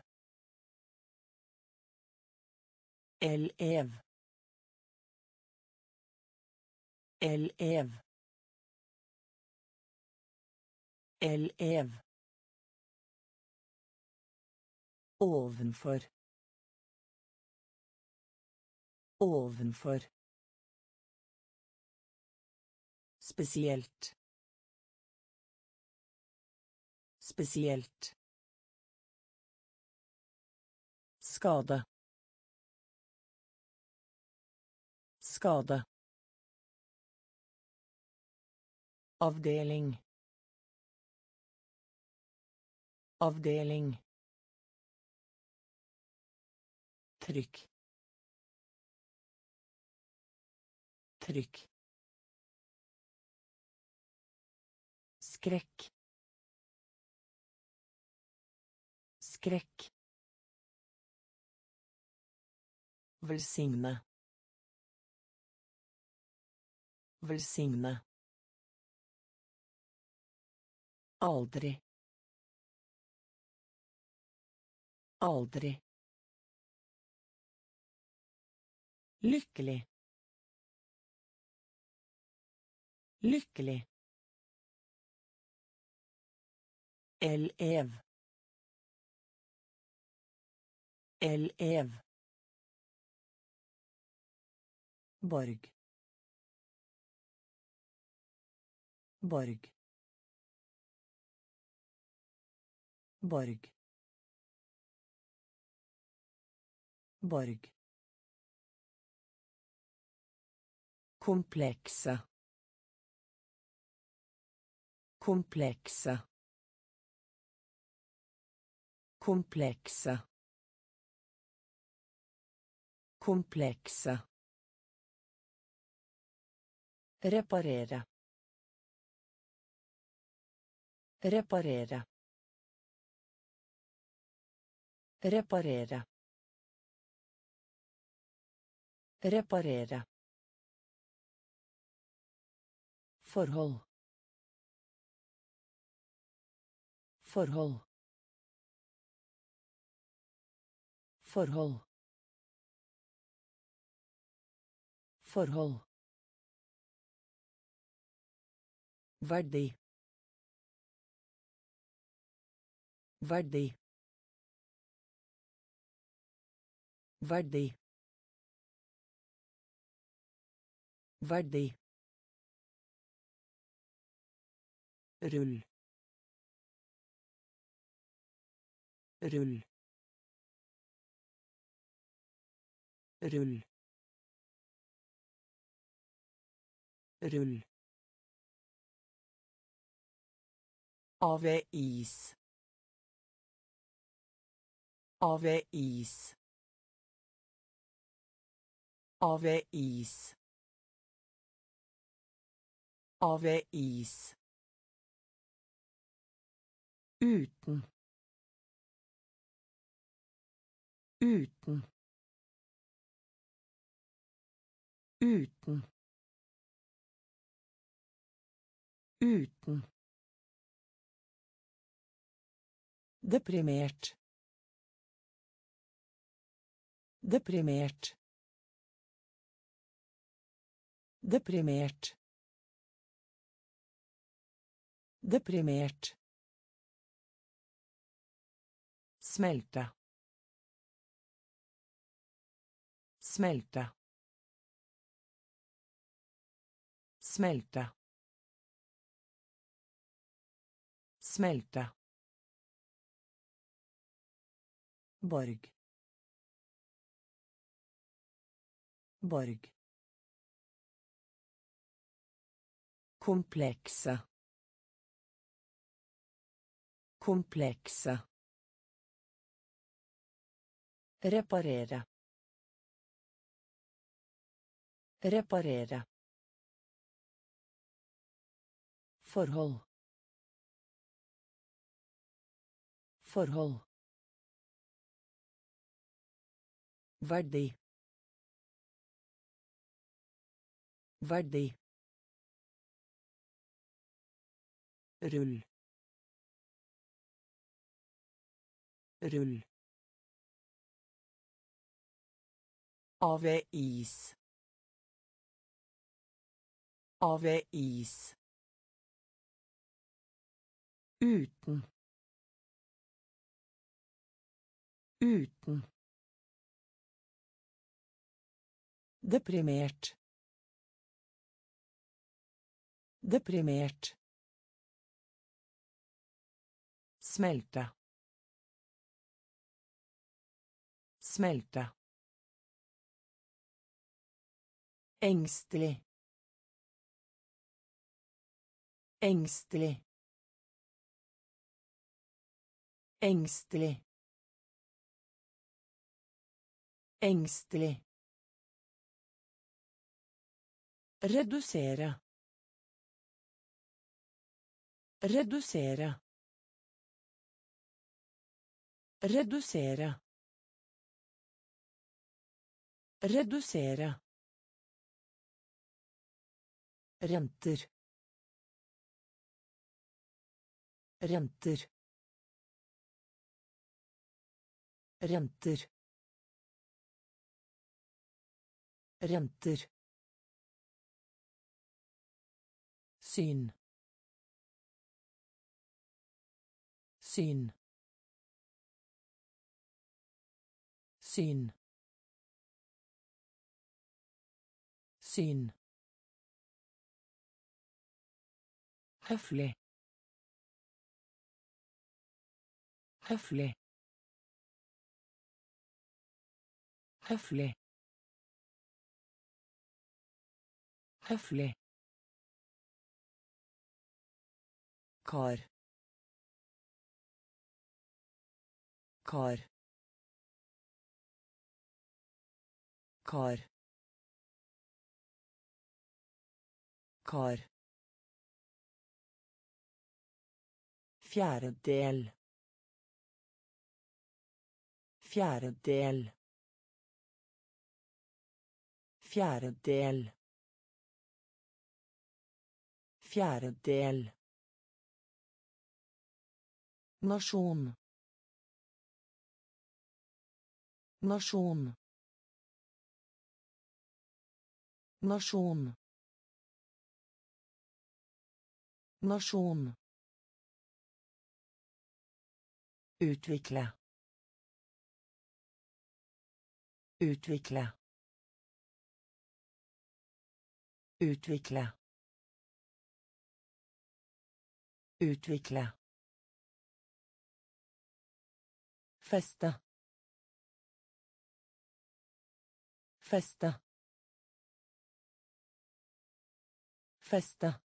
Elev. Elev. Elev. Ovenfor. Ovenfor. Spesielt. Spesielt. Skade. Skade. Avdeling. Avdeling. Trykk. Trykk. Skrekk. Skrekk. Velsigne. Velsigne. Aldri. Aldri. Lykkelig. Lykkelig. Elev. Elev. Borg. Borg. Borg. Borg. Komplekse. Komplekse. Komplekse. Komplekse. Reparere. Reparere. Reparere. Reparere. Forhold. Forhold. Forhold. Forhold. Verdi. Verdi. Verdi. Verdi. rull rull rull rull Avis. Avis. Avis. Avis. Uten. Uten. Uten. Uten. Deprimert. Deprimert. Deprimert. Deprimert. Smelte. Smelte. Smelte. Smelte. Borg. Borg. Komplekse. Komplekse. Reparere. Reparere. Forhold. Forhold. Verdi. Verdi. Rull. Rull. Avis. Avis. Uten. Uten. Deprimert. Deprimert. Smelte. Smelte. Engstelig. Engstelig. Engstelig. Engstelig. Redusere. Redusere. Redusere. Redusere. Renter. Renter. Renter. Renter. سين. سين. سين. سين. حفلة. حفلة. حفلة. حفلة. Kar. Kar. Kar. Kar. Fjerdedel. Fjerdedel. Fjerdedel. Fjerdedel. Nasjon. Nasjon. Nasjon. Nasjon. Utvikle. Utvikle. Utvikle. Utvikle. Feste. Feste. Feste.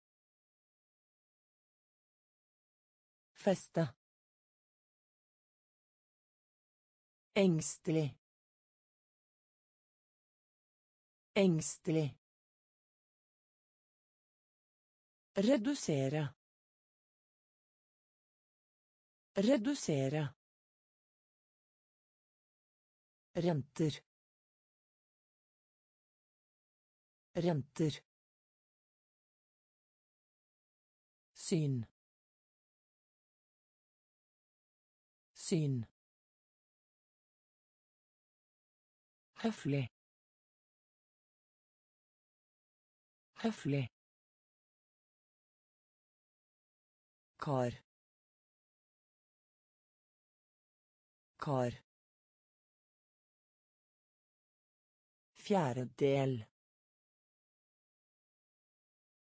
Feste. Engstelig. Engstelig. Redusere. Redusere. Renter. Renter. Syn. Syn. Høflig. Høflig. Kar. Kar. Fjerdedel.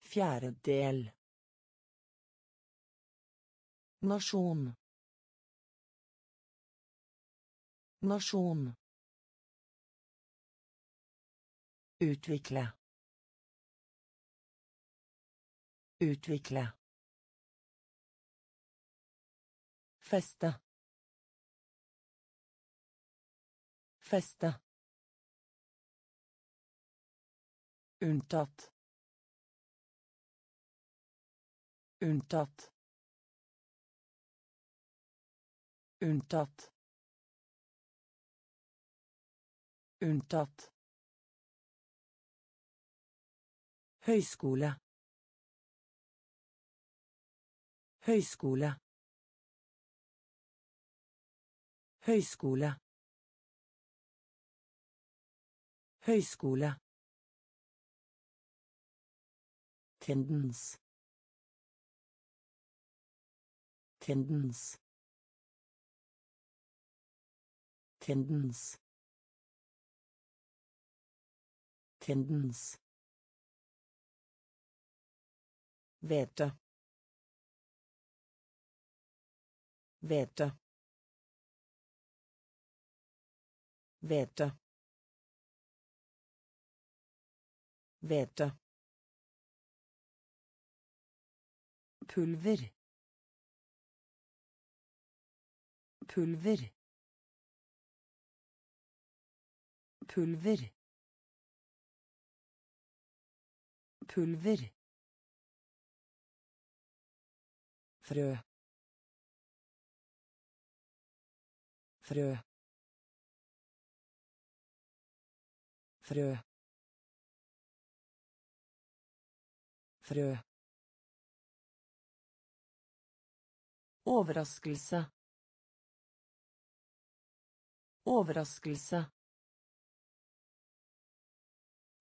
Fjerdedel. Nasjon. Nasjon. Utvikle. Utvikle. Feste. Feste. Unntatt. Unntatt. Unntatt. Unntatt. Høyskole. Høyskole. Høyskole. Høyskole. Tendens. Tendens. Tendens. Tendens. Hvete. Hvete. Hvete. Hvete. Pulver. Pulver. Pulver. Pulver. frø frø frø frø Overraskelse. Overraskelse.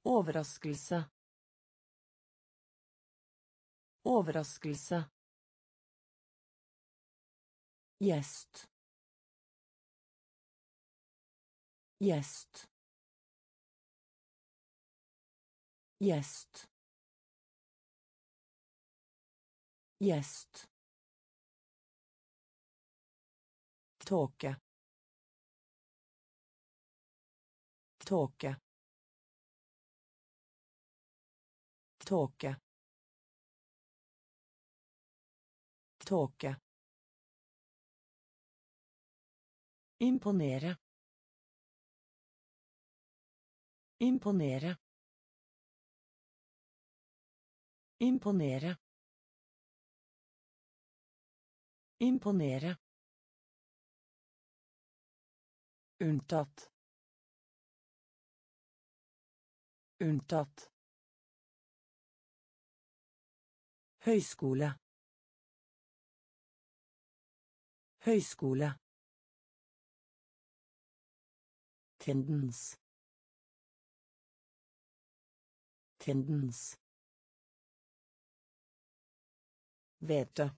Overraskelse. Overraskelse. Gjest. Gjest. Gjest. Gjest. Tåke. Tåke. Tåke. Tåke. Imponere. Imponere. Imponere. Imponere. Unntatt. Unntatt. Høyskole. Høyskole. Tendens. Tendens. Vete.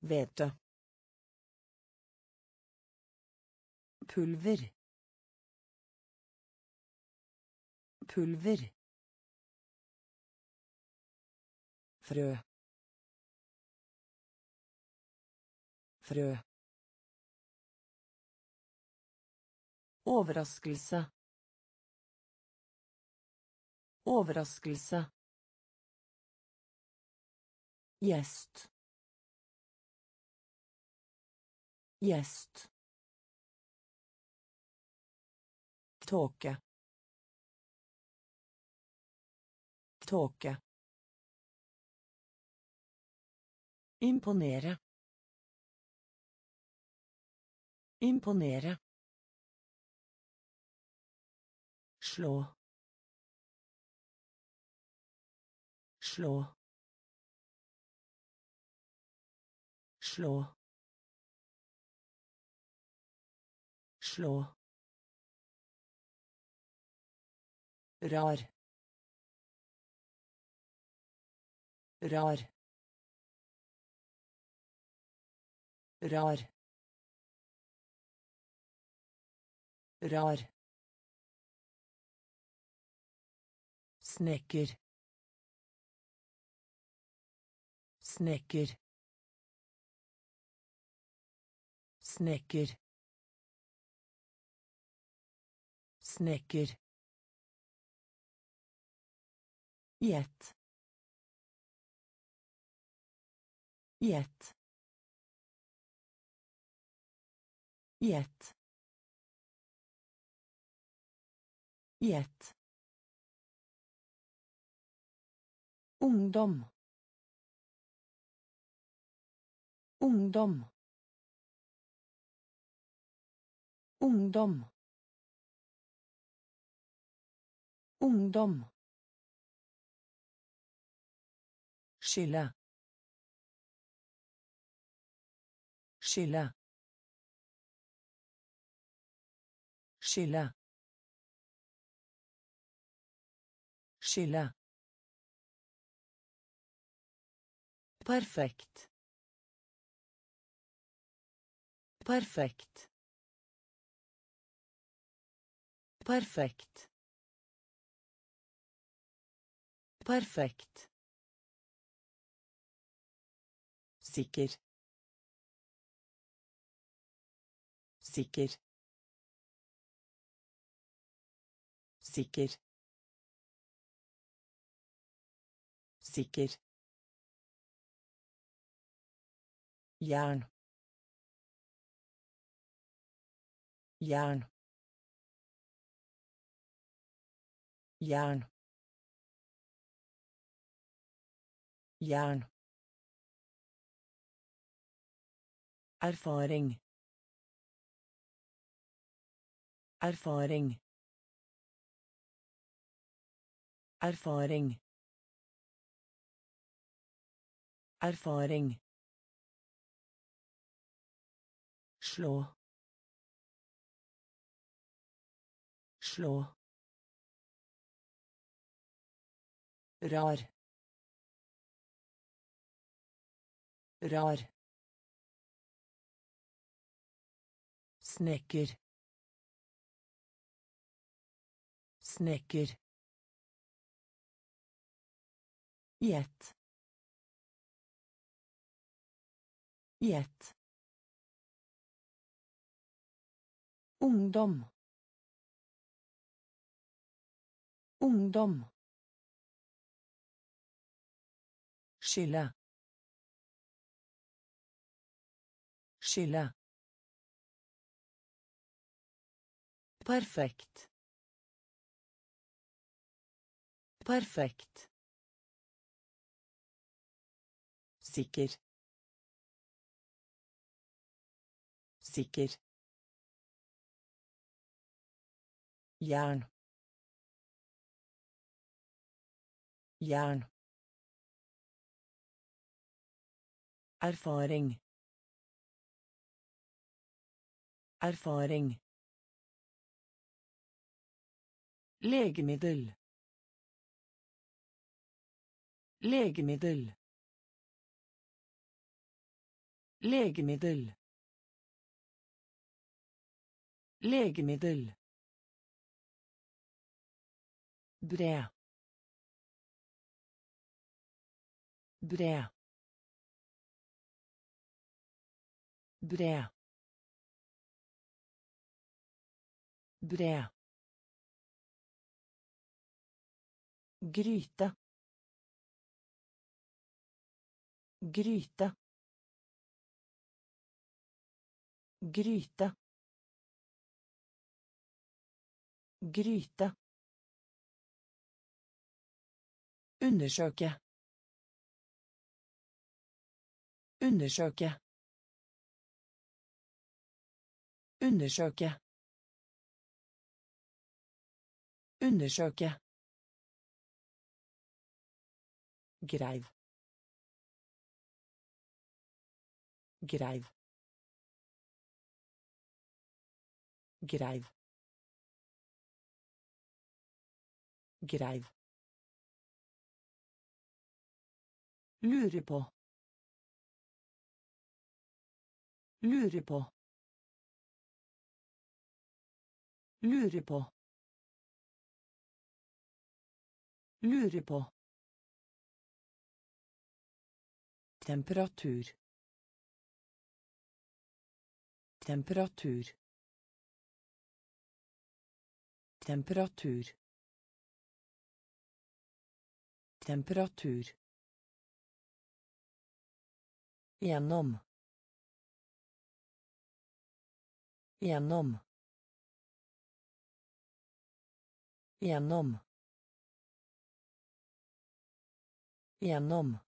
Hvete. Pulver. Pulver. Frø. Frø. Overraskelse. Overraskelse. Gjest. Gjest. Tåke. Tåke. Imponere. Imponere. Slå. Slå. Slå. Slå. Rar. Rar. Rar. Rar. Snekker. Snekker. Snekker. Snekker Gjett. Gjett. Gjett. Gjett. Ungdom. Ungdom. Ungdom. Ungdom. Skille. Skille. Skille. Skille. Perfekt. Perfekt. Perfekt. Perfekt. Sikker. Sikker. Sikker. Sikker. Jern. Jern. Jern. Jern. Erfaring. Erfaring. Erfaring. Erfaring. Slå. Slå. Rar. Rar. Snekker. Snekker. Gjett. Gjett. Ungdom. Ungdom. Skille. Skille. Perfekt. Perfekt. Sikker. Sikker. Jern. Jern. Erfaring. Erfaring. Legemiddel. Legemiddel. Legemiddel. Legemiddel. Bred. Bred. Bred. Bred. Gryte. Gryte. Gryte. Gryte. Undersøke. Undersøke. Undersøke. Undersøke. Greiv. Greiv. Greiv. Greiv. Lure på. Lure på. Lure på. Lure på. Temperatur. Temperatur. Temperatur. Temperatur. Gjennom. Gjennom. Gjennom. Gjennom.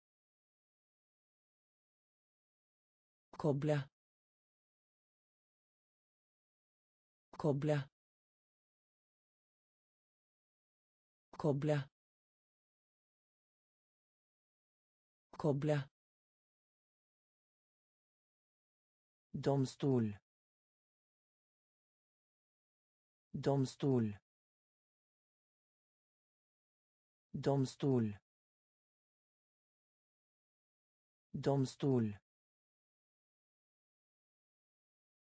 Koble. Koble. Koble. Koble. Domstol. Domstol. Domstol. Domstol.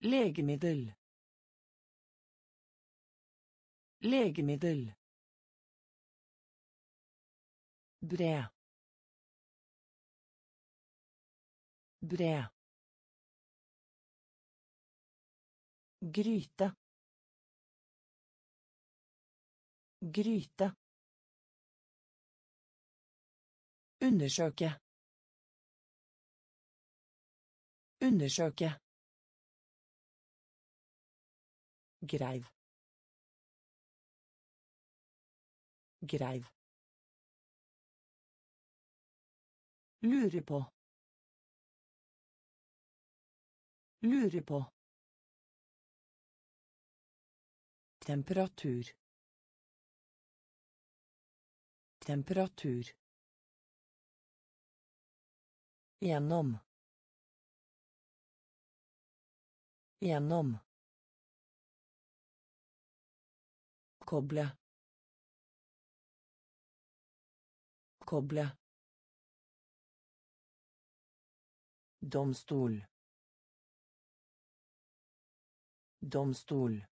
Legemiddel. Legemiddel. Bre. Bre. Gryte. Gryte. Undersøke. Undersøke. Greiv. Greiv. Lure på. Lure på. Temperatur. Temperatur. Gjennom. Gjennom. Koble. Koble. Domstol. Domstol.